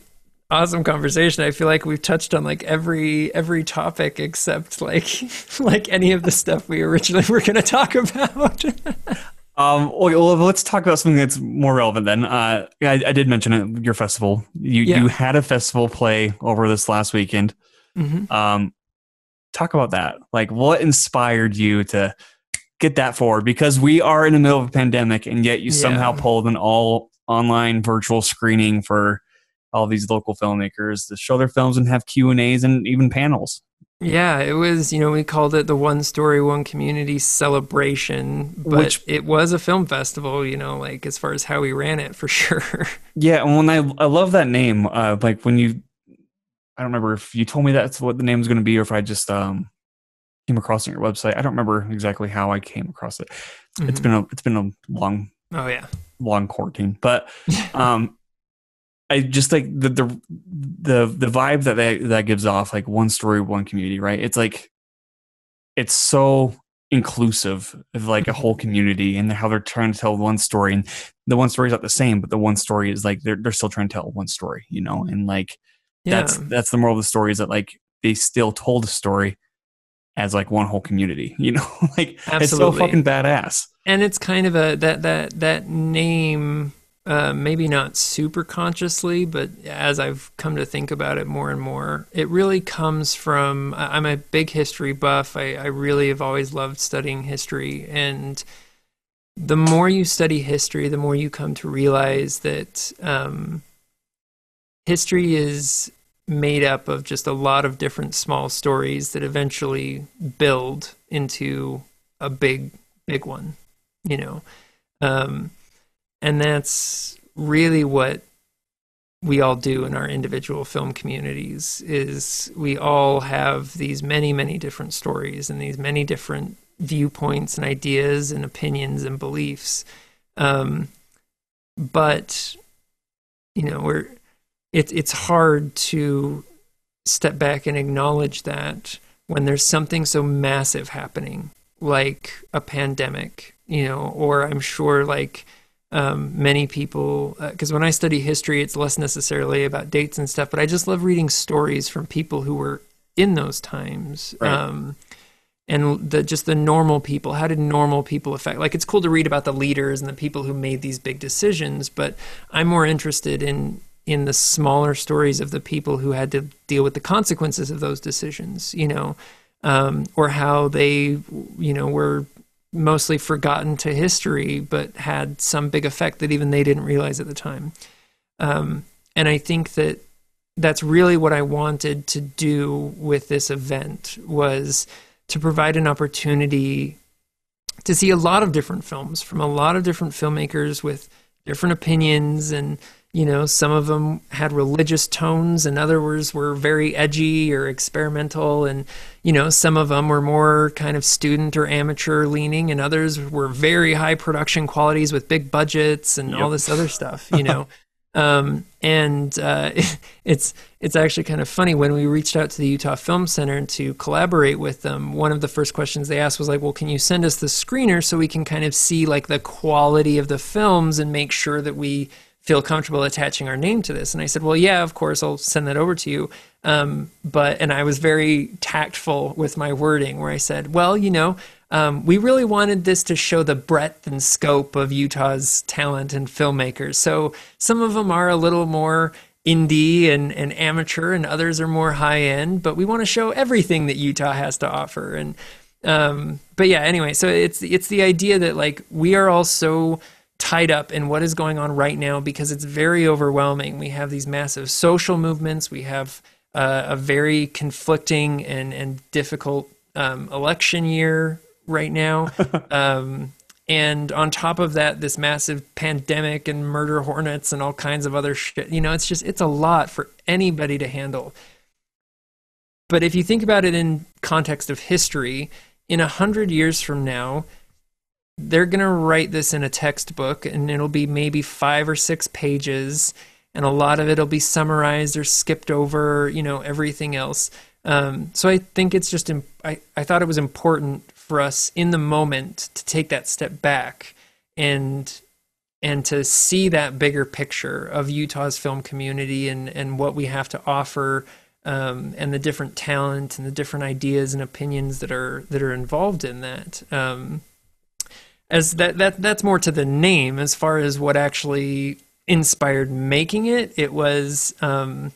Speaker 2: awesome conversation. I feel like we've touched on like every every topic except like like any of the stuff we originally were going to talk about.
Speaker 1: um. Well, let's talk about something that's more relevant then. Uh, I, I did mention it. Your festival. You yeah. you had a festival play over this last weekend. Mm-hmm. Um, talk about that. Like, what inspired you to get that forward because we are in the middle of a pandemic and yet you yeah. somehow pulled an all online virtual screening for all these local filmmakers to show their films and have Q and A's and even panels.
Speaker 2: Yeah, it was, you know, we called it the One Story, One Community celebration, but Which, it was a film festival, you know, like as far as how we ran it for sure.
Speaker 1: Yeah, and when I I love that name, uh like when you I don't remember if you told me that's what the name was going to be or if I just um came across on your website. I don't remember exactly how I came across it. Mm-hmm. It's been a it's been a long
Speaker 2: oh yeah
Speaker 1: long quarantine, but um, I just like the the the the vibe that that, that gives off like one story, one community, right? It's like it's so inclusive of like a whole mm-hmm. community and how they're trying to tell one story and the one story is not the same but the one story is like they're, they're still trying to tell one story you know and like yeah. that's that's the moral of the story is that like they still told a story as like one whole community you know like Absolutely. it's so fucking badass
Speaker 2: and it's kind of a that that that name uh, maybe not super consciously, but as I've come to think about it more and more, it really comes from. I'm a big history buff. I, I really have always loved studying history, and the more you study history, the more you come to realize that um, history is made up of just a lot of different small stories that eventually build into a big big one you know? Um, and that's really what we all do in our individual film communities is we all have these many many different stories and these many different viewpoints and ideas and opinions and beliefs. Um, but you know we're it, it's hard to step back and acknowledge that when there's something so massive happening, like a pandemic, you know, or I'm sure like um, many people, because uh, when I study history, it's less necessarily about dates and stuff, but I just love reading stories from people who were in those times. Right. Um, and the just the normal people how did normal people affect like it's cool to read about the leaders and the people who made these big decisions but i'm more interested in in the smaller stories of the people who had to deal with the consequences of those decisions, you know, um, or how they, you know, were mostly forgotten to history, but had some big effect that even they didn't realize at the time. Um, and I think that that's really what I wanted to do with this event was to provide an opportunity to see a lot of different films from a lot of different filmmakers with different opinions and you know some of them had religious tones and others were very edgy or experimental and you know some of them were more kind of student or amateur leaning and others were very high production qualities with big budgets and yep. all this other stuff you know Um, and uh, it's it's actually kind of funny when we reached out to the Utah Film Center to collaborate with them. One of the first questions they asked was like, "Well, can you send us the screener so we can kind of see like the quality of the films and make sure that we feel comfortable attaching our name to this?" And I said, "Well, yeah, of course, I'll send that over to you." Um, but and I was very tactful with my wording, where I said, "Well, you know." Um, we really wanted this to show the breadth and scope of Utah's talent and filmmakers. So some of them are a little more indie and, and amateur, and others are more high end. But we want to show everything that Utah has to offer. And um, but yeah, anyway, so it's it's the idea that like we are all so tied up in what is going on right now because it's very overwhelming. We have these massive social movements. We have uh, a very conflicting and and difficult um, election year right now. um, and on top of that, this massive pandemic and murder hornets and all kinds of other shit. You know, it's just, it's a lot for anybody to handle. But if you think about it in context of history, in a hundred years from now, they're going to write this in a textbook and it'll be maybe five or six pages and a lot of it'll be summarized or skipped over, you know, everything else. Um, so I think it's just, I, I thought it was important for us in the moment to take that step back and and to see that bigger picture of Utah's film community and and what we have to offer um, and the different talent and the different ideas and opinions that are that are involved in that. Um, as that that that's more to the name as far as what actually inspired making it. It was um,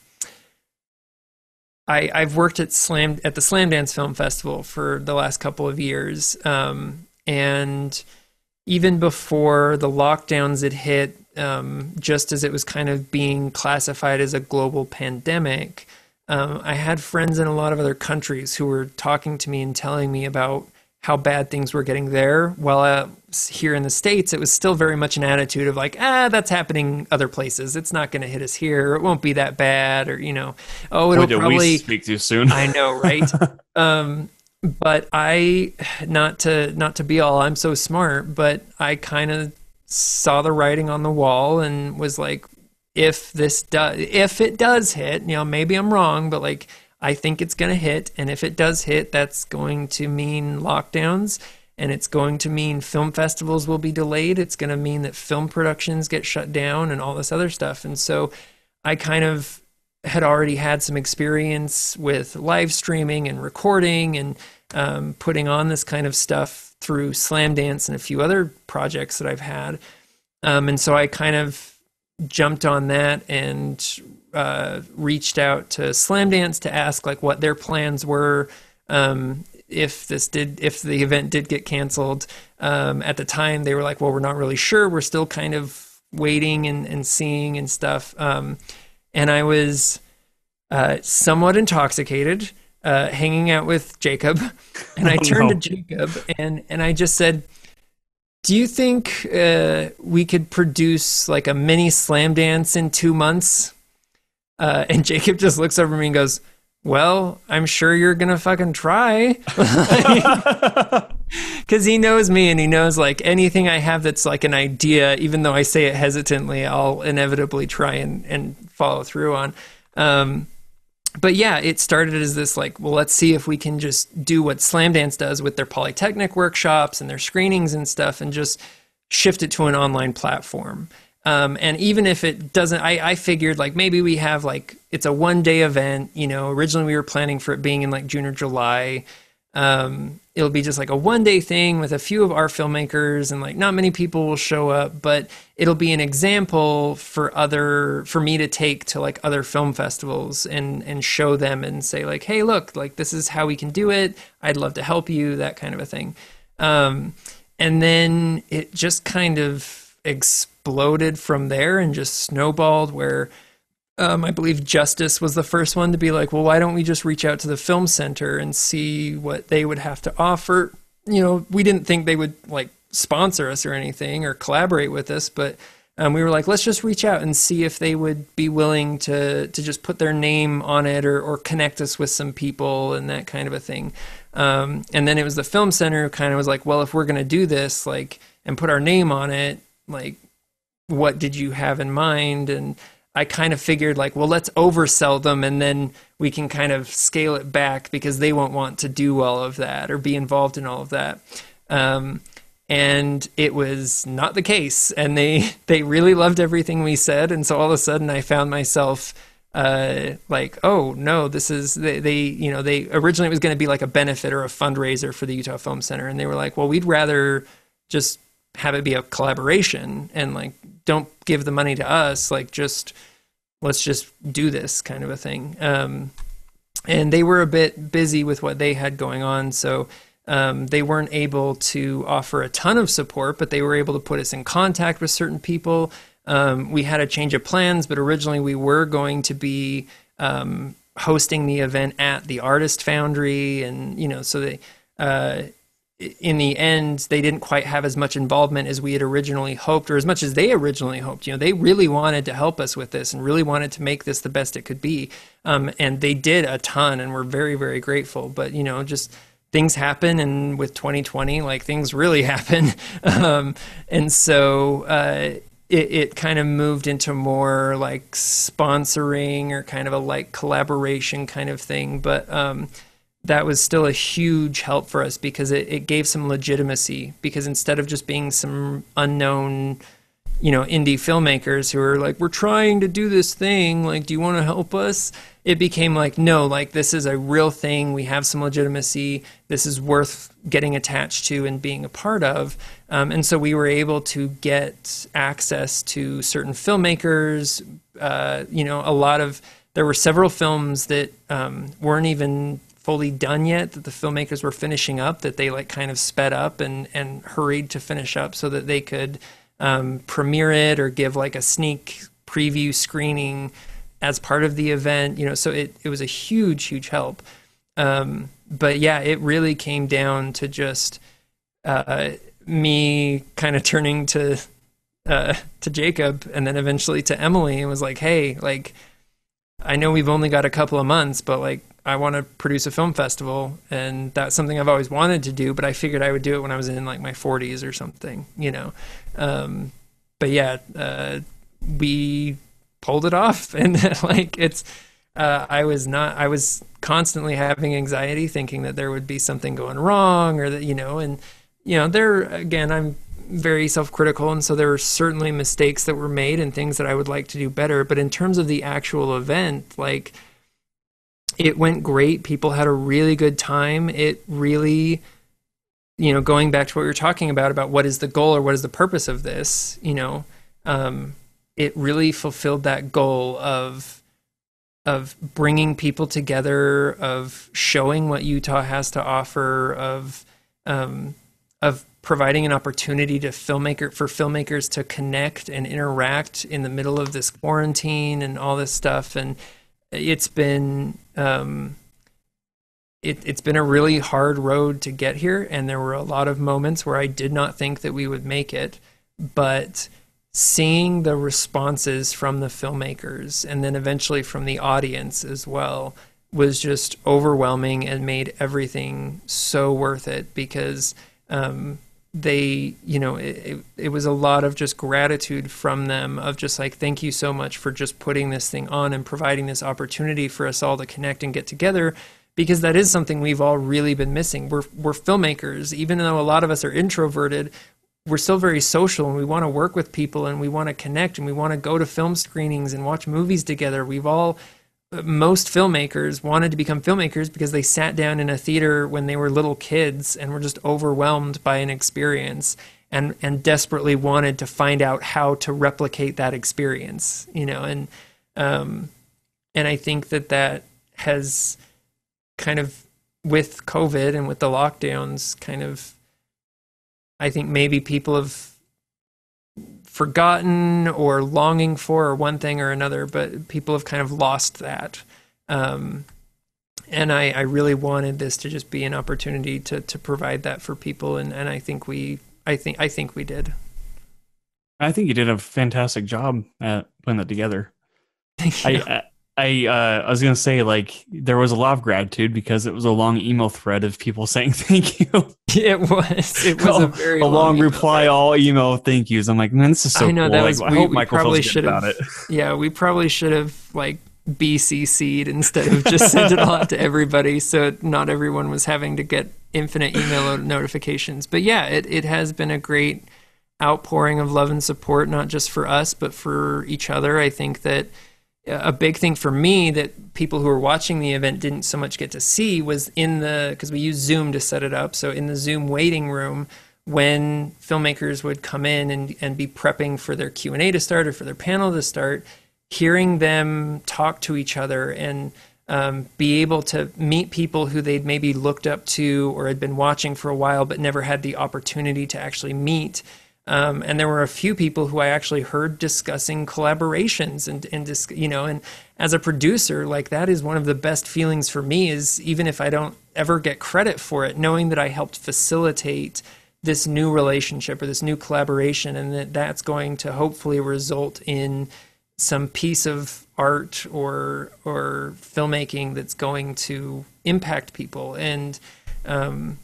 Speaker 2: I, I've worked at Slam at the Slamdance Film Festival for the last couple of years, um, and even before the lockdowns had hit, um, just as it was kind of being classified as a global pandemic, um, I had friends in a lot of other countries who were talking to me and telling me about how bad things were getting there. While uh, here in the States, it was still very much an attitude of like, ah, that's happening other places. It's not going to hit us here. It won't be that bad. Or, you know, oh, it'll Boy, probably. We
Speaker 1: speak too soon.
Speaker 2: I know, right? um, but I, not to, not to be all, I'm so smart, but I kind of saw the writing on the wall and was like, if this does, if it does hit, you know, maybe I'm wrong, but like, I think it's going to hit. And if it does hit, that's going to mean lockdowns and it's going to mean film festivals will be delayed. It's going to mean that film productions get shut down and all this other stuff. And so I kind of had already had some experience with live streaming and recording and um, putting on this kind of stuff through Slamdance and a few other projects that I've had. Um, and so I kind of jumped on that and uh, reached out to Slamdance to ask like what their plans were um, if this did if the event did get canceled. Um, at the time, they were like, "Well, we're not really sure. We're still kind of waiting and, and seeing and stuff." Um, and I was uh, somewhat intoxicated, uh, hanging out with Jacob, and I oh, turned no. to Jacob and and I just said. Do you think uh, we could produce like a mini Slamdance in two months? Uh, and Jacob just looks over me and goes, well, I'm sure you're gonna fucking try, because he knows me and he knows like anything I have that's like an idea, even though I say it hesitantly, I'll inevitably try and and follow through on. Um, but yeah, it started as this like, well, let's see if we can just do what Slamdance does with their Polytechnic workshops and their screenings and stuff, and just shift it to an online platform. Um, and even if it doesn't, I, I figured like maybe we have like it's a one day event. You know, originally we were planning for it being in like June or July. Um, it'll be just like a one day thing with a few of our filmmakers and like not many people will show up, but it'll be an example for other for me to take to like other film festivals and and show them and say like, hey, look, like this is how we can do it. I'd love to help you, that kind of a thing. Um, and then it just kind of exploded from there and just snowballed where um, I believe Justice was the first one to be like, well, why don't we just reach out to the film center and see what they would have to offer? You know, we didn't think they would like sponsor us or anything or collaborate with us, but um, we were like, let's just reach out and see if they would be willing to to just put their name on it or or connect us with some people and that kind of a thing. Um, and then it was the film center who kind of was like, well, if we're gonna do this, like, and put our name on it, like what did you have in mind and I kind of figured like, well, let's oversell them and then we can kind of scale it back because they won't want to do all of that or be involved in all of that. Um, and it was not the case. And they they really loved everything we said. And so all of a sudden, I found myself uh, like, oh no, this is they, they you know they originally it was going to be like a benefit or a fundraiser for the Utah Film Center, and they were like, well, we'd rather just have it be a collaboration and like don't give the money to us like just let's just do this kind of a thing. Um, and they were a bit busy with what they had going on. So um, they weren't able to offer a ton of support but they were able to put us in contact with certain people. Um, we had a change of plans but originally we were going to be um, hosting the event at the artist foundry and you know so they uh, in the end, they didn't quite have as much involvement as we had originally hoped, or as much as they originally hoped. You know, they really wanted to help us with this and really wanted to make this the best it could be. Um, and they did a ton, and we're very, very grateful. But you know, just things happen, and with 2020, like things really happen. um, and so uh, it, it kind of moved into more like sponsoring or kind of a like collaboration kind of thing. But um, that was still a huge help for us because it, it gave some legitimacy. Because instead of just being some unknown you know indie filmmakers who are like we're trying to do this thing. Like do you want to help us? It became like no like this is a real thing. We have some legitimacy. This is worth getting attached to and being a part of. Um, and so we were able to get access to certain filmmakers. Uh, you know a lot of there were several films that um, weren't even fully done yet that the filmmakers were finishing up that they like kind of sped up and and hurried to finish up so that they could um, premiere it or give like a sneak preview screening as part of the event you know so it, it was a huge huge help. Um, but yeah it really came down to just uh, me kind of turning to uh, to Jacob and then eventually to Emily and was like hey like I know we've only got a couple of months but like I want to produce a film festival, and that's something I've always wanted to do. But I figured I would do it when I was in like my 40s or something, you know. Um, but yeah, uh, we pulled it off, and like it's. Uh, I was not. I was constantly having anxiety, thinking that there would be something going wrong, or that you know, and you know, there again, I'm very self-critical, and so there were certainly mistakes that were made and things that I would like to do better. But in terms of the actual event, like it went great. People had a really good time. It really, you know, going back to what we were talking about about what is the goal or what is the purpose of this, you know, um, it really fulfilled that goal of of bringing people together, of showing what Utah has to offer, of um, of providing an opportunity to filmmaker for filmmakers to connect and interact in the middle of this quarantine and all this stuff and it's been um, it, has been a really hard road to get here, and there were a lot of moments where I did not think that we would make it, but seeing the responses from the filmmakers and then eventually from the audience as well was just overwhelming and made everything so worth it because um, they you know it, it, was a lot of just gratitude from them of just like thank you so much for just putting this thing on and providing this opportunity for us all to connect and get together because that is something we've all really been missing. We're we're filmmakers. Even though a lot of us are introverted we're still very social and we want to work with people and we want to connect and we want to go to film screenings and watch movies together. We've all most filmmakers wanted to become filmmakers because they sat down in a theater when they were little kids and were just overwhelmed by an experience and and desperately wanted to find out how to replicate that experience you know and um and i think that that has kind of with covid and with the lockdowns kind of i think maybe people have forgotten or longing for or one thing or another, but people have kind of lost that. Um, and I, I, really wanted this to just be an opportunity to to provide that for people, and, and I think we I think I think we did.
Speaker 1: I think you did a fantastic job at putting that together.
Speaker 2: Thank you.
Speaker 1: I, I uh, I was gonna say like there was a lot of gratitude because it was a long email thread of people saying thank you.
Speaker 2: It was. It was a very
Speaker 1: a long,
Speaker 2: email
Speaker 1: reply
Speaker 2: thread.
Speaker 1: all email thank yous. I'm like, man, this is so
Speaker 2: I know
Speaker 1: cool.
Speaker 2: that
Speaker 1: Like,
Speaker 2: was.
Speaker 1: I
Speaker 2: we,
Speaker 1: hope
Speaker 2: we
Speaker 1: Michael
Speaker 2: probably should
Speaker 1: about
Speaker 2: have.
Speaker 1: it.
Speaker 2: Yeah, we probably should have like BCC'd instead of just sent it on to everybody, so not everyone was having to get infinite email notifications. But yeah, it it has been a great outpouring of love and support, not just for us, but for each other. I think that a big thing for me that people who were watching the event didn't so much get to see was in the because we use Zoom to set it up. So in the Zoom waiting room, when filmmakers would come in and, and be prepping for their Q and A to start or for their panel to start, hearing them talk to each other and um, be able to meet people who they'd maybe looked up to or had been watching for a while but never had the opportunity to actually meet. Um, and there were a few people who I actually heard discussing collaborations and and dis- you know and as a producer like that is one of the best feelings for me is even if I don't ever get credit for it knowing that I helped facilitate this new relationship or this new collaboration and that that's going to hopefully result in some piece of art or or filmmaking that's going to impact people. And um,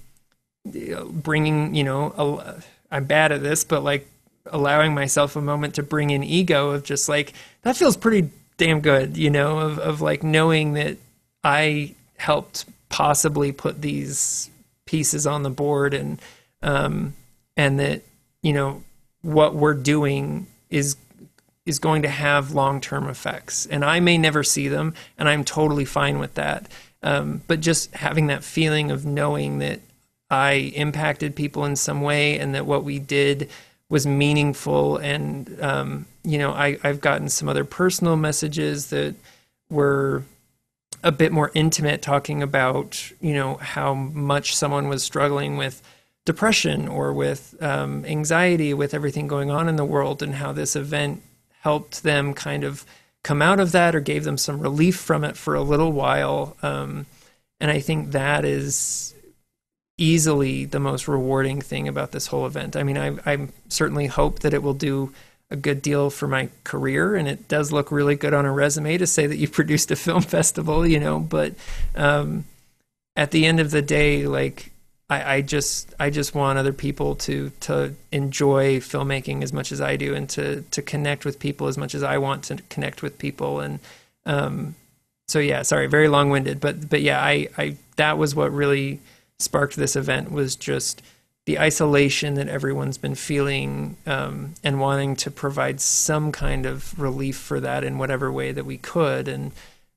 Speaker 2: bringing you know a, I'm bad at this, but like allowing myself a moment to bring in ego of just like that feels pretty damn good, you know, of of like knowing that I helped possibly put these pieces on the board and um and that you know what we're doing is is going to have long-term effects and I may never see them and I'm totally fine with that. Um, but just having that feeling of knowing that I impacted people in some way and that what we did was meaningful. And, um, you know, I, I've gotten some other personal messages that were a bit more intimate, talking about, you know, how much someone was struggling with depression or with um, anxiety with everything going on in the world and how this event helped them kind of come out of that or gave them some relief from it for a little while. Um, and I think that is easily the most rewarding thing about this whole event. I mean, I, I certainly hope that it will do a good deal for my career, and it does look really good on a resume to say that you produced a film festival, you know. But um, at the end of the day, like I, just I just want other people to to enjoy filmmaking as much as I do, and to to connect with people as much as I want to connect with people, and um, so yeah, sorry, very long winded, but but yeah, I I that was what really sparked this event was just the isolation that everyone's been feeling um, and wanting to provide some kind of relief for that in whatever way that we could. And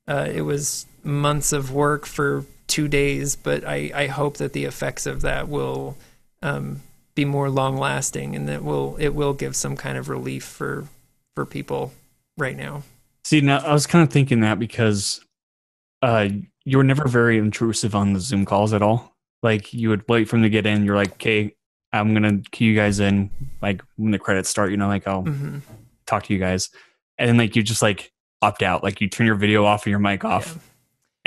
Speaker 2: uh, it was months of work for two days, but I, I hope that the effects of that will um, be more long lasting and that will it will give some kind of relief for for people right now.
Speaker 1: See, now I was kind of thinking that because uh, you were never very intrusive on the Zoom calls at all. Like you would wait for them to get in. You're like, okay, I'm gonna cue you guys in. Like when the credits start, you know, like I'll
Speaker 2: hmm
Speaker 1: talk to you guys, and then like you just like opt out. Like you turn your video off and your mic off.
Speaker 2: Yeah.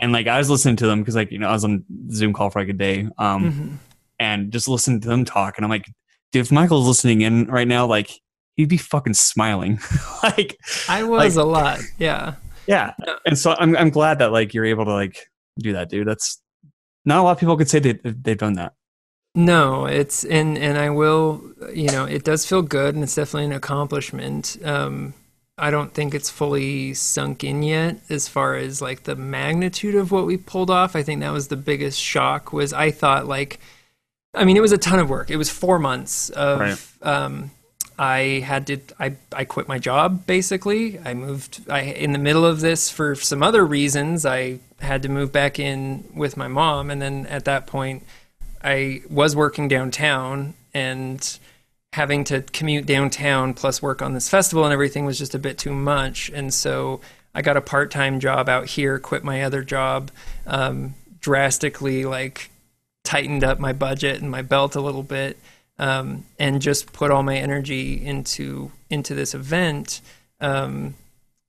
Speaker 1: And like I was listening to them because like you know I was on Zoom call for like a day, um,
Speaker 2: hmm
Speaker 1: and just listening to them talk, and I'm like, dude, if Michael's listening in right now, like he'd be fucking smiling, like
Speaker 2: I was
Speaker 1: Like-
Speaker 2: a lot, yeah.
Speaker 1: yeah.
Speaker 2: Yeah.
Speaker 1: And so I'm I'm glad that like you're able to like do that, dude. That's not a lot of people could say they they've done that.
Speaker 2: No, it's and and I will, you know, it does feel good and it's definitely an accomplishment. Um I don't think it's fully sunk in yet as far as like the magnitude of what we pulled off. I think that was the biggest shock was I thought like I mean, it was a ton of work. It was 4 months of
Speaker 1: Right.
Speaker 2: um I had to I I quit my job basically. I moved I in the middle of this for some other reasons. I had to move back in with my mom and then at that point I was working downtown and having to commute downtown plus work on this festival and everything was just a bit too much. And so I got a part time job out here, quit my other job, um, drastically like tightened up my budget and my belt a little bit, um, and just put all my energy into into this event. Um,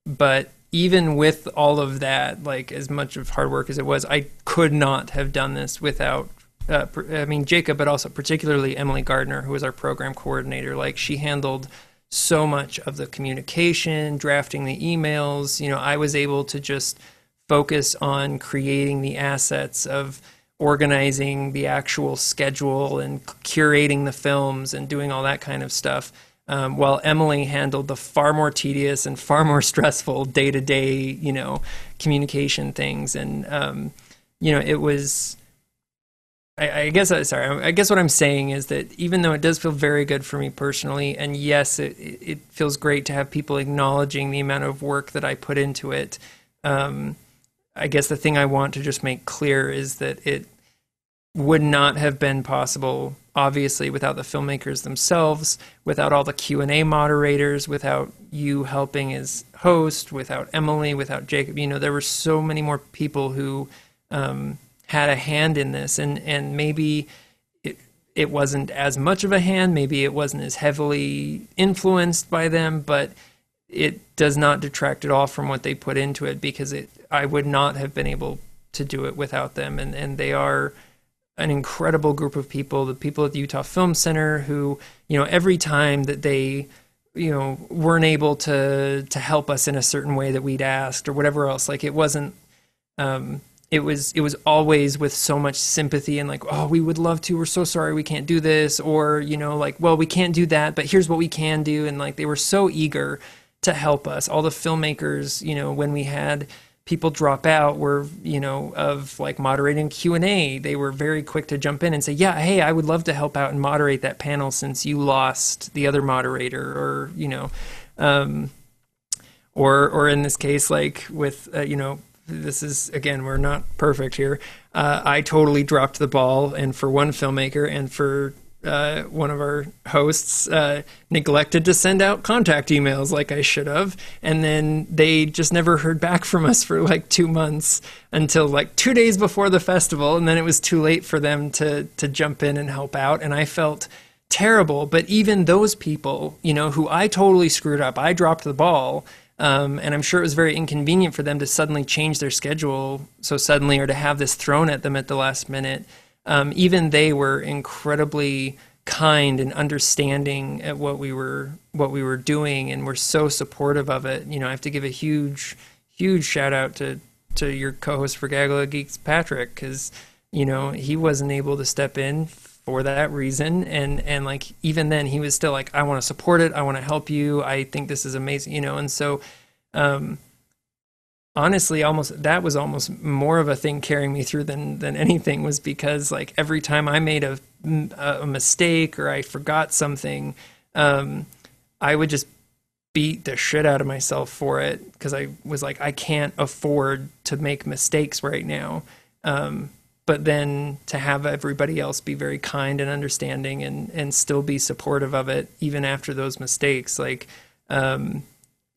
Speaker 2: but even with all of that, like as much of hard work as it was, I could not have done this without uh, I mean Jacob, but also particularly Emily Gardner, who was our program coordinator. Like she handled so much of the communication, drafting the emails. You know, I was able to just focus on creating the assets of organizing the actual schedule and curating the films and doing all that kind of stuff. Um, while Emily handled the far more tedious and far more stressful day to day, you know, communication things. And, um, you know, it was, I, I guess, uh, sorry, I guess what I'm saying is that even though it does feel very good for me personally, and yes, it, it feels great to have people acknowledging the amount of work that I put into it. Um, I guess the thing I want to just make clear is that it would not have been possible obviously without the filmmakers themselves without all the q&a moderators without you helping as host without emily without jacob. You know there were so many more people who um, had a hand in this and and maybe it, it wasn't as much of a hand maybe it wasn't as heavily influenced by them but it does not detract at all from what they put into it because it I would not have been able to do it without them. And and they are an incredible group of people the people at the Utah Film Center who you know every time that they you know weren't able to to help us in a certain way that we'd asked or whatever else like it wasn't um it was it was always with so much sympathy and like oh we would love to. We're so sorry we can't do this. Or you know like well we can't do that but here's what we can do. And like they were so eager to help us. All the filmmakers, you know, when we had people drop out were you know of like moderating q&a they were very quick to jump in and say yeah hey i would love to help out and moderate that panel since you lost the other moderator or you know um, or or in this case like with uh, you know this is again we're not perfect here. Uh, i totally dropped the ball and for one filmmaker and for uh, one of our hosts uh, neglected to send out contact emails like I should have, and then they just never heard back from us for like two months until like two days before the festival, and then it was too late for them to to jump in and help out, and I felt terrible. But even those people, you know, who I totally screwed up, I dropped the ball. Um, and I'm sure it was very inconvenient for them to suddenly change their schedule so suddenly or to have this thrown at them at the last minute um, even they were incredibly kind and understanding at what we were what we were doing and were so supportive of it. You know, I have to give a huge, huge shout out to to your co-host for Gaggle Geeks, Patrick, because you know he wasn't able to step in for that reason. And and like even then he was still like I want to support it. I want to help you. I think this is amazing you know? And so um honestly almost that was almost more of a thing carrying me through than than anything was because like every time I made a a mistake or I forgot something um, I would just beat the shit out of myself for it because I was like I can't afford to make mistakes right now. Um, but then to have everybody else be very kind and understanding and and still be supportive of it even after those mistakes like um,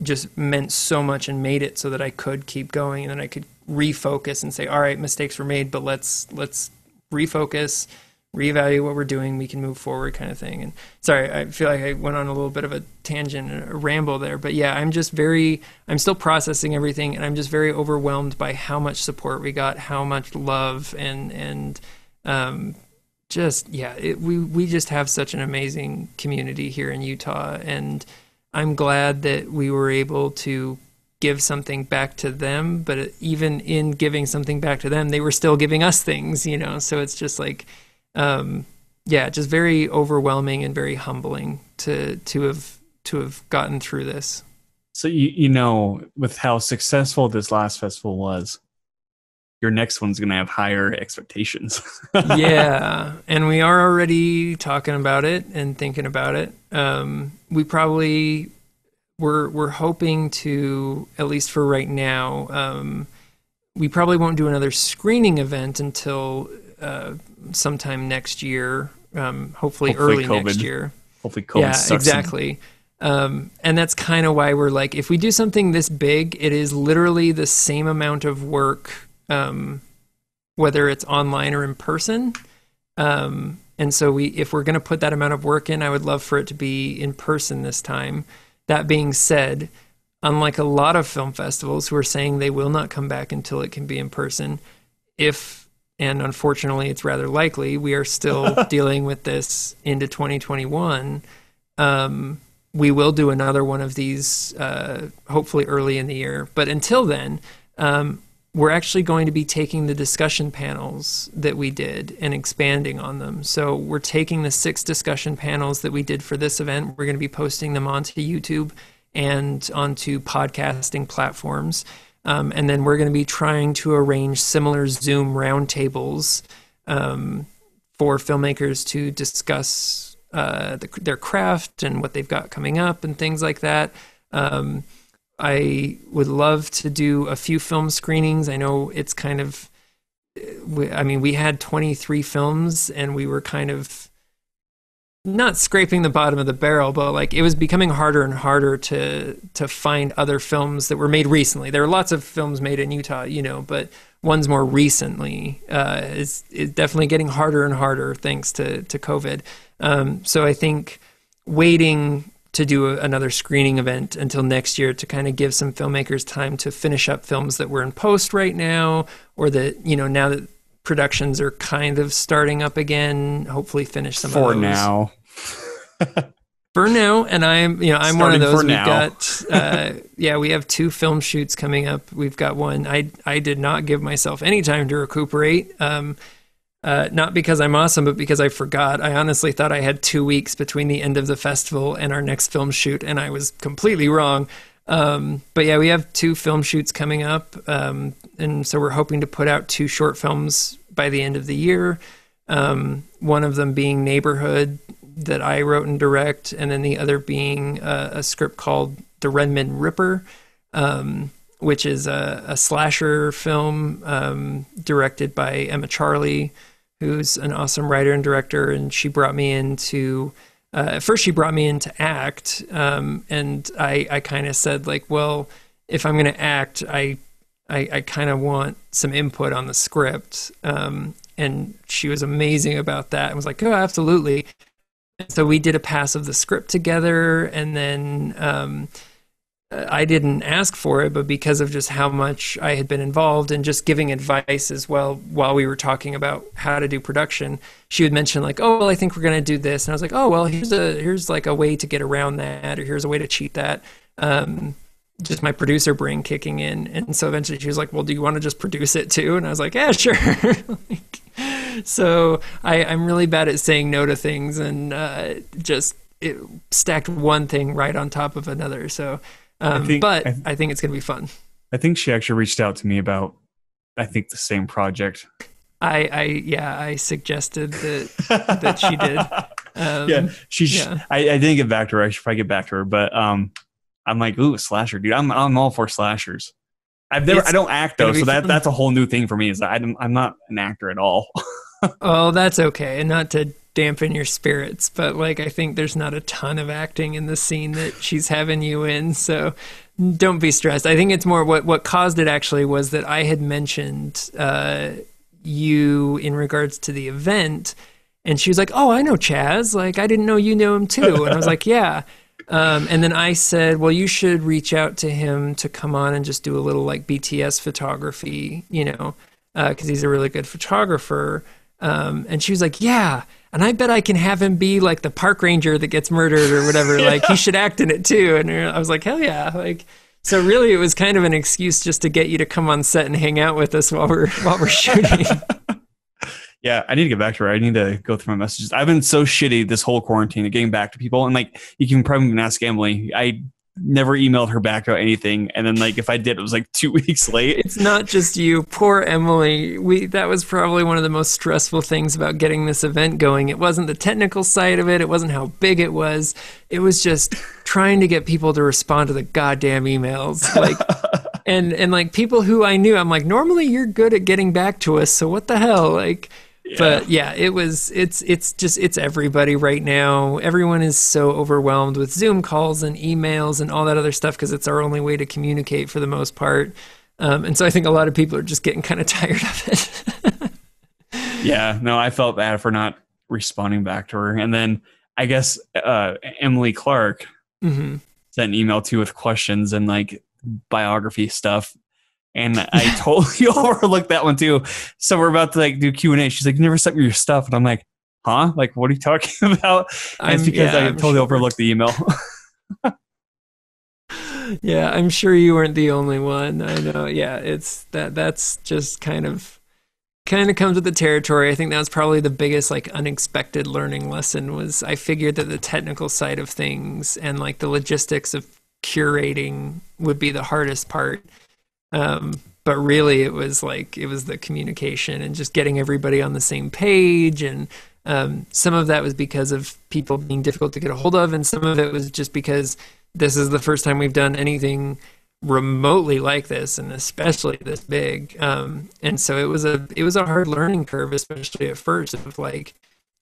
Speaker 2: just meant so much and made it so that I could keep going and then I could refocus and say, all right, mistakes were made, but let's let's refocus, reevaluate what we're doing, we can move forward kind of thing. And sorry, I feel like I went on a little bit of a tangent, a ramble there, but yeah, I'm just very I'm still processing everything and I'm just very overwhelmed by how much support we got, how much love and and um just yeah, it, we we just have such an amazing community here in Utah and I'm glad that we were able to give something back to them, but even in giving something back to them, they were still giving us things, you know. So it's just like, um, yeah, just very overwhelming and very humbling to to have to have gotten through this.
Speaker 1: So you you know, with how successful this last festival was, your next one's going to have higher expectations.
Speaker 2: yeah, and we are already talking about it and thinking about it. Um, we probably we're we're hoping to at least for right now. Um, we probably won't do another screening event until uh, sometime next year. Um, hopefully, hopefully, early COVID, next year.
Speaker 1: Hopefully, COVID
Speaker 2: yeah, exactly. Um, and that's kind of why we're like, if we do something this big, it is literally the same amount of work um, whether it's online or in person. Um, and so we, if we're going to put that amount of work in, I would love for it to be in person this time. That being said, unlike a lot of film festivals who are saying they will not come back until it can be in person, if and unfortunately it's rather likely we are still dealing with this into 2021. Um, we will do another one of these, uh, hopefully early in the year. But until then, um, we're actually going to be taking the discussion panels that we did and expanding on them. So we're taking the six discussion panels that we did for this event. We're going to be posting them onto YouTube and onto podcasting platforms. Um, and then we're going to be trying to arrange similar Zoom roundtables um, for filmmakers to discuss uh, the, their craft and what they've got coming up and things like that. Um, I would love to do a few film screenings. I know it's kind of, I mean, we had 23 films and we were kind of not scraping the bottom of the barrel, but like it was becoming harder and harder to to find other films that were made recently. There are lots of films made in Utah, you know, but ones more recently uh, is is definitely getting harder and harder thanks to to COVID. Um, so I think waiting to do a, another screening event until next year to kind of give some filmmakers time to finish up films that were in post right now or that you know now that productions are kind of starting up again hopefully finish some
Speaker 1: for now.
Speaker 2: for now and i'm you know i'm one of those we've
Speaker 1: now.
Speaker 2: got uh, yeah we have two film shoots coming up we've got one i i did not give myself any time to recuperate um uh, not because I'm awesome, but because I forgot. I honestly thought I had two weeks between the end of the festival and our next film shoot, and I was completely wrong. Um, but yeah, we have two film shoots coming up, um, and so we're hoping to put out two short films by the end of the year. Um, one of them being Neighborhood that I wrote and direct, and then the other being a, a script called The Redmond Ripper, um, which is a, a slasher film um, directed by Emma Charlie, who's an awesome writer and director, and she brought me in to. Uh, at first, she brought me in to act, um, and I, I kind of said like, well, if I'm going to act, I, I, I kind of want some input on the script. Um, and she was amazing about that. and was like, oh, absolutely. And so we did a pass of the script together, and then um, I didn't ask for it, but because of just how much I had been involved and just giving advice as well while we were talking about how to do production, she would mention like, "Oh, well, I think we're going to do this," and I was like, "Oh, well, here's a here's like a way to get around that, or here's a way to cheat that." Um, just my producer brain kicking in, and so eventually she was like, "Well, do you want to just produce it too?" And I was like, "Yeah, sure." like, so I, I'm really bad at saying no to things, and uh, just it stacked one thing right on top of another. So. Um,
Speaker 1: think-
Speaker 2: but
Speaker 1: I-
Speaker 2: I, think it's going to be fun.
Speaker 1: I think she actually reached out to me about, I think the same project.
Speaker 2: I, I yeah, I suggested that that she did. Um,
Speaker 1: yeah, she.
Speaker 2: yeah.
Speaker 1: I, I didn't get back to her. I should probably get back to her, but um, I'm like, ooh, a slasher, dude. I'm I'm all for slashers. I've never.
Speaker 2: It's
Speaker 1: I don't act though, so that that's a whole new thing for me. Is I'm I'm not an actor at all.
Speaker 2: Oh, that's okay, and not to dampen your spirits, but like I think there's not a ton of acting in the scene that she's having you in, so don't be stressed. I think it's more what what caused it actually was that I had mentioned uh, you in regards to the event, and she was like, "Oh, I know Chaz. Like I didn't know you knew him too," and I was like, "Yeah." Um, and then I said, "Well, you should reach out to him to come on and just do a little like BTS photography, you know, because he's a really good photographer." Um, and she was like, "Yeah." And I bet I can have him be like the park ranger that gets murdered or whatever. Like he should act in it too. And I was like, "Hell yeah!" Like so, really, it was kind of an excuse just to get you to come on set and hang out with us while we're while we're shooting.
Speaker 1: yeah, I need to get back to her. I need to go through my messages. I've been so shitty this whole quarantine getting back to people, and like you can probably even ask Emily. I never emailed her back about anything, and then like if I did, it was like two weeks late.
Speaker 2: it's not just you. Poor emily. We that was probably one of the most stressful things about getting this event going. It wasn't the technical side of it. It wasn't how big it was. It was just trying to get people to respond to the goddamn emails. Like and and like people who i knew i'm like normally you're good at getting back to us so what the hell? Like but yeah it was it's it's just it's everybody right now. Everyone is so overwhelmed with zoom calls and emails and all that other stuff because it's our only way to communicate for the most part. Um, and so i think a lot of people are just getting kind of tired of it.
Speaker 1: Yeah, no, I felt bad for not responding back to her, and then I guess uh, Emily Clark
Speaker 2: hmm
Speaker 1: sent an email too with questions and like biography stuff. And I totally overlooked that one too. So we're about to like do Q and A. She's like, "You "Never sent me your stuff," and I'm like, "Huh? Like, what are you talking about?" And it's because
Speaker 2: yeah,
Speaker 1: I
Speaker 2: I'm
Speaker 1: totally
Speaker 2: sure.
Speaker 1: overlooked the email.
Speaker 2: yeah, I'm sure you weren't the only one. I know. Yeah, it's that that's just kind of kind of comes with the territory. I think that was probably the biggest like unexpected learning lesson was I figured that the technical side of things and like the logistics of curating would be the hardest part. Um, but really it was like it was the communication and just getting everybody on the same page. And um, some of that was because of people being difficult to get a hold of. And some of it was just because this is the first time we've done anything remotely like this and especially this big. Um, and so it was a it was a hard learning curve especially at first of like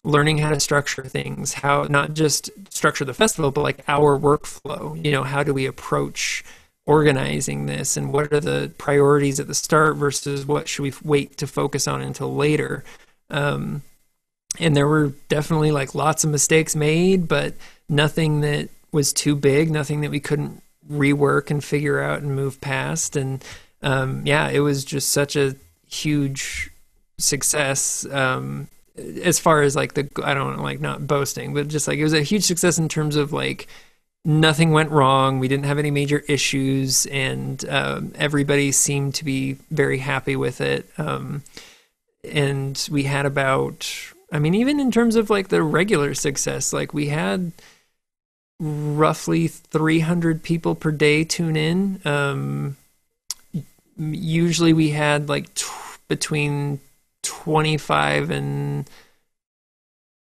Speaker 2: learning how to structure things how not just structure the festival but like our workflow you know how do we approach organizing this and what are the priorities at the start versus what should we wait to focus on until later? Um, and there were definitely like lots of mistakes made but nothing that was too big nothing that we couldn't rework and figure out and move past. And um, yeah it was just such a huge success um, as far as like the i don't know, like not boasting but just like it was a huge success in terms of like nothing went wrong. We didn't have any major issues, and um, everybody seemed to be very happy with it. Um, and we had about, I mean, even in terms of like the regular success, like we had roughly 300 people per day tune in. Um, usually we had like t- between 25 and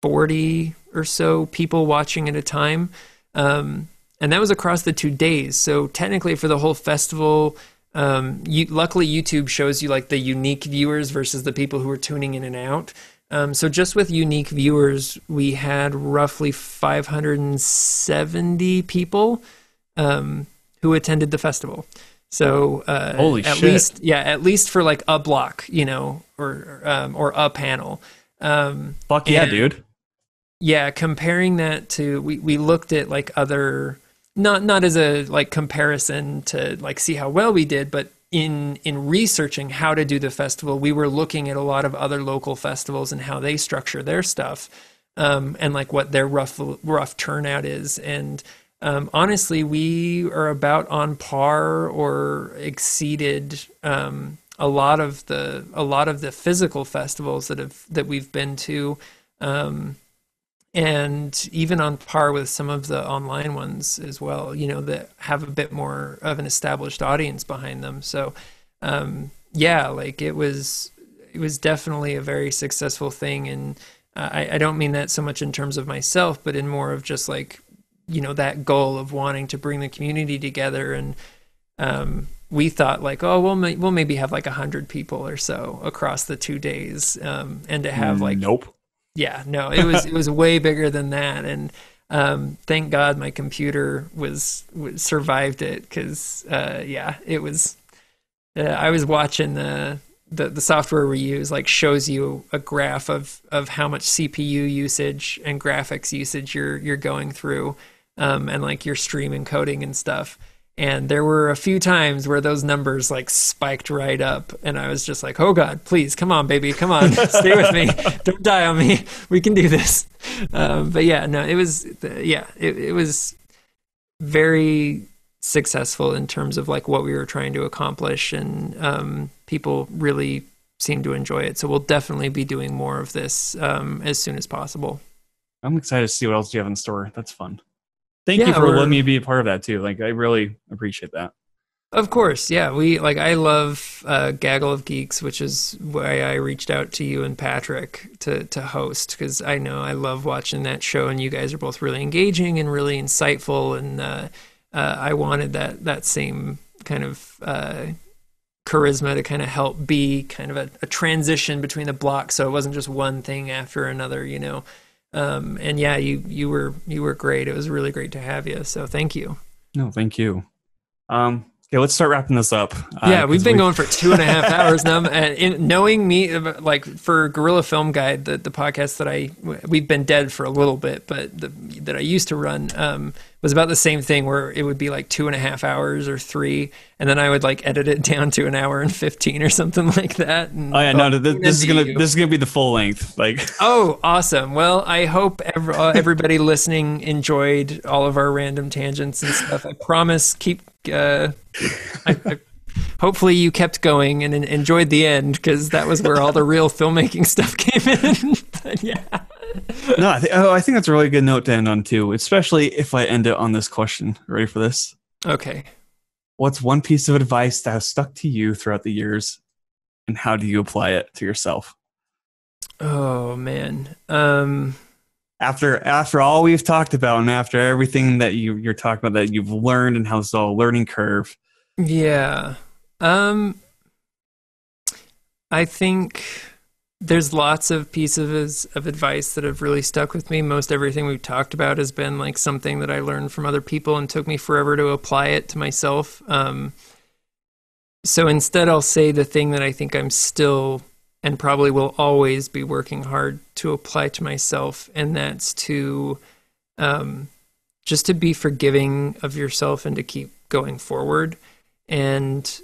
Speaker 2: 40 or so people watching at a time. Um, and that was across the two days. So technically, for the whole festival, um, you, luckily YouTube shows you like the unique viewers versus the people who are tuning in and out. Um, so just with unique viewers, we had roughly 570 people um, who attended the festival. So uh,
Speaker 1: holy
Speaker 2: at
Speaker 1: shit.
Speaker 2: least yeah, at least for like a block, you know, or um, or a panel. Um,
Speaker 1: Fuck yeah, dude.
Speaker 2: Yeah comparing that to we, we looked at like other not not as a like comparison to like see how well we did but in in researching how to do the festival we were looking at a lot of other local festivals and how they structure their stuff um, and like what their rough rough turnout is. And um, honestly we are about on par or exceeded um, a lot of the a lot of the physical festivals that have that we've been to um, and even on par with some of the online ones as well you know that have a bit more of an established audience behind them. So um, yeah like it was it was definitely a very successful thing. And uh, I, I don't mean that so much in terms of myself but in more of just like you know that goal of wanting to bring the community together. And um, we thought like oh we'll, may- we'll maybe have like a hundred people or so across the two days um, and to have like
Speaker 1: nope.
Speaker 2: Yeah no it was it was way bigger than that. And um, thank god my computer was, was survived it because uh, yeah it was uh, i was watching the, the the software we use like shows you a graph of of how much cpu usage and graphics usage you're you're going through um, and like your stream encoding and stuff and there were a few times where those numbers like spiked right up and i was just like oh god please come on baby come on stay with me. Don't die on me. We can do this. Um, but yeah no it was yeah it, it was very successful in terms of like what we were trying to accomplish and um, people really seem to enjoy it. So we'll definitely be doing more of this um, as soon as possible.
Speaker 1: I'm excited to see what else you have in store. That's fun. Thank you for letting me be a part of that too. Like I really appreciate that.
Speaker 2: Of course, yeah. We like I love uh, Gaggle of Geeks, which is why I reached out to you and Patrick to to host because I know I love watching that show, and you guys are both really engaging and really insightful, and uh, uh, I wanted that that same kind of uh, charisma to kind of help be kind of a, a transition between the blocks, so it wasn't just one thing after another, you know. Um, and yeah, you you were you were great. It was really great to have you. So thank you.
Speaker 1: No, thank you. Um, Okay, let's start wrapping this up.
Speaker 2: Uh, yeah, we've been we... going for two and a half hours now. And in, knowing me, like for Gorilla Film Guide, the, the podcast that I we've been dead for a little bit, but the, that I used to run um, was about the same thing where it would be like two and a half hours or three, and then I would like edit it down to an hour and fifteen or something like that.
Speaker 1: oh yeah, no, this, this is gonna you. this is gonna be the full length. Like,
Speaker 2: oh, awesome. Well, I hope every, uh, everybody listening enjoyed all of our random tangents and stuff. I promise, keep uh, I, I, hopefully you kept going and enjoyed the end because that was where all the real filmmaking stuff came in. but yeah.
Speaker 1: No, I, th- oh, I think that's a really good note to end on too, especially if I end it on this question. Ready for this?
Speaker 2: Okay.
Speaker 1: What's one piece of advice that has stuck to you throughout the years, and how do you apply it to yourself?
Speaker 2: Oh man. Um
Speaker 1: after after all we've talked about and after everything that you you're talking about that you've learned and how it's all a learning curve.
Speaker 2: Yeah. Um i think there's lots of pieces of advice that have really stuck with me. Most everything we've talked about has been like something that i learned from other people and took me forever to apply it to myself. Um so instead i'll say the thing that i think i'm still and probably will always be working hard to apply to myself, and that's to um, just to be forgiving of yourself and to keep going forward, and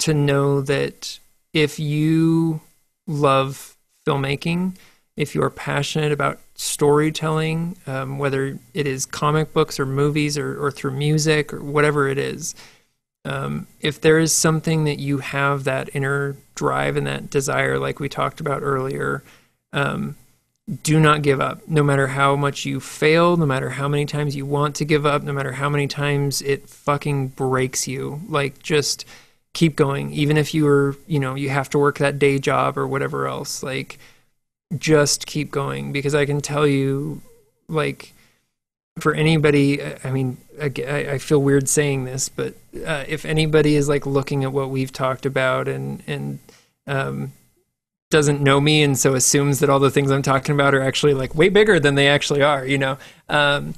Speaker 2: to know that if you love filmmaking, if you are passionate about storytelling, um, whether it is comic books or movies or, or through music or whatever it is, um, if there is something that you have that inner drive and that desire, like we talked about earlier, um, do not give up. No matter how much you fail, no matter how many times you want to give up, no matter how many times it fucking breaks you, like just keep going. Even if you are, you know, you have to work that day job or whatever else, like just keep going because I can tell you, like, for anybody, I mean, I, feel weird saying this, but uh, if anybody is like looking at what we've talked about and and um, doesn't know me and so assumes that all the things I'm talking about are actually like way bigger than they actually are, you know, um,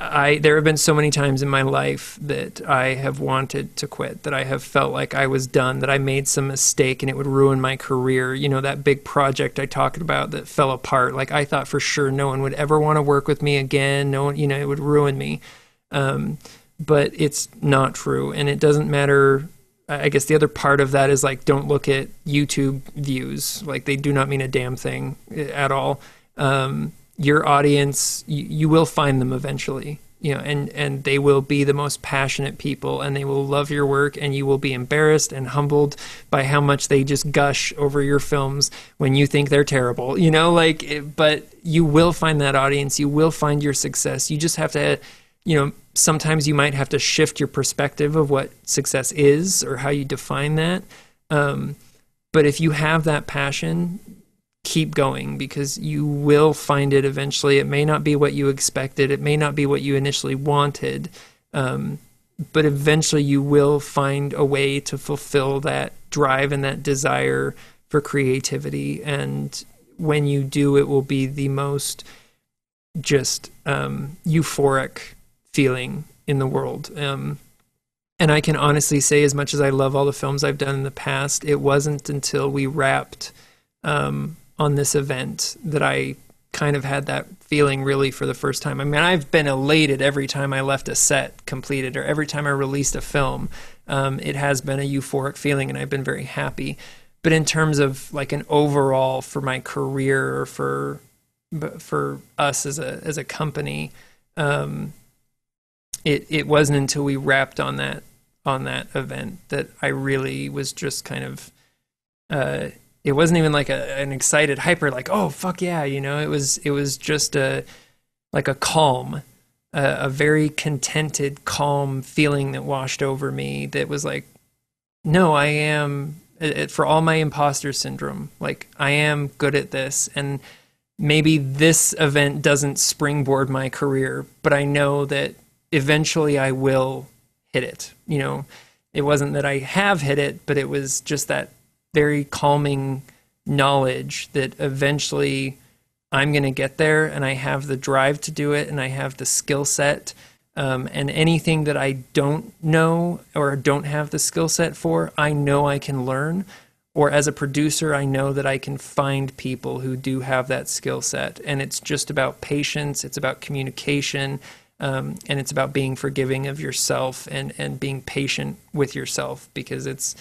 Speaker 2: I there have been so many times in my life that I have wanted to quit, that I have felt like I was done, that I made some mistake and it would ruin my career. You know, that big project I talked about that fell apart. Like I thought for sure no one would ever want to work with me again. No one, you know, it would ruin me. Um, but it's not true, and it doesn't matter. I guess the other part of that is like don't look at YouTube views. Like they do not mean a damn thing eh, at all. Um, your audience you, you will find them eventually you know and and they will be the most passionate people and they will love your work and you will be embarrassed and humbled by how much they just gush over your films when you think they're terrible you know like but you will find that audience you will find your success. You just have to you know sometimes you might have to shift your perspective of what success is or how you define that. Um, but if you have that passion keep going because you will find it eventually. It may not be what you expected, it may not be what you initially wanted, um, but eventually you will find a way to fulfill that drive and that desire for creativity. And when you do, it will be the most just um, euphoric feeling in the world. Um, and I can honestly say, as much as I love all the films I've done in the past, it wasn't until we wrapped um, on this event that I kind of had that feeling really for the first time. I mean, I've been elated every time I left a set completed or every time I released a film. Um, it has been a euphoric feeling and I've been very happy. But in terms of like an overall for my career or for for us as a as a company, um, it it wasn't until we wrapped on that on that event that I really was just kind of uh, it wasn't even like a, an excited hyper like oh fuck yeah you know? It was it was just a like a calm a, a very contented calm feeling that washed over me that was like no i am for all my imposter syndrome like i am good at this and maybe this event doesn't springboard my career but i know that eventually i will hit it you know? It wasn't that i have hit it but it was just that very calming knowledge that eventually I'm going to get there and I have the drive to do it and I have the skill set Um, and anything that I don't know or don't have the skill set for, I know I can learn. Or as a producer, I know that I can find people who do have that skill set. And it's just about patience, it's about communication, um, and it's about being forgiving of yourself and, and being patient with yourself because it's,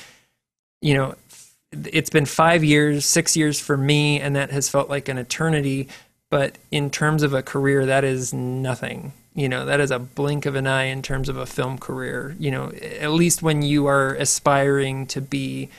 Speaker 2: you know, it's been five years, six years for me, and that has felt like an eternity. But in terms of a career, that is nothing. You know, that is a blink of an eye in terms of a film career. You know, at least when you are aspiring to be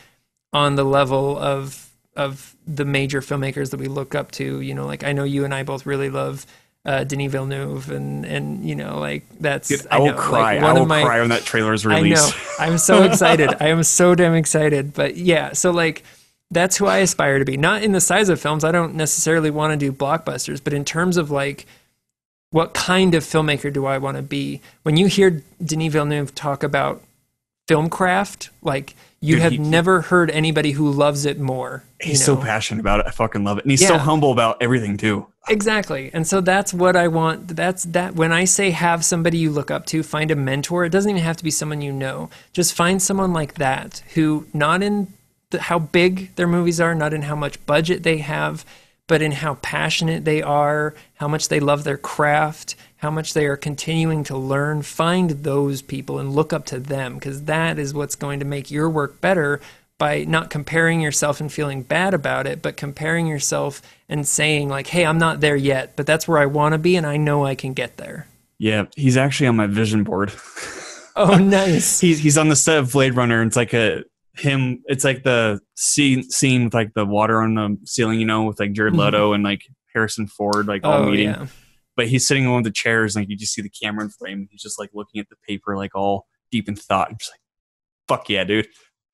Speaker 2: on the level of of the major filmmakers that we look up to. You know, like I know you and I both really love uh, Denis Villeneuve, and and you know, like that's
Speaker 1: Dude, I will
Speaker 2: know,
Speaker 1: cry.
Speaker 2: Like
Speaker 1: I will
Speaker 2: my,
Speaker 1: cry when that trailer is released.
Speaker 2: I know. I'm so excited. I am so damn excited. But yeah, so like that's who I aspire to be. Not in the size of films. I don't necessarily want to do blockbusters, but in terms of like what kind of filmmaker do I want to be? When you hear Denis Villeneuve talk about film craft, like you
Speaker 1: Dude,
Speaker 2: have
Speaker 1: he-
Speaker 2: never heard anybody who loves it more.
Speaker 1: He's so passionate about it. I fucking love it, and he's so humble about everything too.
Speaker 2: Exactly. And so that's what I want. That's that when I say have somebody you look up to, find a mentor, it doesn't even have to be someone you know. Just find someone like that who not in the, how big their movies are, not in how much budget they have, but in how passionate they are, how much they love their craft, how much they are continuing to learn. Find those people and look up to them because that is what's going to make your work better by not comparing yourself and feeling bad about it, but comparing yourself and saying like, "Hey, I'm not there yet, but that's where I want to be and I know I can get there."
Speaker 1: Yeah, he's actually on my vision board.
Speaker 2: Oh, nice.
Speaker 1: he's he's on the set of Blade Runner. And it's like a him. It's like the scene scene with like the water on the ceiling, you know, with like Jared
Speaker 2: Mhm.
Speaker 1: Leto and like Harrison Ford, like all
Speaker 2: oh,
Speaker 1: meeting.
Speaker 2: yeah.
Speaker 1: But he's sitting on one of the chairs, and like you just see the camera in frame. He's just like looking at the paper, like all deep in thought. I'm just like, fuck yeah, dude.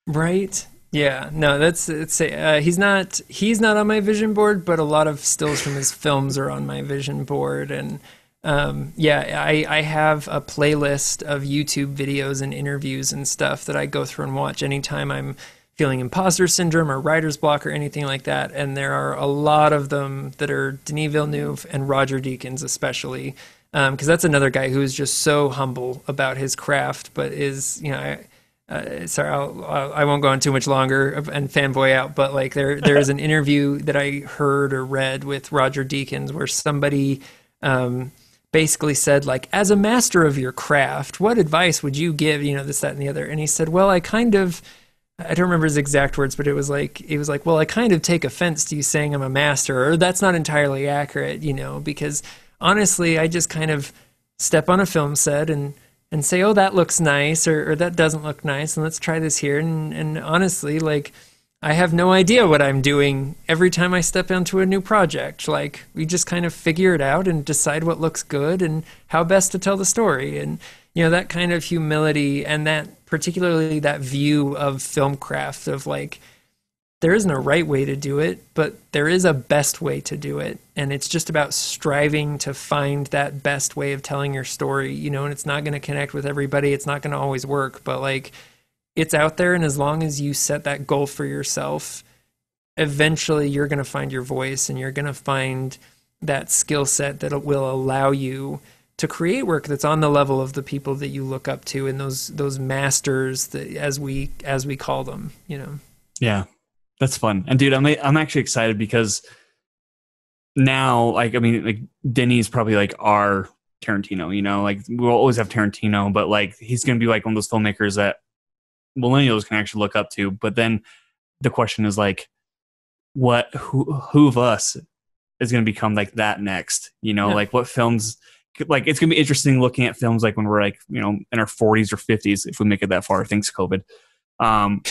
Speaker 2: Right. Yeah. No, that's it's uh, he's not he's not on my vision board, but a lot of stills from his films are on my vision board and um, yeah, I, I have a playlist of YouTube videos and interviews and stuff that I go through and watch anytime I'm feeling imposter syndrome or writer's block or anything like that. And there are a lot of them that are Denis Villeneuve and Roger Deakins, especially, because that's another guy who is just so humble about his craft, but is, you know, I, uh, sorry, I'll, I'll, I won't go on too much longer and fanboy out, but like there, there is an interview that I heard or read with Roger Deakins where somebody, um, basically said like as a master of your craft what advice would you give you know this that and the other and he said well i kind of i don't remember his exact words but it was like it was like well i kind of take offense to you saying i'm a master or that's not entirely accurate you know because honestly i just kind of step on a film set and and say oh that looks nice or, or that doesn't look nice and let's try this here and and honestly like I have no idea what I'm doing every time I step into a new project. Like, we just kind of figure it out and decide what looks good and how best to tell the story. And, you know, that kind of humility and that, particularly that view of film craft of like, there isn't a right way to do it, but there is a best way to do it. And it's just about striving to find that best way of telling your story, you know, and it's not going to connect with everybody. It's not going to always work, but like, it's out there and as long as you set that goal for yourself eventually you're going to find your voice and you're going to find that skill set that will allow you to create work that's on the level of the people that you look up to and those those masters that, as we as we call them you know
Speaker 1: Yeah, that's fun. And dude, I'm I'm actually excited because now, like, I mean, like Denny's probably like our Tarantino. You know, like we'll always have Tarantino, but like he's gonna be like one of those filmmakers that millennials can actually look up to. But then the question is like, what who who of us is gonna become like that next? You know,
Speaker 2: Yeah.
Speaker 1: like what films. Like it's gonna be interesting looking at films like when we're like you know in our 40s or 50s if we make it that far. Thanks COVID. Um,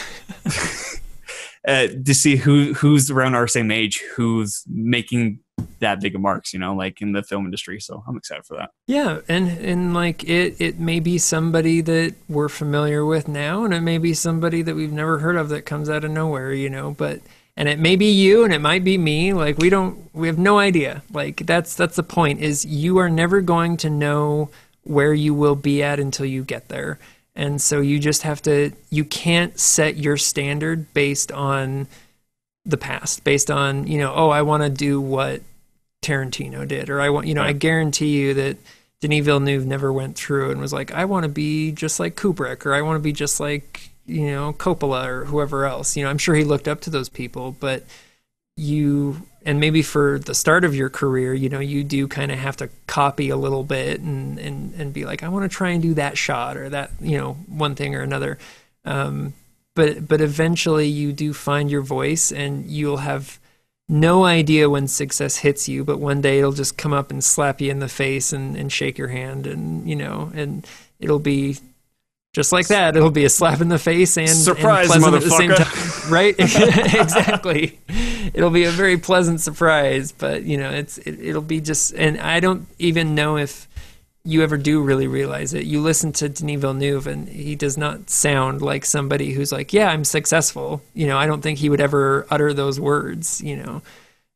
Speaker 1: uh, to see who who's around our same age who's making that big of marks, you know, like in the film industry. So I'm excited for that.
Speaker 2: yeah and and like it it may be somebody that we're familiar with now and it may be somebody that we've never heard of that comes out of nowhere you know but and it may be you and it might be me. Like we don't we have no idea. Like that's that's the point is you are never going to know where you will be at until you get there. And so you just have to you can't set your standard based on the past based on you know oh i want to do what tarantino did or i want you know i guarantee you that Denis Villeneuve never went through and was like, I want to be just like Kubrick or I want to be just like, you know, Coppola or whoever else. You know, I'm sure he looked up to those people, but you, and maybe for the start of your career, you know, you do kind of have to copy a little bit and, and, and be like, I want to try and do that shot or that, you know, one thing or another. Um, but, but eventually you do find your voice and you'll have, no idea when success hits you, but one day it'll just come up and slap you in the face and, and shake your hand and you know, and it'll be just like that. It'll be a slap in the face and,
Speaker 1: surprise,
Speaker 2: and pleasant
Speaker 1: motherfucker.
Speaker 2: at the same time. Right? exactly. It'll be a very pleasant surprise, but you know, it's it, it'll be just and I don't even know if you ever do really realize it. You listen to Denis Villeneuve, and he does not sound like somebody who's like, "Yeah, I'm successful." You know, I don't think he would ever utter those words. You know,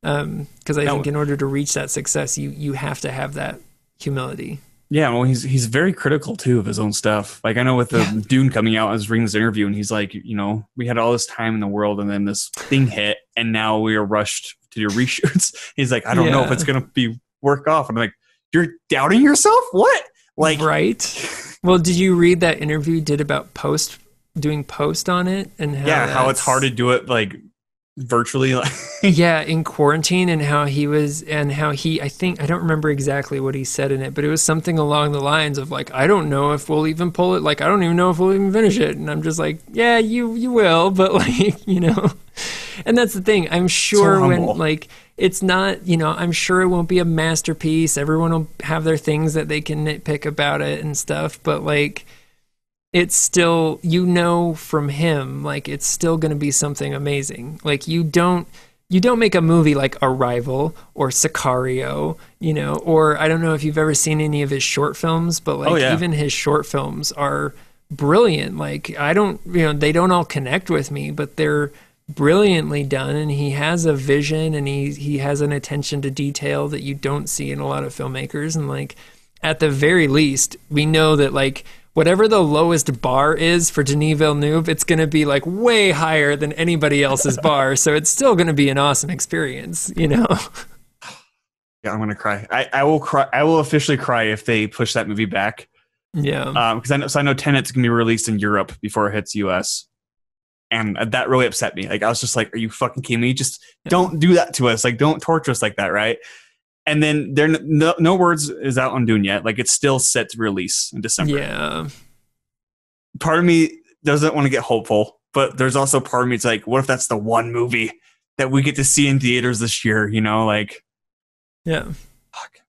Speaker 2: um, because I
Speaker 1: No.
Speaker 2: think in order to reach that success, you you have to have that humility.
Speaker 1: Yeah, well, he's he's very critical too of his own stuff. Like I know with the
Speaker 2: Yeah.
Speaker 1: Dune coming out, I was reading this interview, and he's like, you know, we had all this time in the world, and then this thing hit, and now we are rushed to do reshoots. He's like, I don't know if it's gonna be work off. And I'm like, you're doubting yourself? What? Like,
Speaker 2: right? Well, did you read that interview did about post doing post on it and how
Speaker 1: yeah, how it's hard to do it like virtually. Like,
Speaker 2: yeah in quarantine and how he was and how he i think i don't remember exactly what he said in it but it was something along the lines of like i don't know if we'll even pull it like i don't even know if we'll even finish it and i'm just like yeah you you will but like you know and that's the thing i'm sure when like it's not you know i'm sure it won't be a masterpiece everyone will have their things that they can nitpick about it and stuff but like it's still you know from him like it's still going to be something amazing like you don't you don't make a movie like arrival or sicario you know or i don't know if you've ever seen any of his short films but oh, like
Speaker 1: Oh, yeah.
Speaker 2: even his short films are brilliant like i don't you know they don't all connect with me but they're brilliantly done and he has a vision and he he has an attention to detail that you don't see in a lot of filmmakers and like at the very least we know that like whatever the lowest bar is for Denis Villeneuve it's going to be like way higher than anybody else's bar so it's still going to be an awesome experience you know
Speaker 1: yeah, I'm gonna cry. I, I will cry. I will officially cry if they push that movie back.
Speaker 2: yeah um,
Speaker 1: because I know so I know Tenet's gonna be released in Europe before it hits US, and that really upset me. Like I was just like, "Are you fucking kidding me? Just
Speaker 2: Yeah.
Speaker 1: don't do that to us. Like don't torture us like that, right?" And then there no, no words is out on Dune yet. Like it's still set to release in December.
Speaker 2: yeah
Speaker 1: Part of me doesn't want to get hopeful, but there's also part of me it's like, what if that's the one movie that we get to see in theaters this year? You know, like
Speaker 2: yeah
Speaker 1: fuck.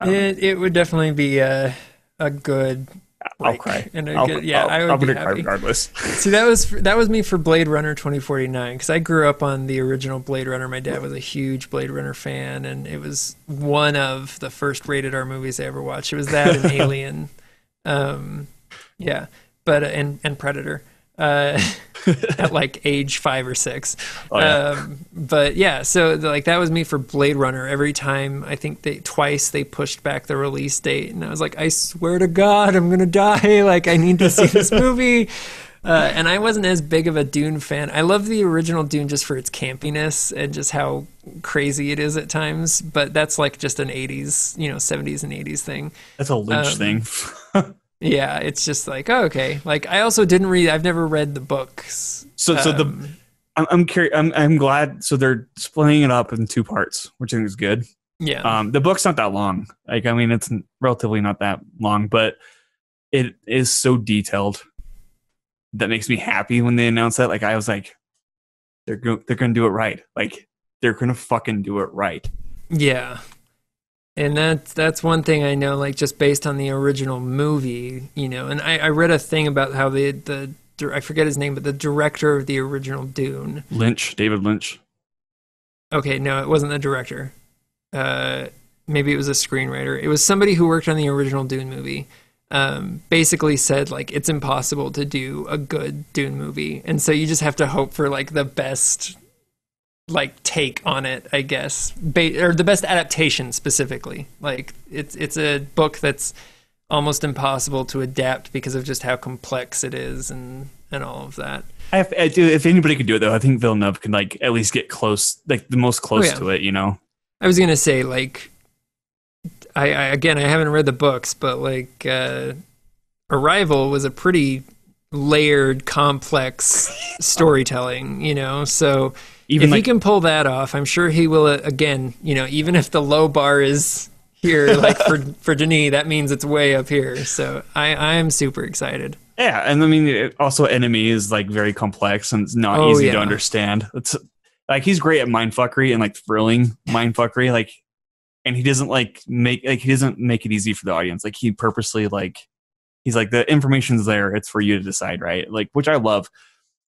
Speaker 1: I don't know.
Speaker 2: it, it would definitely be a a good
Speaker 1: I'll cry.
Speaker 2: and
Speaker 1: I'll,
Speaker 2: good, yeah
Speaker 1: I'll,
Speaker 2: I would
Speaker 1: I'm gonna cry
Speaker 2: happy.
Speaker 1: regardless.
Speaker 2: See, that was that was me for Blade Runner 2049 because I grew up on the original Blade Runner. My dad was a huge Blade Runner fan, and it was one of the first rated R movies I ever watched. It was that and Alien, um, yeah, but uh, and and Predator. Uh, at like age five or six,
Speaker 1: Oh, yeah.
Speaker 2: um, but yeah, so the- like that was me for Blade Runner. Every time I think they twice they pushed back the release date, and I was like, I swear to God, I'm gonna die. Like I need to see this movie. Uh, and I wasn't as big of a Dune fan. I love the original Dune just for its campiness and just how crazy it is at times. But that's like just an '80s, you know, '70s and '80s thing.
Speaker 1: That's a Lynch
Speaker 2: um,
Speaker 1: thing.
Speaker 2: Yeah, it's just like oh, okay. Like I also didn't read. I've never read the books.
Speaker 1: So, so the
Speaker 2: Um,
Speaker 1: I'm I'm, curious, I'm I'm glad. So they're splitting it up in two parts, which I think is good.
Speaker 2: yeah,
Speaker 1: Um, the book's not that long. Like I mean, it's relatively not that long, but it is so detailed that makes me happy when they announce that. Like I was like, they're go- they're gonna do it right. Like they're gonna fucking do it right.
Speaker 2: Yeah. And that's that's one thing I know, like just based on the original movie, you know. And I, I read a thing about how the the I forget his name, but the director of the original Dune.
Speaker 1: Lynch, David Lynch.
Speaker 2: Okay, no, it wasn't the director. Uh, maybe it was a screenwriter. It was somebody who worked on the original Dune movie. Um, basically said like it's impossible to do a good Dune movie, and so you just have to hope for like the best like take on it, I guess, ba- or the best adaptation specifically. Like it's it's a book that's almost impossible to adapt because of just how complex it is and and all of that.
Speaker 1: I have, I do, if anybody could do it though, I think Villeneuve can like at least get close, like the most close
Speaker 2: yeah.
Speaker 1: to it. You know,
Speaker 2: I was gonna say like I, I again, I haven't read the books, but like uh, Arrival was a pretty layered, complex storytelling. You know, so
Speaker 1: Even
Speaker 2: if
Speaker 1: like
Speaker 2: he can pull that off, I'm sure he will. Uh, again, you know, even if the low bar is here, like for for Denis, that means it's way up here. So I I am super excited.
Speaker 1: Yeah, and I mean, it, also enemy is like very complex and it's not
Speaker 2: Oh,
Speaker 1: easy to understand. It's like he's great at mindfuckery and like thrilling mindfuckery, like, and he doesn't like make like he doesn't make it easy for the audience. Like he purposely like he's like the information's there. It's for you to decide, right? Like, which I love.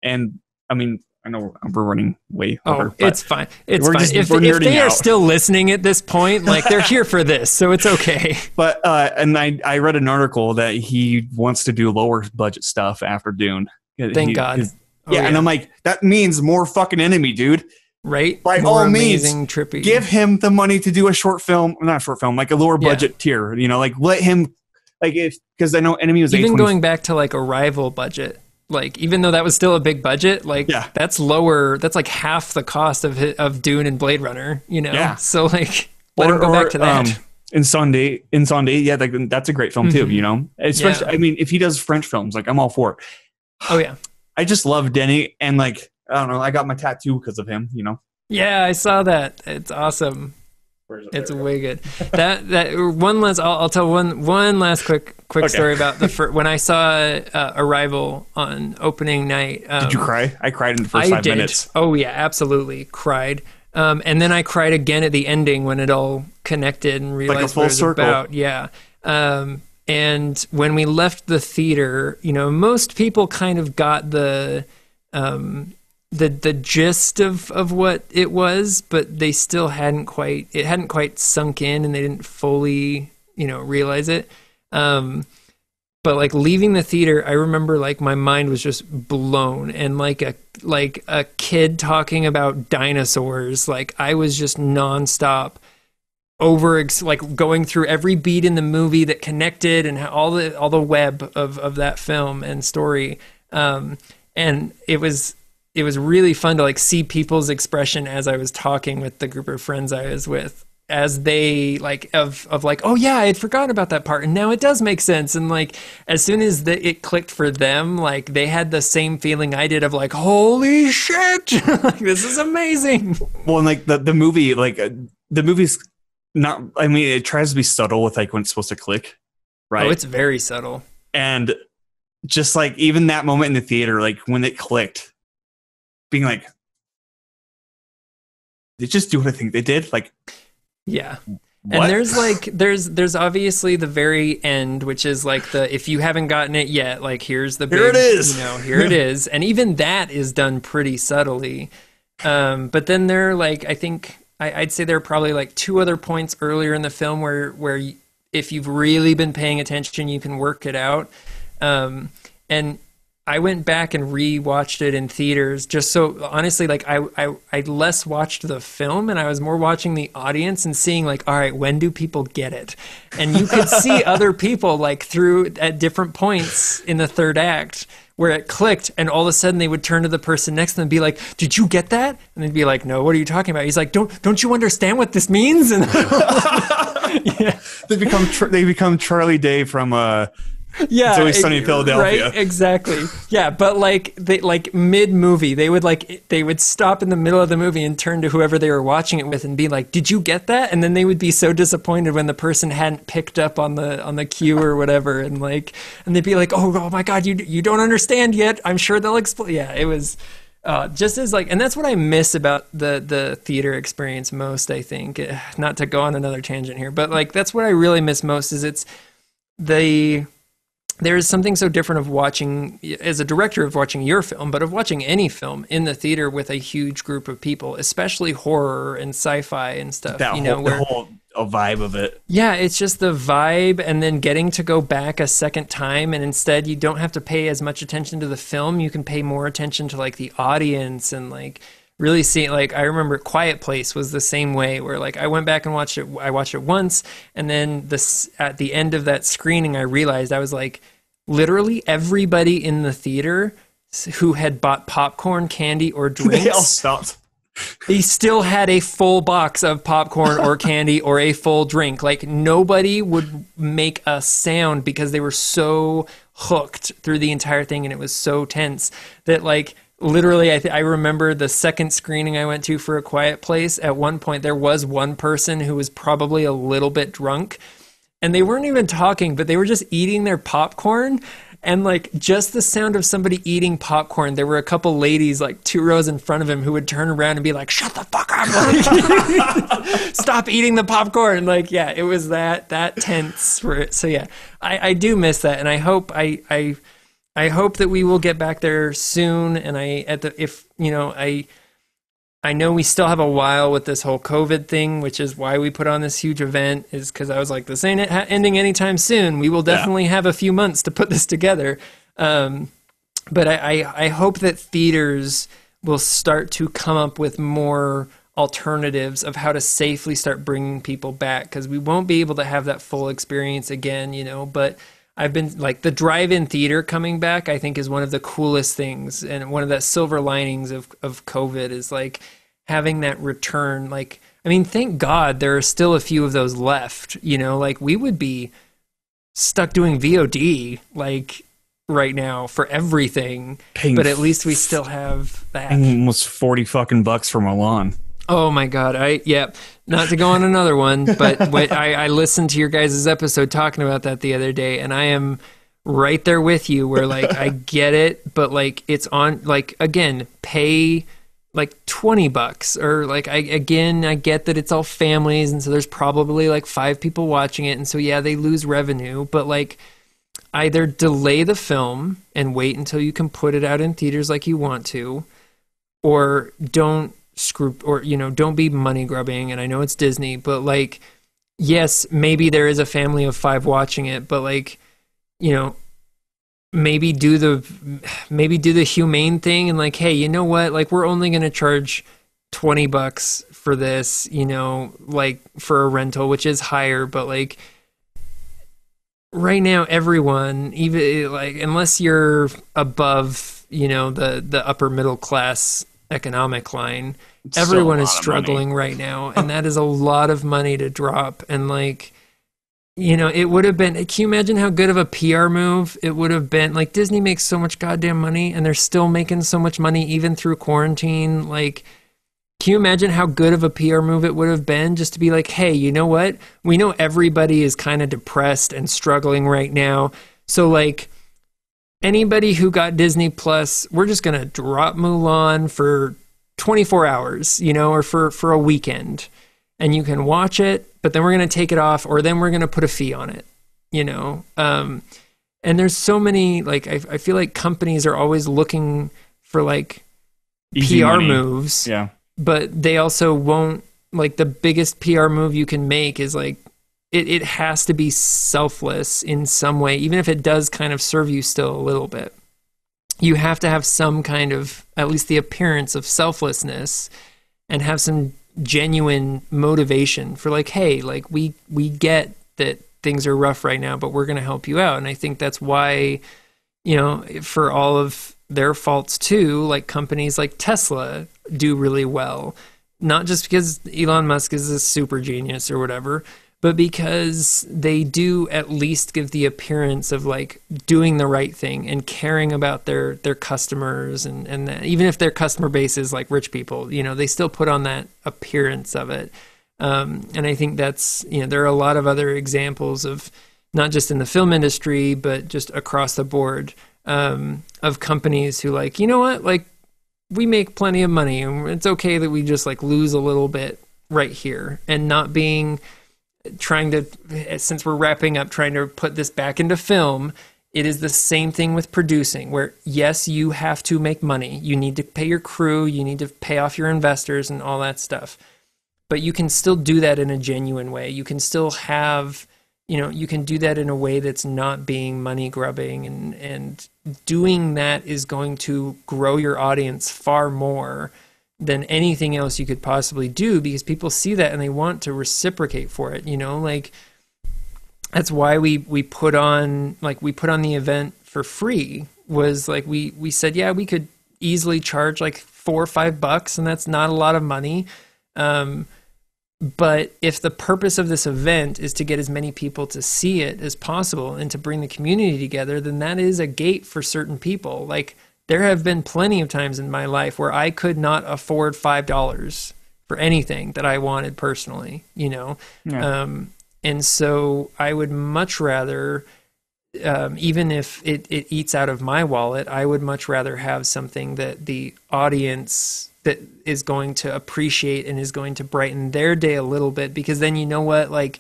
Speaker 1: And I mean, I know we're running way over.
Speaker 2: Oh,
Speaker 1: but
Speaker 2: it's fine. It's fine.
Speaker 1: just-
Speaker 2: if if they are still listening at this point, like they're here for this, so it's okay.
Speaker 1: But uh, and I I read an article that he wants to do lower budget stuff after Dune.
Speaker 2: Thank
Speaker 1: He-
Speaker 2: God. Oh,
Speaker 1: yeah, and I'm like, that means more fucking enemy, dude.
Speaker 2: right.
Speaker 1: by
Speaker 2: More
Speaker 1: all means,
Speaker 2: trippy.
Speaker 1: Give him the money to do a short film, not a short film, like a lower
Speaker 2: Yeah.
Speaker 1: budget tier. You know, like let him, like if because I know enemy was
Speaker 2: even
Speaker 1: A24
Speaker 2: going back to like Arrival budget. Like even though that was still a big budget, like
Speaker 1: Yeah.
Speaker 2: that's lower. That's like half the cost of of Dune and Blade Runner. You know.
Speaker 1: Yeah.
Speaker 2: So like let
Speaker 1: Or-
Speaker 2: him go
Speaker 1: or,
Speaker 2: back to that.
Speaker 1: um, Incendies, in Sunday, yeah, like that's a great film too.
Speaker 2: Mhm.
Speaker 1: You know, especially
Speaker 2: Yeah.
Speaker 1: I mean, if he does French films, like I'm all for it.
Speaker 2: oh yeah.
Speaker 1: I just love Denny, and like I don't know, I got my tattoo because of him. You know,
Speaker 2: Yeah, I saw that. It's awesome.
Speaker 1: Where is?
Speaker 2: It's
Speaker 1: There
Speaker 2: way good. That that one last. I'll, I'll tell one one last quick quick
Speaker 1: Okay.
Speaker 2: story about the fir- when I saw uh, Arrival on opening night. Um,
Speaker 1: Did you cry? I cried in the first
Speaker 2: I
Speaker 1: five
Speaker 2: did.
Speaker 1: minutes.
Speaker 2: Oh yeah, absolutely cried. Um, and then I cried again at the ending when it all connected and realized
Speaker 1: full
Speaker 2: what it was
Speaker 1: circle.
Speaker 2: about. Yeah. Um, and when we left the theater, you know, most people kind of got the um, the the gist of of what it was, but they still hadn't quite it hadn't quite sunk in, and they didn't fully you know realize it. Um, but like leaving the theater i remember like my mind was just blown and like a like a kid talking about dinosaurs like i was just nonstop over like going through every beat in the movie that connected and all the all the web of of that film and story um and it was it was really fun to like see people's expression as i was talking with the group of friends i was with as they like of of like oh yeah i had forgotten about that part and now it does make sense and like as soon as the, it clicked for them like they had the same feeling i did of like holy shit like this is amazing
Speaker 1: Well, and like the the movie, like uh, the movie's not. I mean, it tries to be subtle with like when it's supposed to click, right?
Speaker 2: oh it's very subtle
Speaker 1: and just like even that moment in the theater, like when it clicked, being like, they just do what I think they did. Like,
Speaker 2: yeah
Speaker 1: what?
Speaker 2: And there's like there's there's obviously the very end, which is like the if you haven't gotten it yet, like here's the big,
Speaker 1: Here it is.
Speaker 2: you know, here it is, and even that is done pretty subtly. Um, but then there, are like I think I, I'd say there are probably like two other points earlier in the film where where if you've really been paying attention, you can work it out. Um, and I went back and re-watched it in theaters just so honestly like I, I I less watched the film and I was more watching the audience and seeing like all right when do people get it? And you could see other people like through at different points in the third act where it clicked and all of a sudden they would turn to the person next to them and be like did you get that? And they'd be like no what are you talking about? He's like don't don't you understand what this means? And yeah.
Speaker 1: They become they become Charlie Day from uh
Speaker 2: yeah,
Speaker 1: It's Always Sunny in Philadelphia.
Speaker 2: Right, exactly. Yeah, but like they like mid movie, they would like they would stop in the middle of the movie and turn to whoever they were watching it with and be like, "Did you get that?" And then they would be so disappointed when the person hadn't picked up on the on the cue or whatever, and like and they'd be like, "Oh, oh my god, you you don't understand yet. I'm sure they'll explain." Yeah, it was. Uh, just as like, and that's what I miss about the the theater experience most. I think, Eh, not to go on another tangent here, but like that's what I really miss most. Is it's the there is something so different of watching as a director of watching your film but of watching any film in the theater with a huge group of people especially horror and sci-fi and stuff
Speaker 1: that
Speaker 2: you know
Speaker 1: whole,
Speaker 2: where
Speaker 1: the whole a vibe of it.
Speaker 2: yeah it's just the vibe and then getting to go back a second time and instead you don't have to pay as much attention to the film you can pay more attention to like the audience and like really see like i remember quiet place was the same way where like i went back and watched it i watched it once and then this at the end of that screening i realized i was like literally everybody in the theater who had bought popcorn candy or drinks
Speaker 1: They all stopped.
Speaker 2: He still had a full box of popcorn or candy or a full drink. Like nobody would make a sound because they were so hooked through the entire thing and it was so tense that like literally I, th- I remember the second screening i went to for a quiet place at one point there was one person who was probably a little bit drunk and they weren't even talking but they were just eating their popcorn and like just the sound of somebody eating popcorn there were a couple ladies like two rows in front of him who would turn around and be like shut the fuck up stop eating the popcorn. Like yeah it was that that tense for it so yeah. I i do miss that and i hope i i i hope that we will get back there soon and i at the if you know i I know we still have a while with this whole COVID thing, which is why we put on this huge event. Is because I was like, this ain't ending anytime soon. We will definitely yeah. have a few months to put this together. Um, but I, I, I hope that theaters will start to come up with more alternatives of how to safely start bringing people back because we won't be able to have that full experience again, you know. But I've been like the drive-in theater coming back. I think is one of the coolest things, and one of the silver linings of of COVID is like having that return. Like, I mean, thank God there are still a few of those left. You know, like we would be stuck doing VOD like right now for everything, Paying but at least we still have that.
Speaker 1: Almost forty fucking bucks for Mulan.
Speaker 2: Oh my god! I yeah. Not to go on another one, but wait, I, I listened to your guys' episode talking about that the other day, and I am right there with you. Where like I get it, but like it's on like again, pay like 20 bucks or like I again I get that it's all families and so there's probably like five people watching it and so yeah they lose revenue but like either delay the film and wait until you can put it out in theaters like you want to or don't screw or you know don't be money grubbing and i know it's disney but like yes maybe there is a family of five watching it but like you know maybe do the maybe do the humane thing and like hey you know what? Like we're only going to charge 20 bucks for this you know like for a rental which is higher but like right now everyone even like unless you're above you know the the upper middle class economic line everyone is struggling right now and that is a lot of money to drop and like you know it would have been can you imagine how good of a pr move it would have been like disney makes so much goddamn money and they're still making so much money even through quarantine like can you imagine how good of a PR move it would have been just to be like, hey, you know what? We know everybody is kind of depressed and struggling right now. So, like, anybody who got Disney Plus, we're just going to drop Mulan for 24 hours, you know, or for, for a weekend. And you can watch it, but then we're going to take it off, or then we're going to put a fee on it, you know. Um, and there's so many, like, I, I feel like companies are always looking for, like, Easy PR money. moves.
Speaker 1: Yeah.
Speaker 2: But they also won't, like, the biggest PR move you can make is, like, it, it has to be selfless in some way, even if it does kind of serve you still a little bit. You have to have some kind of, at least the appearance of selflessness and have some genuine motivation for like, hey, like we we get that things are rough right now, but we're gonna help you out. And I think that's why, you know, for all of their faults too, like companies like Tesla do really well. Not just because Elon Musk is a super genius or whatever, but because they do at least give the appearance of like doing the right thing and caring about their their customers and and even if their customer base is like rich people you know they still put on that appearance of it. Um, and i think that's you know there are a lot of other examples of not just in the film industry but just across the board um, of companies who like you know what? Like we make plenty of money and it's okay that we just like lose a little bit right here. And not being trying to since we're wrapping up trying to put this back into film it is the same thing with producing where yes you have to make money. You need to pay your crew. You need to pay off your investors and all that stuff. But you can still do that in a genuine way. You can still have you know you can do that in a way that's not being money grubbing and and doing that is going to grow your audience far more than anything else you could possibly do because people see that and they want to reciprocate for it you know like that's why we we put on like we put on the event for free was like we we said yeah we could easily charge like four or five bucks, and that's not a lot of money. Um, but if the purpose of this event is to get as many people to see it as possible and to bring the community together, then that is a gate for certain people. Like there have been plenty of times in my life where I could not afford five dollars for anything that I wanted personally, you know.
Speaker 1: Yeah.
Speaker 2: Um, and so I would much rather, um, even if it, it eats out of my wallet, I would much rather have something that the audience that is going to appreciate and is going to brighten their day a little bit because then you know what like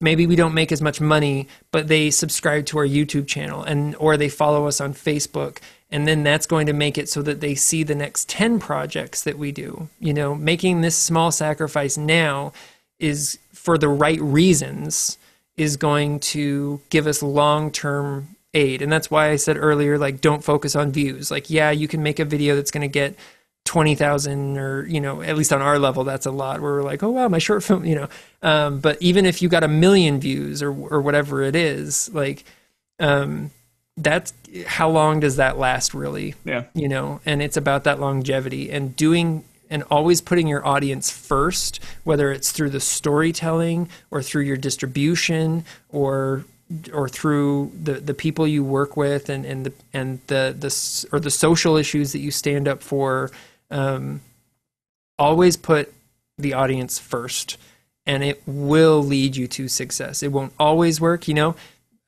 Speaker 2: maybe we don't make as much money but they subscribe to our YouTube channel and or they follow us on Facebook and then that's going to make it so that they see the next 10 projects that we do. You know making this small sacrifice now is for the right reasons is going to give us long-term aid. And that's why I said earlier like don't focus on views. Like yeah you can make a video that's going to get 20,000 or, you know, at least on our level, that's a lot. Where we're like, oh, wow, my short film, you know. Um, but even if you got a million views or, or whatever it is, like, um, that's how long does that last really?
Speaker 1: Yeah.
Speaker 2: You know, and it's about that longevity and doing and always putting your audience first, whether it's through the storytelling or through your distribution or or through the, the people you work with and, and the and the the or the social issues that you stand up for um, always put the audience first and it will lead you to success it won't always work you know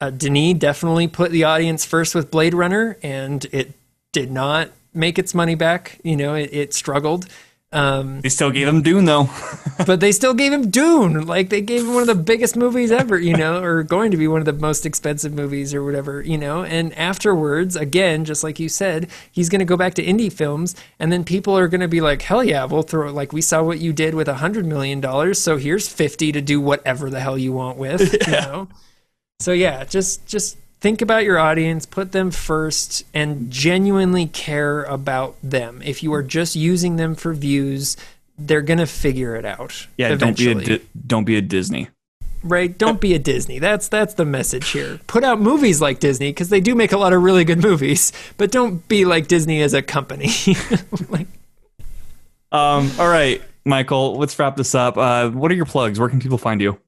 Speaker 2: uh, denis definitely put the audience first with blade runner and it did not make its money back you know it, it struggled um,
Speaker 1: They still gave him Dune though.
Speaker 2: but they still gave him Dune. Like they gave him one of the biggest movies ever, you know, or going to be one of the most expensive movies or whatever, you know. And afterwards, again, just like you said, he's going to go back to indie films, and then people are going to be like, "Hell yeah, we'll throw like we saw what you did with a hundred million dollars, so here's fifty to do whatever the hell you want with," you know. So yeah, just just think about your audience, put them first, and genuinely care about them. If you are just using them for views, they're gonna figure it out.
Speaker 1: Yeah,
Speaker 2: eventually.
Speaker 1: don't be a Di- don't be a Disney.
Speaker 2: right. Don't be a Disney. That's that's the message here. Put out movies like Disney because they do make a lot of really good movies, but don't be like Disney as a company. like,
Speaker 1: Um, all right, Michael, let's wrap this up. Uh, what are your plugs? Where can people find you?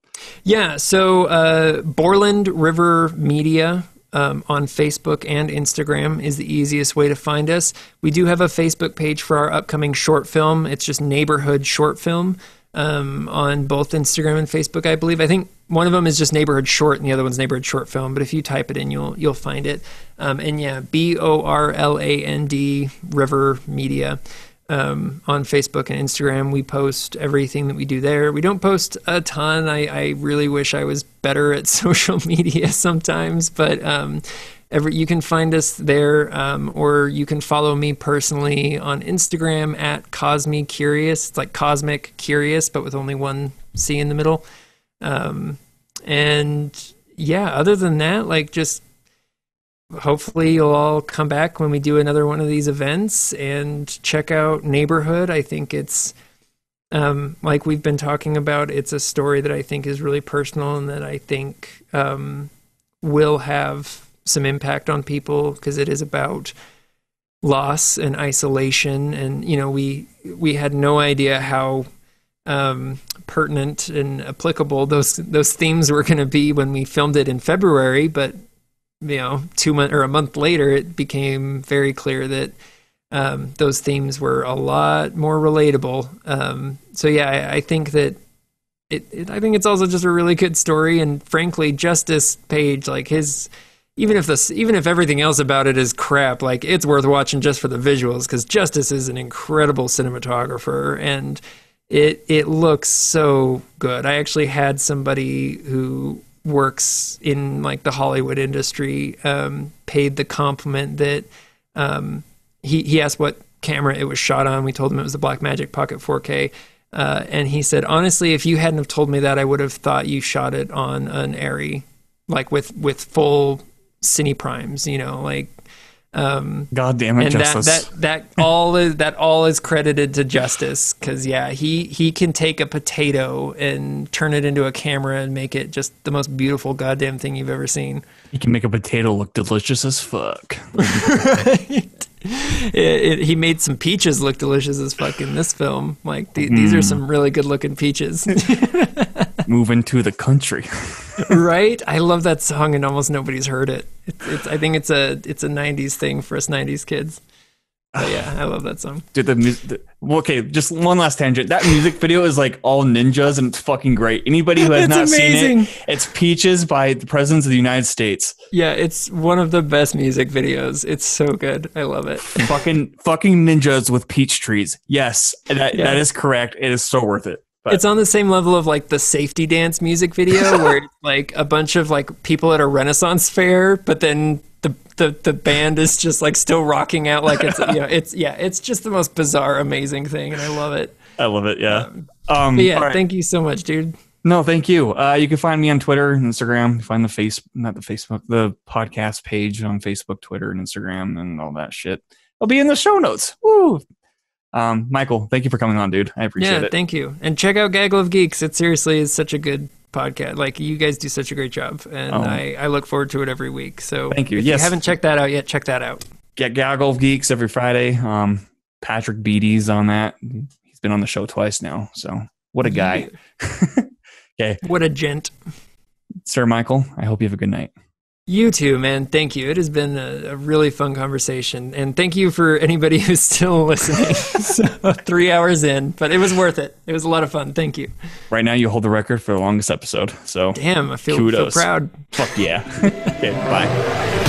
Speaker 2: Yeah, so uh, Borland River Media um, on Facebook and Instagram is the easiest way to find us. We do have a Facebook page for our upcoming short film. It's just Neighborhood Short Film um, on both Instagram and Facebook, I believe. I think one of them is just Neighborhood Short, and the other one's Neighborhood Short Film. But if you type it in, you'll you'll find it. Um, and yeah, B O R L A N D River Media um, on Facebook and Instagram. We post everything that we do there. We don't post a ton. I, I really wish I was better at social media sometimes, but um, every, you can find us there, um, or you can follow me personally on Instagram at Cosmicurious. It's like Cosmic Curious, but with only one C in the middle. Um, and yeah, other than that, like just hopefully you'll all come back when we do another one of these events and check out neighborhood. I think it's um, like we've been talking about it's a story that i think is really personal and that i think um, will have some impact on people because it is about loss and isolation. And you know we we had no idea how um, pertinent and applicable those those themes were going to be when we filmed it in February but you know, two months or a month later, it became very clear that um, those themes were a lot more relatable. Um, so yeah, I, I think that it, it, I think it's also just a really good story, and frankly, Justice Page, like his, even if this, even if everything else about it is crap, like it's worth watching just for the visuals because Justice is an incredible cinematographer and. It it looks so good. I actually had somebody who works in like the Hollywood industry um, paid the compliment that um, he he asked what camera it was shot on. We told him it was the Blackmagic Pocket 4K. Uh, and he said, honestly, if you hadn't have told me that, I would have thought you shot it on an Arri, like with with full cine primes, you know, like um,
Speaker 1: God damn it,
Speaker 2: and
Speaker 1: Justice.
Speaker 2: that that that all is that all is credited to Justice because yeah, he he can take a potato and turn it into a camera and make it just the most beautiful goddamn thing you've ever seen.
Speaker 1: He can make a potato look delicious as fuck.
Speaker 2: right. it, it, he made some peaches look delicious as fuck in this film. Like th- these are hmm. some really good looking peaches,
Speaker 1: Moving to the country.
Speaker 2: right? I love that song, and almost nobody's heard it. It's, it's I think it's a it's a '90s thing for us '90s kids. But yeah, I love that song.
Speaker 1: Dude, the music. Okay, just one last tangent. That music video is like all ninjas and it's fucking great. Anybody who has
Speaker 2: It's
Speaker 1: not seen it, it's Peaches by the Presidents of the United States.
Speaker 2: Yeah, it's one of the best music videos. It's so good. I love it.
Speaker 1: fucking fucking ninjas with peach trees. Yes, that,
Speaker 2: Yeah.
Speaker 1: that is correct. It is so worth it. But
Speaker 2: It's on the same level of like the safety dance music video where it's like a bunch of like people at a Renaissance fair, but then the the, band is just like still rocking out like it's you know, it's yeah, it's just the most bizarre, amazing thing and I love it.
Speaker 1: I love it. Yeah. Um,
Speaker 2: But yeah,
Speaker 1: right.
Speaker 2: thank you so much, dude.
Speaker 1: no, thank you. Uh, you can find me on Twitter, and Instagram. Find the face, not the Facebook, the podcast page on Facebook, Twitter, and Instagram, and all that shit. I'll be in the show notes. Woo. Um, Michael, thank you for coming on, dude. I appreciate
Speaker 2: Yeah,
Speaker 1: it.
Speaker 2: thank you. And check out Gaggle of Geeks. It seriously is such a good podcast. Like you guys do such a great job, and
Speaker 1: Oh.
Speaker 2: I, I look forward to it every week. So
Speaker 1: Thank you.
Speaker 2: If
Speaker 1: Yes.
Speaker 2: you haven't checked that out yet, check that out.
Speaker 1: Get Gaggle of Geeks every Friday. Um, Patrick Beatty's on that. He's been on the show twice now. So what a guy. okay,
Speaker 2: What a gent.
Speaker 1: Sir Michael. I hope you have a good night.
Speaker 2: You too, man. Thank you. It has been a, a really fun conversation, and thank you for anybody who's still listening. so three hours in, but it was worth it. It was a lot of fun. Thank you.
Speaker 1: Right now, you hold the record for the longest episode. So
Speaker 2: Damn, I feel, feel
Speaker 1: Kudos.
Speaker 2: proud.
Speaker 1: fuck yeah. okay, bye.